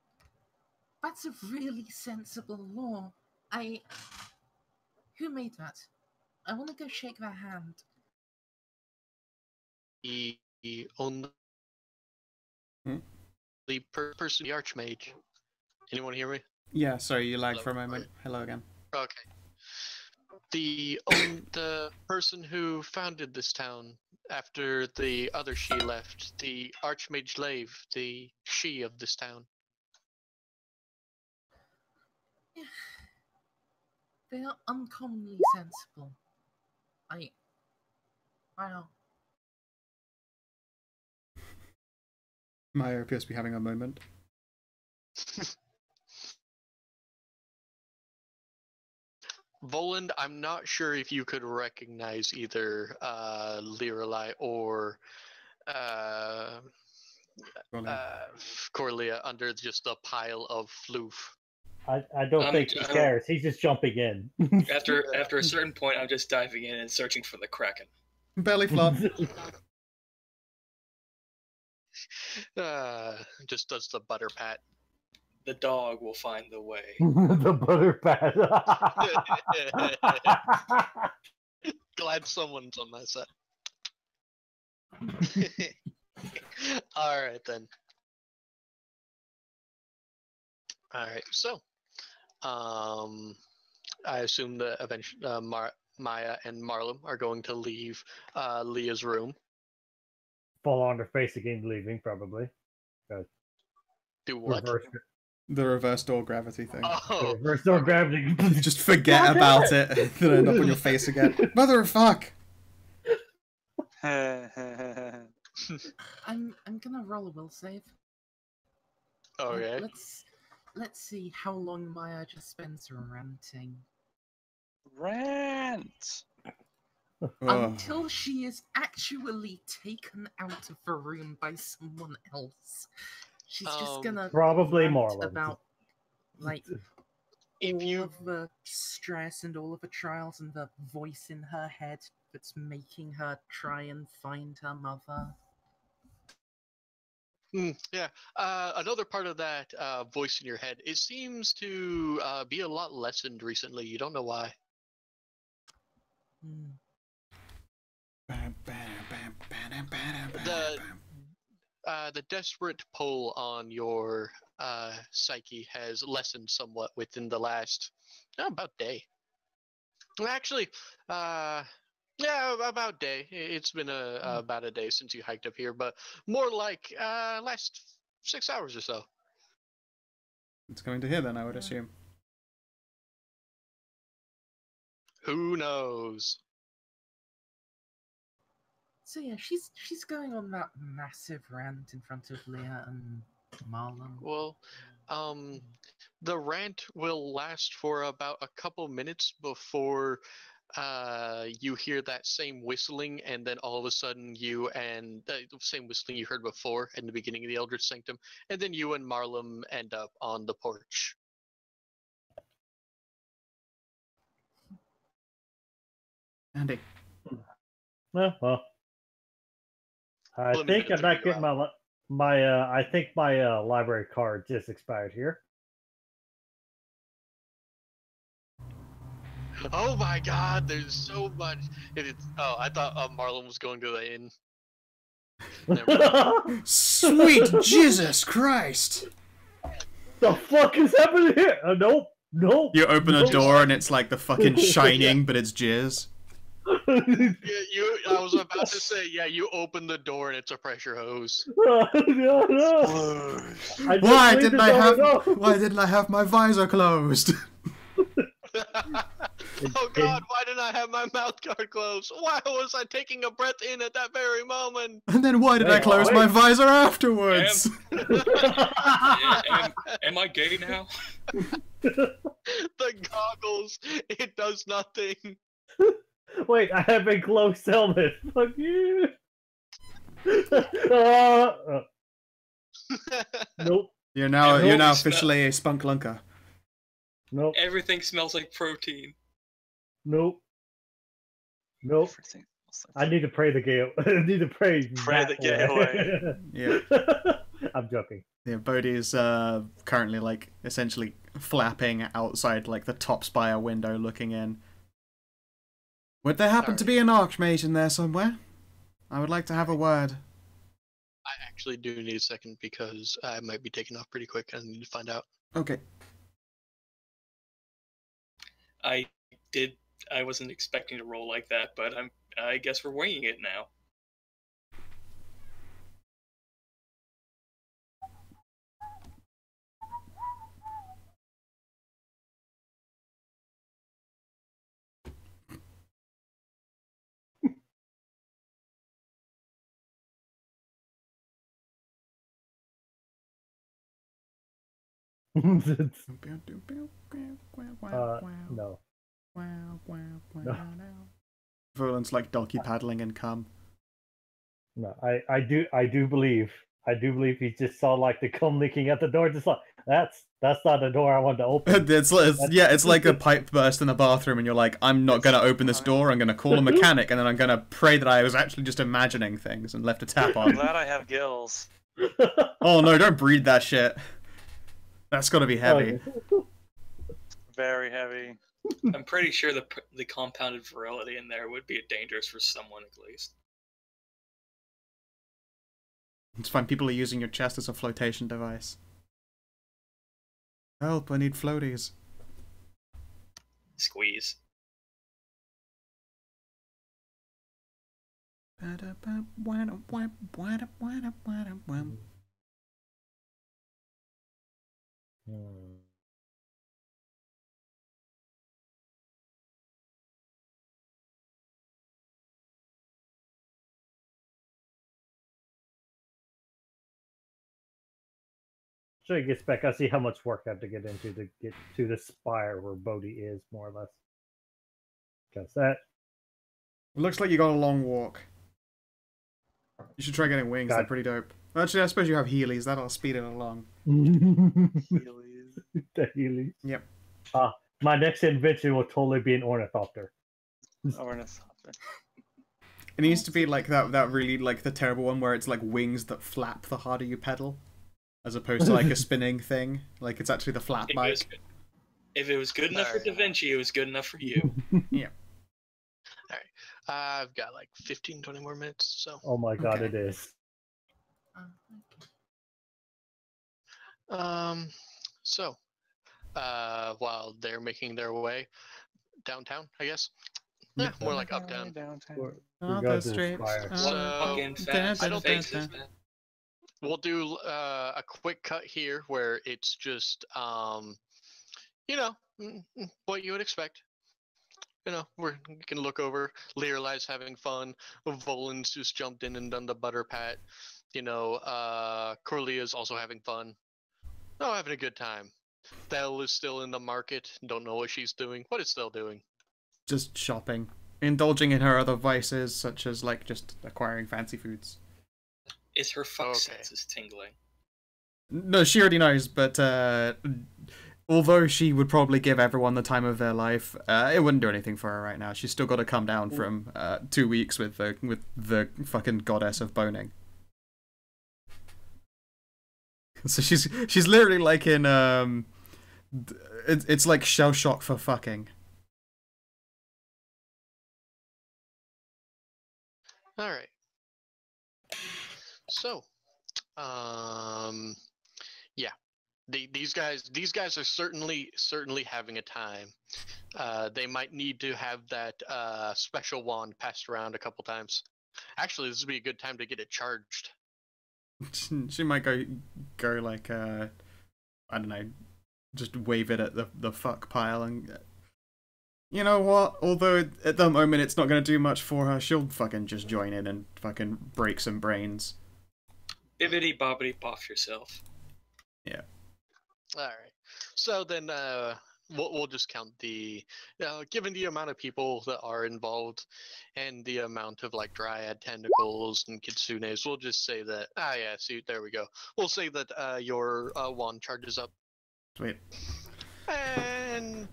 That's a really sensible law. I. Who made that? I want to go shake their hand. The the only Hmm? the per- person, the Archmage. Anyone hear me? Yeah, sorry, you lagged Hello. for a moment. Hello again. Okay. The own, the person who founded this town after the other she left, the Archmage Lave, the she of this town. They are uncommonly sensible. I. Wow. Maya appears to be having a moment. Voland, I'm not sure if you could recognize either uh, Liralai or uh, Rolling. uh, Corlia under just a pile of floof. I, I don't Um, think he cares. He's just jumping in. After after a certain point, I'm just diving in and searching for the kraken. Belly flop. Uh, just does the butter pat. The dog will find the way. the butter pad. Glad someone's on my side. All right then. All right, so, um, I assume that eventually uh, Mar- Maya and Marlem are going to leave uh, Leah's room. Fall on their face again, leaving probably. Do what? Reverse, The reverse door gravity thing. Oh, reverse door gravity. You just forget about it, then end up on your face again. Mother of fuck! I'm I'm gonna roll a will save. oh Uh, yeah. Let's let's see how long Maya just spends ranting. Rant. Ugh. Until she is actually taken out of the room by someone else. She's Um, just gonna Probably more about like If all you of the stress and all of the trials and the voice in her head that's making her try and find her mother. Hmm, yeah. Uh, another part of that uh, voice in your head, it seems to uh, be a lot lessened recently. You don't know why. Hmm. The- Uh, the desperate pull on your uh, psyche has lessened somewhat within the last uh, about day. Well, Actually, uh, yeah, about day. It's been a, about a day since you hiked up here, but more like uh, last six hours or so. It's coming to here then, I would assume. Who knows? So yeah, she's she's going on that massive rant in front of Leah and Marlon. Well, um, the rant will last for about a couple minutes before uh, you hear that same whistling, and then all of a sudden you and uh, the same whistling you heard before in the beginning of the Eldritch Sanctum, and then you and Marlum end up on the porch. Andy. Well, well. I Let think I'm not figure getting my my. Uh, I think my uh, library card just expired here. Oh my God! There's so much. It is. Oh, I thought uh, Marlon was going to the inn. Sweet Jesus Christ! the fuck is happening here? Uh, nope, nope. You open a door and it's like the fucking shining, but it's jizz. Yeah, you. I was about to say, yeah. You open the door and it's a pressure hose. no, no. I Why didn't I have why didn't I have my visor closed? oh God! Why didn't I have my mouth guard closed? Why was I taking a breath in at that very moment? And then why did I close wait. my visor afterwards? am, am I gay now? the goggles. It does nothing. Wait, I have a closed helmet. Fuck you. uh, uh, nope, You're now It you're now officially a spunklunker. nope, Everything smells like protein. nope, nope. Everything I need to pray the gale. I need to pray. Pray the gale away. Yeah. I'm joking. Yeah, Bodhi's uh, currently like essentially flapping outside like the top spire window looking in. Would there happen to be an archmage in there somewhere? I would like to have a word. I actually do need a second because I might be taking off pretty quick. I need to find out. Okay. I did. I wasn't expecting to roll like that, but I'm. I guess we're winging it now. Uh, no. Voland's like donkey paddling and cum. No, I, I do I do believe I do believe he just saw like the cum leaking at the door, just like that's that's not the door I want to open. it's, it's yeah, it's like a pipe burst in the bathroom, and you're like, I'm not gonna open this door. I'm gonna call a mechanic, and then I'm gonna pray that I was actually just imagining things and left a tap on. I'm on. glad I have gills. Oh no, don't breathe that shit. That's gotta be oh, heavy. Very heavy. I'm pretty sure the the compounded virility in there would be a dangerous for someone at least. It's fine. People are using your chest as a flotation device. Help! I need floaties. Squeeze. Hmm. So he gets back. I see how much work I have to get into to get to the spire where Bodhi is, more or less. Because that It looks like you got a long walk. You should try getting wings. They're pretty dope. Actually, I suppose you have Heelys. That'll speed it along. the Heelys. Yep. Uh, my next invention will totally be an ornithopter. Ornithopter. It needs to be like that. That really like the terrible one where it's like wings that flap the harder you pedal, as opposed to like a spinning thing. Like it's actually the flap If it, bike. was, if it was good enough for Da Vinci, it was good enough for you. Yeah. Alright. Uh, I've got like 15, 20 more minutes, so. Oh my god, Okay. it is. Uh, okay. Um, so, uh, while they're making their way downtown, I guess. Yeah, more like uptown. Downtown. We're- we the go streets So- Fucking dun, fast dun, don't dun, think faces, man. We'll do uh, a quick cut here where it's just, um, you know, mm, mm, what you would expect. You know, we're we can look over. Liralai's having fun. Voland's just jumped in and done the butter pat. You know, uh, Corlea's also having fun. Oh, having a good time. Thel is still in the market. Don't know what she's doing. What is Thel doing? Just shopping, indulging in her other vices, such as like just acquiring fancy foods. Is her fuck Okay. senses tingling? No, she already knows, but uh, although she would probably give everyone the time of their life, uh, it wouldn't do anything for her right now. She's still got to come down from uh, two weeks with the with the fucking goddess of boning. So she's she's literally like in um, it's it's like shell shock for fucking. All right. So, um, yeah, the, these guys these guys are certainly certainly having a time. Uh, they might need to have that uh, special wand passed around a couple times. Actually, this would be a good time to get it charged. she might go go like uh, I don't know, just wave it at the the fuck pile and. You know what? Although at the moment it's not going to do much for her, she'll fucking just join in and fucking break some brains. Bibbity bobbity boff yourself. Yeah. All right. So then uh, we'll, we'll just count the, uh, given the amount of people that are involved and the amount of like dryad tentacles and kitsunes, we'll just say that, ah, yeah, see, there we go. We'll say that uh, your uh, wand charges up. Sweet. And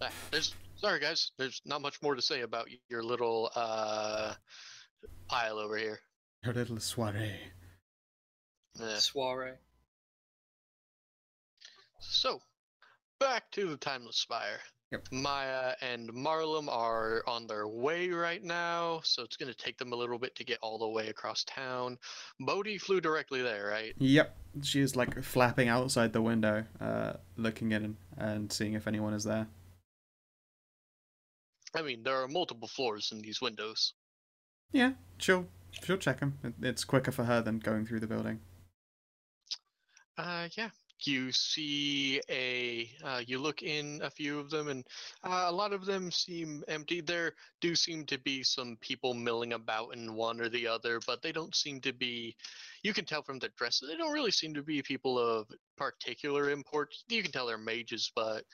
ah, there's, sorry guys, there's not much more to say about your little uh, pile over here. Her little soiree. Eh. Soiree. So, back to the Timeless Spire. Yep. Maya and Marlem are on their way right now, so it's going to take them a little bit to get all the way across town. Bodhi flew directly there, right? Yep, she is like flapping outside the window, uh, looking in and seeing if anyone is there. I mean, there are multiple floors in these windows. Yeah, she'll she'll check them. It's quicker for her than going through the building. Uh, yeah. You see a, uh, you look in a few of them, and uh, a lot of them seem empty. There do seem to be some people milling about in one or the other, but they don't seem to be. You can tell from their dresses, they don't really seem to be people of particular import. You can tell they're mages, but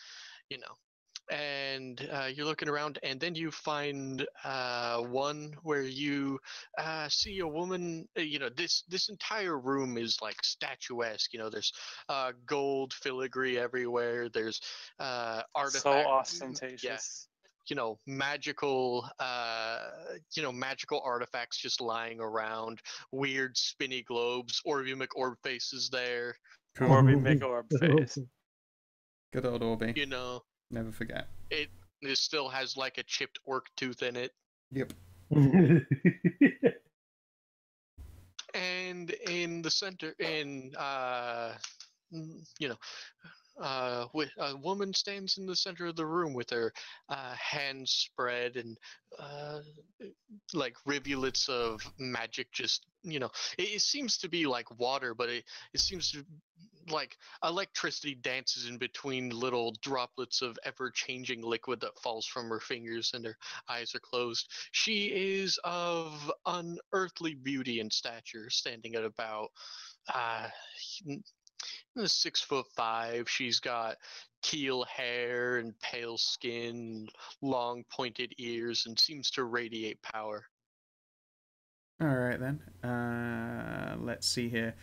you know. And uh, you're looking around, and then you find uh, one where you uh, see a woman. uh, You know, this this entire room is like statuesque. You know, there's uh, gold filigree everywhere. There's uh, artifacts. So ostentatious. You know, magical. Uh, you know, magical artifacts just lying around. Weird spinny globes. Orbiumic orb faces there. Orby big orb face. Good old Orby. You know, Never forget. it still has like a chipped orc tooth in it. Yep. and in the center in uh you know uh with a woman stands in the center of the room with her uh hands spread and uh like rivulets of magic just you know it, it seems to be like water but it, it seems to like electricity dances in between little droplets of ever-changing liquid that falls from her fingers and her eyes are closed she is of unearthly beauty and stature standing at about uh six foot five she's got teal hair and pale skin long pointed ears and seems to radiate power All right then. Uh, let's see here.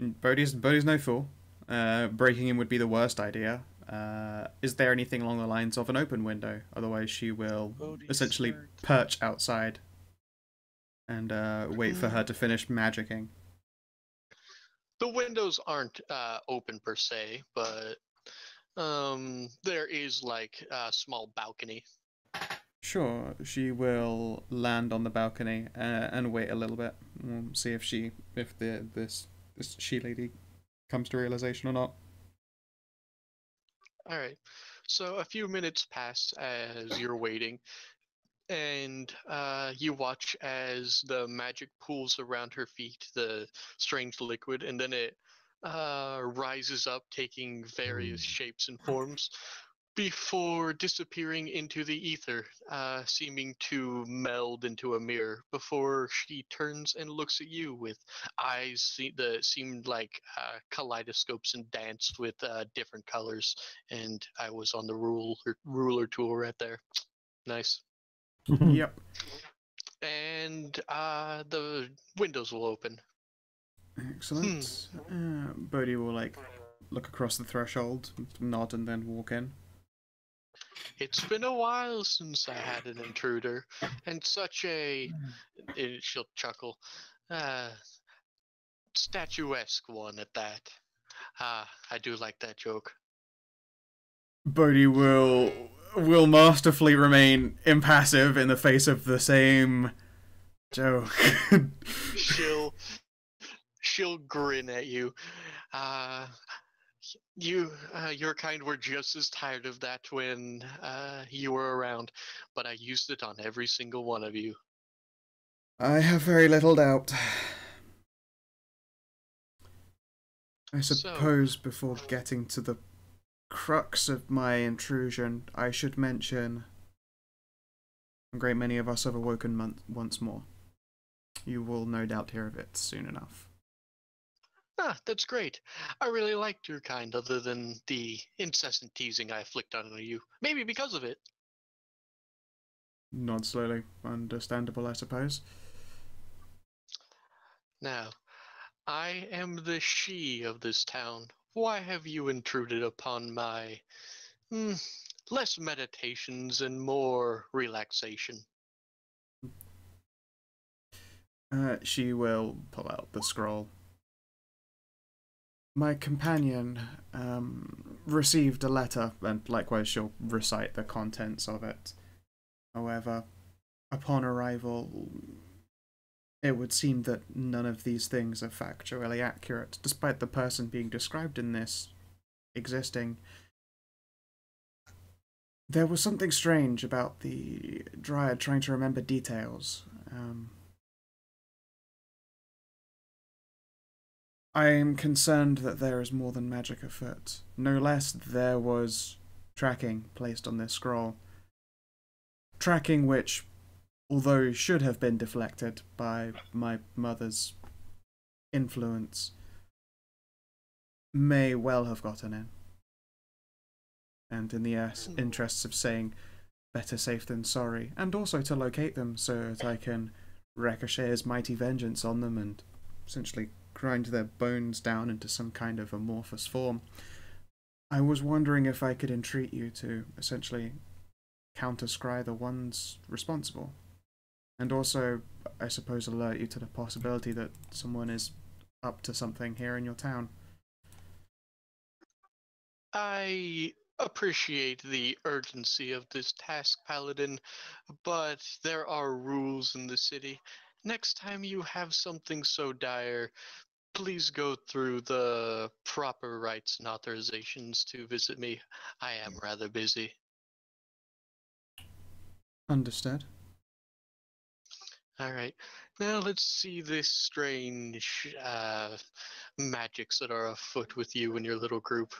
Bodhi's Bodhi's no fool. Uh, breaking in would be the worst idea. Uh, is there anything along the lines of an open window? Otherwise, she will essentially perch outside and uh, wait for her to finish magicking. the windows aren't uh, open per se, but um, there is like a small balcony. Sure, she will land on the balcony uh, and wait a little bit. We'll see if she, if the this this she lady comes to realization or not. All right. So a few minutes pass as you're waiting, and uh, you watch as the magic pools around her feet, the strange liquid, and then it uh, rises up, taking various shapes and forms before disappearing into the ether, uh, seeming to meld into a mirror before she turns and looks at you with eyes se- that seemed like uh, kaleidoscopes and danced with uh, different colors. And I was on the ruler ruler tool right there. Nice. yep. And uh, the windows will open. Excellent. Uh, Bodhi will like look across the threshold, nod, and then walk in. It's been a while since I had an intruder, and such a. eh, she'll chuckle. Uh, statuesque one at that. Ah, I do like that joke. Bodhi will will masterfully remain impassive in the face of the same joke. She'll. She'll grin at you. Uh, you, uh, your kind were just as tired of that when uh, you were around, but I used it on every single one of you. I have very little doubt. I So- suppose before getting to the crux of my intrusion, I should mention a great many of us have awoken once more. You will no doubt hear of it soon enough. Ah, that's great. I really liked your kind, other than the incessant teasing I inflict on you. Maybe because of it. Nod slowly. Understandable, I suppose. Now, I am the she of this town. Why have you intruded upon my hmm, less meditations and more relaxation? Uh, she will pull out the scroll. My companion um, received a letter, and likewise she'll recite the contents of it. However, upon arrival, it would seem that none of these things are factually accurate, despite the person being described in this existing. There was something strange about the Dryad trying to remember details. Um, I am concerned that there is more than magic afoot. No less, there was tracking placed on this scroll. Tracking which, although should have been deflected by my mother's influence, may well have gotten in. And in the hmm. interests of saying better safe than sorry, and also to locate them so that I can ricochet his mighty vengeance on them and essentially grind their bones down into some kind of amorphous form. I was wondering if I could entreat you to essentially counter scry the ones responsible. And also, I suppose, alert you to the possibility that someone is up to something here in your town. I appreciate the urgency of this task, Paladin, but there are rules in the city. Next time you have something so dire, please go through the proper rights and authorizations to visit me. I am rather busy. Understood. All right. Now let's see this strange uh, magics that are afoot with you and your little group.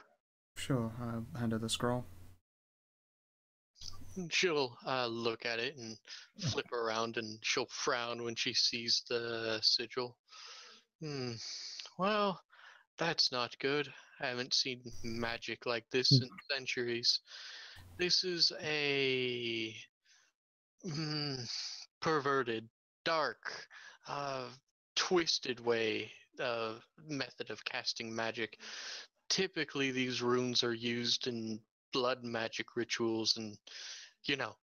Sure, I'll hand her the scroll. She'll uh, look at it and flip around, and she'll frown when she sees the sigil. Hmm. Well, that's not good. I haven't seen magic like this in centuries. This is a mm, perverted, dark, uh, twisted way uh, method of casting magic. Typically, these runes are used in blood magic rituals and, you know,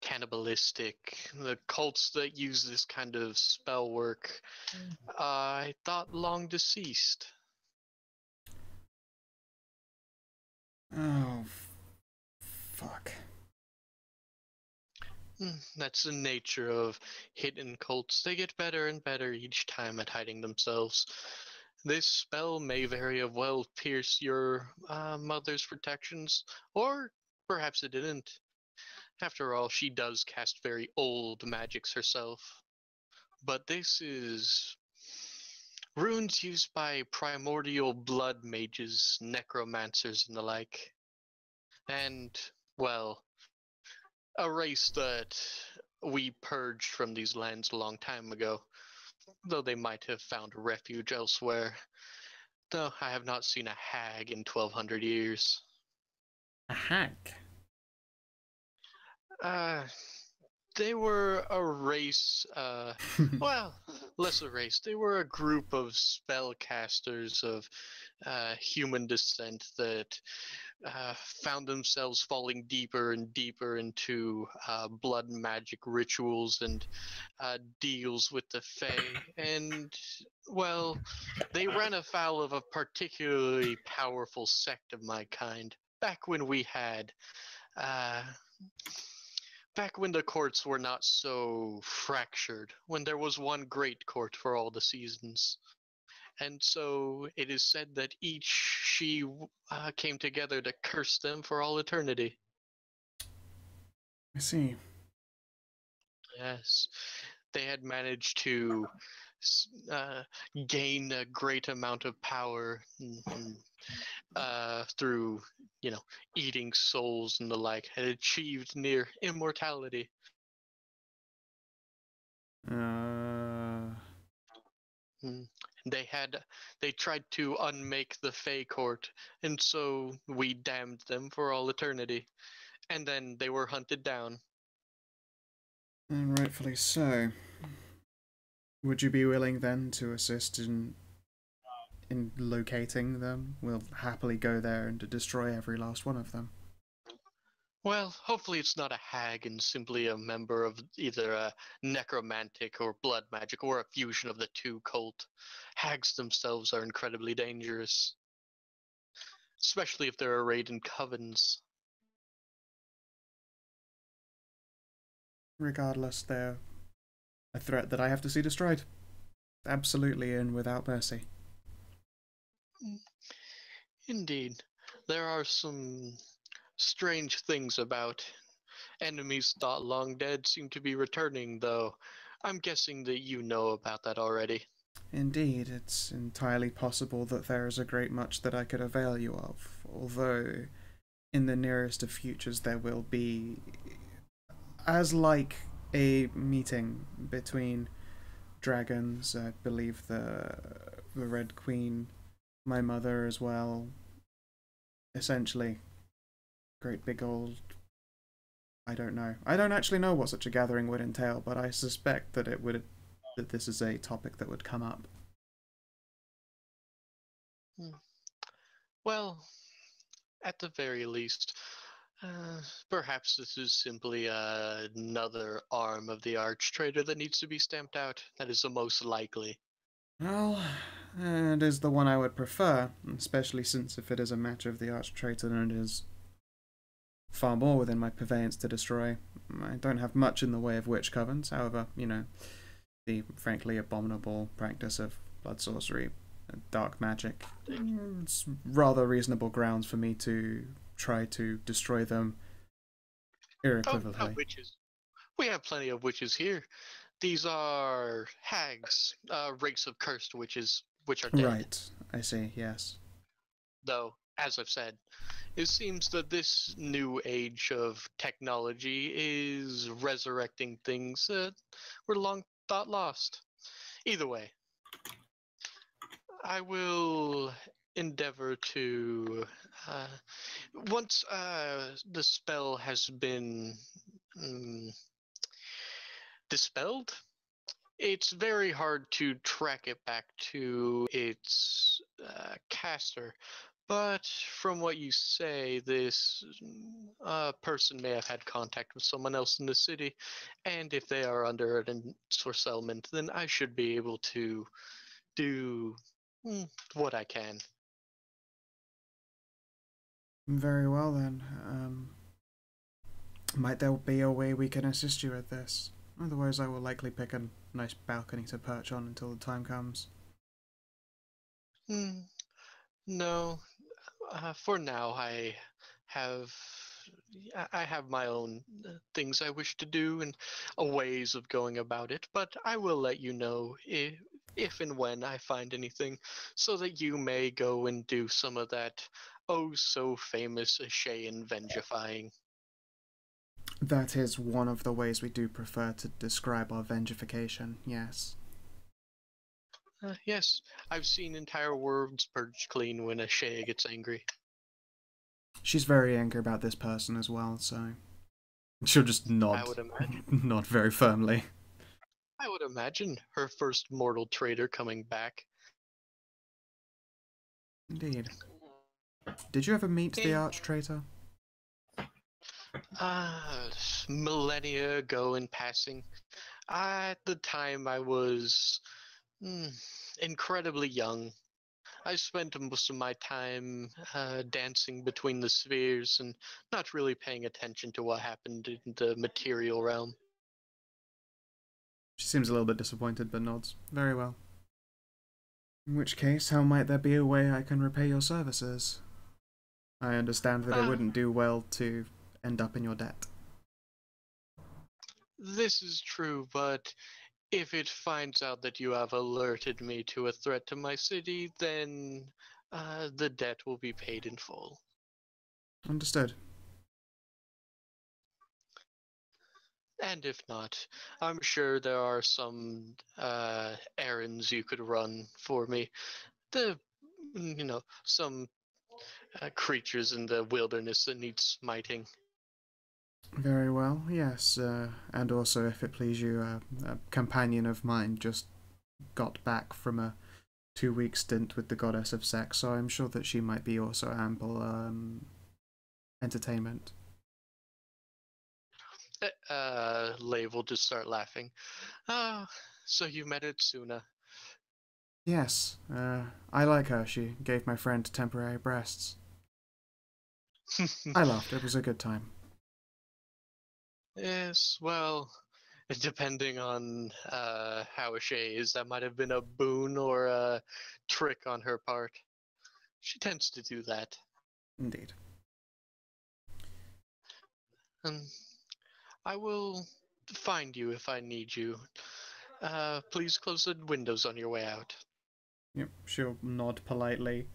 cannibalistic. The cults that use this kind of spell work, uh, I thought long deceased. Oh, f- fuck. Hmm, That's the nature of hidden cults. They get better and better each time at hiding themselves. This spell may very well pierce your uh, mother's protections, or perhaps it didn't. After all, she does cast very old magics herself. But this is runes used by primordial blood mages, necromancers, and the like. And, well, a race that we purged from these lands a long time ago, though they might have found refuge elsewhere. Though I have not seen a hag in 1200 years. A hag. Uh, they were a race, uh, well, less a race. They were a group of spellcasters of uh, human descent that uh, found themselves falling deeper and deeper into uh, blood magic rituals and uh, deals with the Fae. And, well, they ran afoul of a particularly powerful sect of my kind back when we had. Uh, back when the courts were not so fractured, when there was one great court for all the seasons. And so it is said that each she uh, came together to curse them for all eternity. I see. Yes, they had managed to uh, gain a great amount of power and, uh, through, you know, eating souls and the like, had achieved near immortality. Uh, They had they tried to unmake the Fae court, and so we damned them for all eternity. And then they were hunted down. and rightfully so. Would you be willing then to assist in in locating them? We'll happily go there and to destroy every last one of them. Well, hopefully it's not a hag and simply a member of either a necromantic or blood magic or a fusion of the two cult. Hags themselves are incredibly dangerous. Especially if they're arrayed in covens. Regardless, they're a threat that I have to see destroyed. Absolutely and without mercy. Indeed. There are some strange things about. Enemies thought long dead seem to be returning, though. I'm guessing that you know about that already. Indeed, it's entirely possible that there is a great much that I could avail you of, although in the nearest of futures there will be as like a meeting between dragons, I believe the the Red Queen, my mother as well. Essentially, great big old I don't know. I don't actually know what such a gathering would entail, but I suspect that it would that this is a topic that would come up. Hmm. Well, at the very least, uh, perhaps this is simply uh, another arm of the arch that needs to be stamped out. That is the most likely. Well, it is the one I would prefer, especially since if it is a matter of the Arch Traitor, then it is far more within my purveyance to destroy. I don't have much in the way of witch covens, however, you know, the frankly abominable practice of blood sorcery and dark magic, it's rather reasonable grounds for me to try to destroy them Oh, irrequivocally. no witches. We have plenty of witches here. these are hags, a race of cursed witches, which are dead. Right. I see. Yes. Though, as I've said, it seems that this new age of technology is resurrecting things that were long thought lost. Either way, I will endeavor to uh, once uh, the spell has been mm, dispelled it's very hard to track it back to its uh, caster. But from what you say this uh, person may have had contact with someone else in the city and if they are under an ensorcelment then i should be able to do mm, what i can Very well then. Um, might there be a way we can assist you with this? Otherwise, I will likely pick a nice balcony to perch on until the time comes. Hmm. No, uh, for now I have I- have my own uh, things I wish to do and ways of going about it. But I will let you know if, if and when I find anything, so that you may go and do some of that oh so famous Ashayan vengifying. That is one of the ways we do prefer to describe our vengification, yes. Uh, yes, I've seen entire worlds purged clean when a Shay gets angry. She's very angry about this person as well, so she'll just nod, I would imagine. nod very firmly. I would imagine her first mortal traitor coming back. Indeed. Did you ever meet the arch traitor? Ah, millennia ago in passing. At the time, I was mm, incredibly young. I spent most of my time uh, dancing between the spheres and not really paying attention to what happened in the material realm. She seems a little bit disappointed, but nods. Very well. In which case, how might there be a way I can repay your services? I understand that it Ah. wouldn't do well to end up in your debt. This is true, but if it finds out that you have alerted me to a threat to my city, then uh, the debt will be paid in full. Understood. And if not, I'm sure there are some uh, errands you could run for me. The, you know, some uh, creatures in the wilderness that need smiting. Very well, yes. Uh, and also, if it please you, uh, a companion of mine just got back from a two week stint with the goddess of sex, so I'm sure that she might be also ample um, entertainment. Uh, Uh, Lave will just start laughing. Ah, so you met Itsuna. Yes, uh, I like her. She gave my friend temporary breasts. I laughed. It was a good time. Yes, well, depending on uh, how she is, that might have been a boon or a trick on her part. She tends to do that. Indeed. Um, I will find you if I need you. Uh, please close the windows on your way out. Yep, she'll nod politely,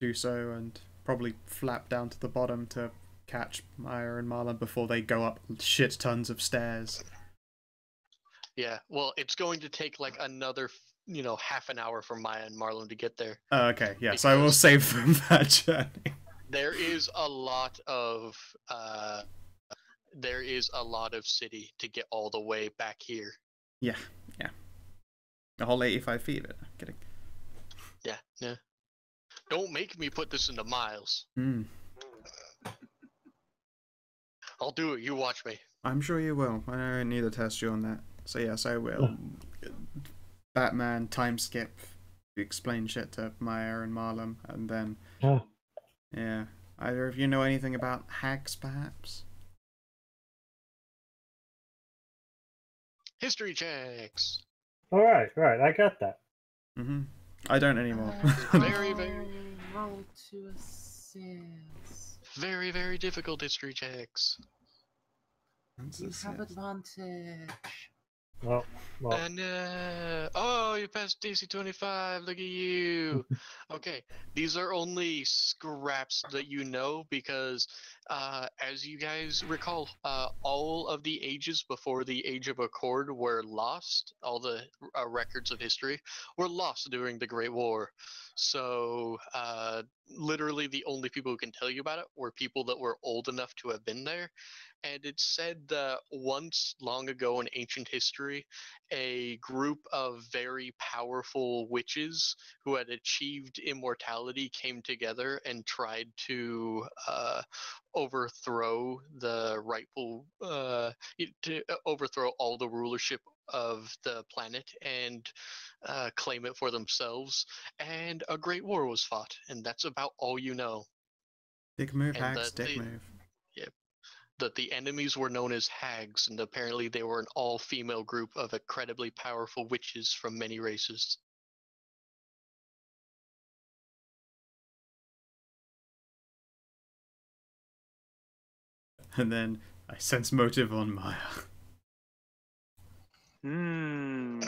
do so, and probably flap down to the bottom to catch Maya and Marlon before they go up shit tons of stairs. Yeah, well, it's going to take like another, you know, half an hour for Maya and Marlon to get there. Oh, okay, So I will save them that journey. There is a lot of, uh, there is a lot of city to get all the way back here. Yeah, yeah. A whole 85 feet of it. Kidding. Yeah, yeah. Don't make me put this into miles. Hmm. I'll do it. You watch me. I'm sure you will. I don't need to test you on that. So yes, I will. Batman time skip, explain shit to Maya and Marlon, and then Oh. yeah. Either of you know anything about hags, perhaps? History checks. All right, right. I got that. Mm-hmm. I don't anymore. Uh, Very, very- Roll to assist. Very, very difficult history checks. That's You have advantage. Well, well, And uh, oh, you passed DC 25. Look at you. okay, these are only scraps that you know because, uh, as you guys recall, uh, all of the ages before the Age of Accord were lost. All the uh, records of history were lost during the Great War. So, uh, literally, the only people who can tell you about it were people that were old enough to have been there. And it said that once long ago in ancient history, a group of very powerful witches who had achieved immortality came together and tried to uh, overthrow the rightful uh, to uh, overthrow all the rulership of the planet and uh, claim it for themselves and a great war was fought and that's about all you know Dick move, And hags, the- dick the- move. That the enemies were known as hags and apparently they were an all-female group of incredibly powerful witches from many races And then I sense motive on Maya. Hmm.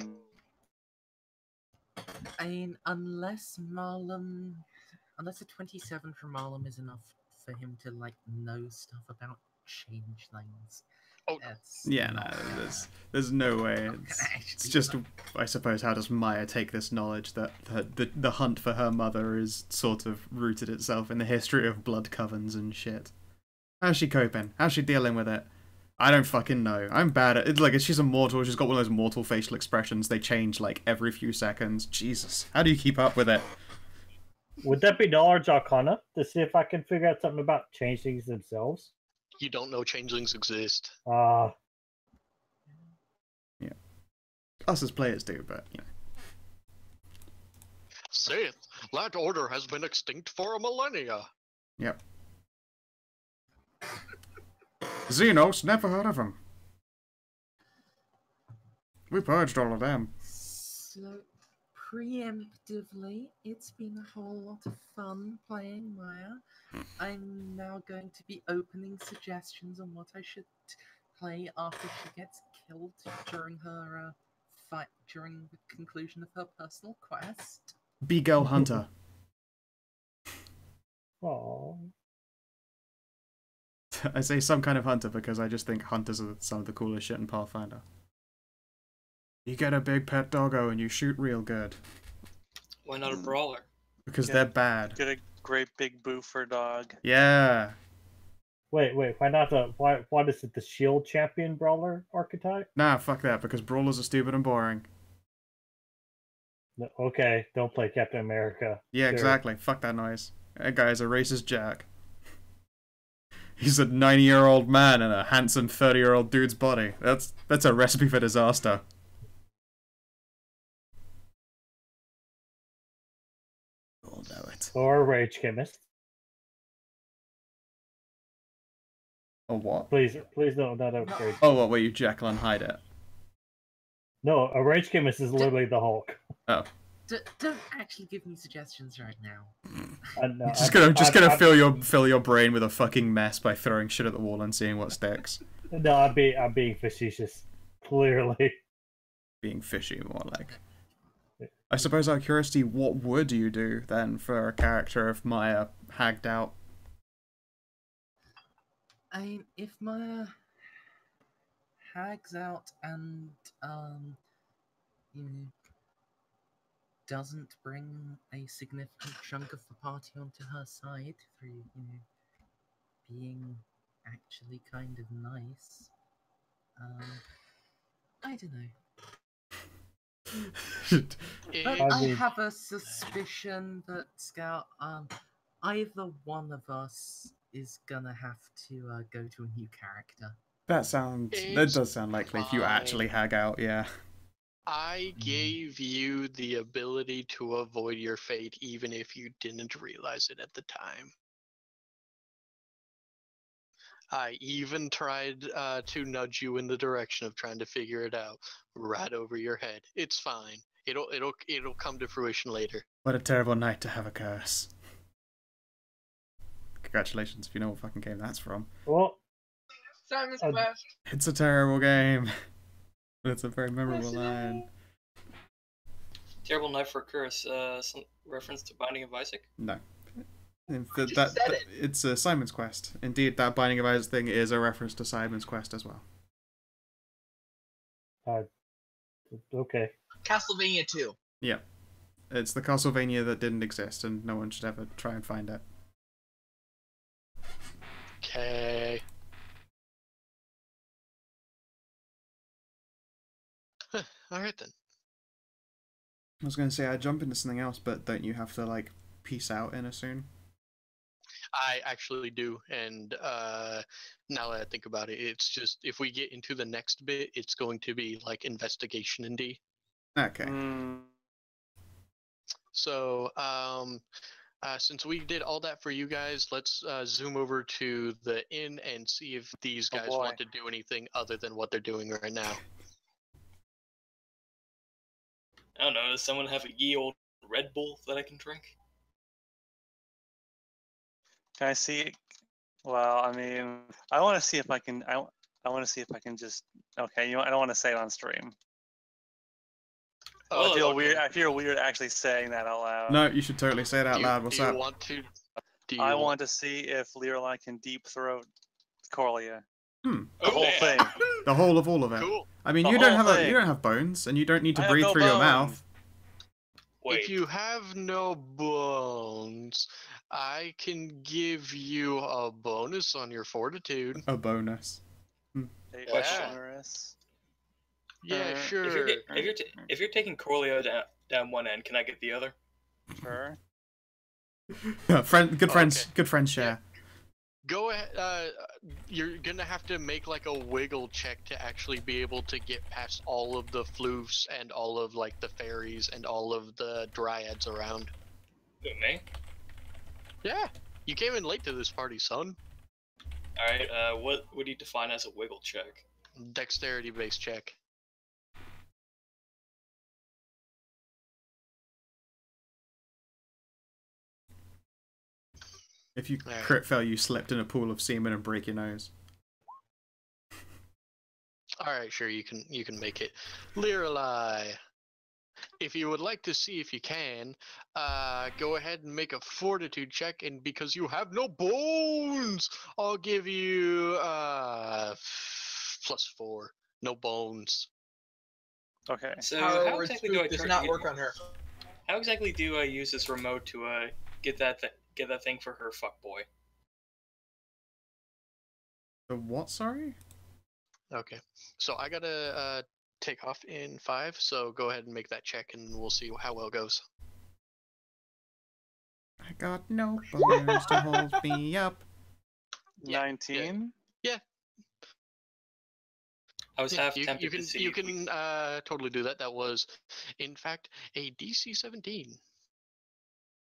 I mean, unless Marlon, unless a twenty-seven from Marlon is enough for him to like know stuff about changelings. Oh, That's Yeah, no, gonna- there's there's no way. It's, it's just, work. I suppose, how does Maya take this knowledge that the, the the hunt for her mother is sort of rooted itself in the history of blood covens and shit? How's she coping? How's she dealing with it? I don't fucking know. I'm bad at it. Like, she's a mortal. She's got one of those mortal facial expressions. They change like every few seconds. Jesus, how do you keep up with it? would that be Knowledge Arcana to see if I can figure out something about changelings themselves? You don't know changelings exist Uh, yeah. Us as players do, but you know. saith that order has been extinct for a millennia Yep. Xenos, never heard of them. We purged all of them. So, preemptively, it's been a whole lot of fun playing Maya. I'm now going to be opening suggestions on what I should play after she gets killed during her uh, fight during the conclusion of her personal quest. Bee Girl Hunter. oh, I say some kind of hunter because I just think hunters are some of the coolest shit in Pathfinder. You get a big pet doggo and you shoot real good. Why not a hmm. brawler? Because Yeah. they're bad. Get a great big boofer dog. Yeah. wait, wait. Why not the? Why? Why is it the Shield Champion Brawler archetype? Nah, fuck that, because brawlers are stupid and boring. No, okay, don't play Captain America. Yeah, Sure. exactly. Fuck that noise. That guy's a racist jack. He's a 90 year old man in a handsome 30 year old dude's body. That's that's a recipe for disaster. Or a Rage Chemist. Or what? Please, please don't not upgrade. Oh, what, were you Jekyll and Hyde it? No, a Rage Chemist is literally the Hulk. D- don't actually give me suggestions right now. And, uh, Just gonna just I- gonna I- fill your fill your brain with a fucking mess by throwing shit at the wall and seeing what sticks. No, I'm being I'm being facetious. Clearly, Being fishy, more like. I suppose out of curiosity, what would you do then for a character if Maya hagged out? I mean, if Maya hags out and um, you know, doesn't bring a significant chunk of the party onto her side through you know being actually kind of nice, um, I don't know. But I I have a suspicion that Scout, um, either one of us is gonna have to uh, go to a new character. that sounds that does sound likely if you actually hag out, yeah. I gave you the ability to avoid your fate even if you didn't realize it at the time. I even tried uh, to nudge you in the direction of trying to figure it out right over your head. It's fine. It'll it'll it'll come to fruition later. What a terrible night to have a curse. Congratulations if you know what fucking game that's from. What? Simon's Um, Quest. It's a terrible game. It's a very memorable Yes, line. Terrible Knife for Curse, uh, some reference to Binding of Isaac? No. In th- just that, that- it. it's a Simon's Quest. Indeed, that Binding of Isaac thing is a reference to Simon's Quest as well. Uh, okay. Castlevania 2. Yeah. It's the Castlevania that didn't exist, and no one should ever try and find it. Okay. All right then. I was going to say I jump into something else, but don't you have to like peace out in a soon? I actually do, and uh, now that I think about it, it's just if we get into the next bit, it's going to be like investigation in D. Okay. Mm, So, um, uh, since we did all that for you guys, let's uh, zoom over to the inn and see if these Oh, guys boy. want to do anything other than what they're doing right now. I don't know, does someone have a ye old Red Bull that I can drink? Can I see? Well, I mean, I want to see if I can. I, I want to see if I can just. Okay, you know, I don't want to say it on stream. Oh, I feel okay. weird. I feel weird actually saying that out loud. No, you should totally say it out do you, loud. What's do you up? want to? Do you I want to see if Liralai can deep throat Corlia. Hmm. The whole yeah. thing. The whole of all of it. Cool. I mean, The you don't whole have a, you don't have bones, and you don't need to I breathe no through your mouth. Wait, If you have no bones, I can give you a bonus on your fortitude. A bonus. Hey, Question. Dolores. Yeah, Uh, if sure. if you're, ta- if you're, ta- if you're taking Corleo down, down one end, can I get the other? Sure. Friend, good friends, Okay. good friends share. Go ahead. Uh, you're gonna have to make like a wiggle check to actually be able to get past all of the floofs and all of like the fairies and all of the dryads around. Who, me? Yeah, you came in late to this party, son. Alright, uh, what would you define as a wiggle check? Dexterity based check. If you Alright. crit fail, you slipped in a pool of semen and break your nose. All right, sure you can you can make it. Liralai, if you would like to see if you can, uh, go ahead and make a fortitude check, and because you have no bones, I'll give you uh plus four. No bones. Okay. So, how Power exactly do I spook does not work on her. How exactly do I use this remote to uh get that th- get that thing for her fuckboy? The what? Sorry. Okay, so I gotta uh take off in five. So go ahead and make that check, and we'll see how well it goes. I got no bones to hold me up. Nineteen. Yeah, Nineteen. I was Yeah, half you, tempted you can to see. you can uh totally do that. That was, in fact, a DC seventeen.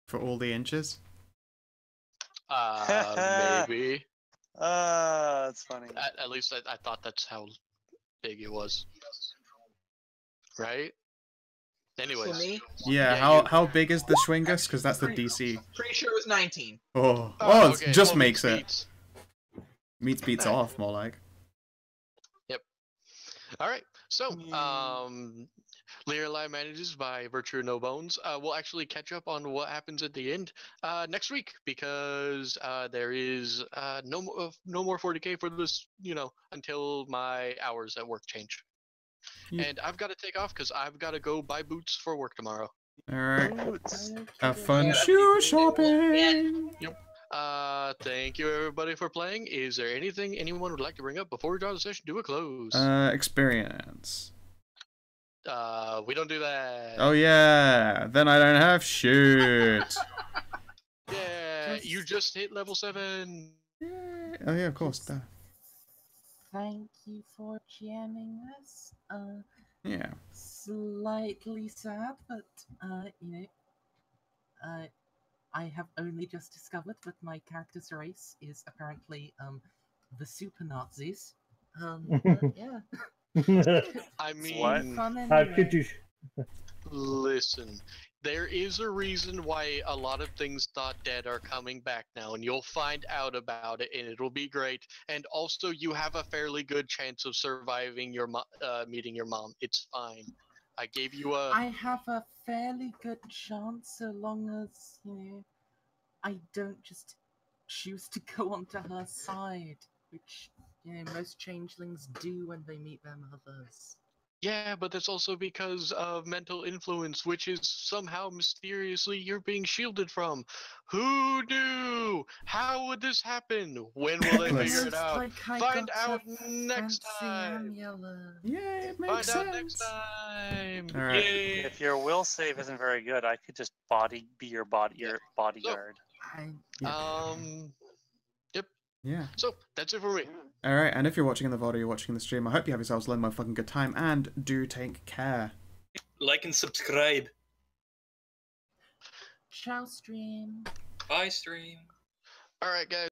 For all the inches. Uh, maybe. Ah, that's funny. At, at least I, I thought that's how big it was. Right? Anyways. Me, Yeah. Yeah, how you- how big is the Schwingus? Because that's the DC. pretty sure it was 19. Oh, oh, okay, it just well, makes it. beats. Meets beats off more like. Yep. All right. So, Yeah. um, Liralai manages by virtue of no bones. Uh, we'll actually catch up on what happens at the end uh, next week because uh, there is uh, no mo- no more 40k for this, you know, until my hours at work change. Yeah. And I've got to take off because I've got to go buy boots for work tomorrow. All right. Boots. Have fun Yeah. shoe shopping. Yep. Uh, thank you everybody for playing. Is there anything anyone would like to bring up before we draw the session to a close? Uh, experience. Uh, we don't do that. Oh yeah. Then I don't have shoot. yeah, you Just- just hit level seven. Yay. Oh yeah, of course. Duh. Thank you for jamming us. Uh, Yeah. slightly sad, but uh, you know, uh, I have only just discovered that my character's race is apparently um the super Nazis. Um, yeah, I mean, fun How could you? listen, there is a reason why a lot of things thought dead are coming back now, and you'll find out about it, and it'll be great. And also, you have a fairly good chance of surviving your mo- uh, meeting your mom. It's fine. I gave you a. I have a fairly good chance so long as, you know, I don't just choose to go onto her side, which, you know, most changelings do when they meet their mothers. Yeah, but that's also because of mental influence, which is somehow mysteriously you're being shielded from. Who knew? How would this happen? When will they figure it out? like Find out next time. amulet. Yeah, it Find makes out sense. next time. All right. Yay! If your will save isn't very good, I could just body be your body Yeah. your bodyguard. I, Yeah. Um. Yeah. So that's it for me. All right. And if you're watching in the VOD or you're watching the stream, I hope you have yourselves a load fucking good time and do take care. Like and subscribe. ciao stream. Bye, stream. All right, guys.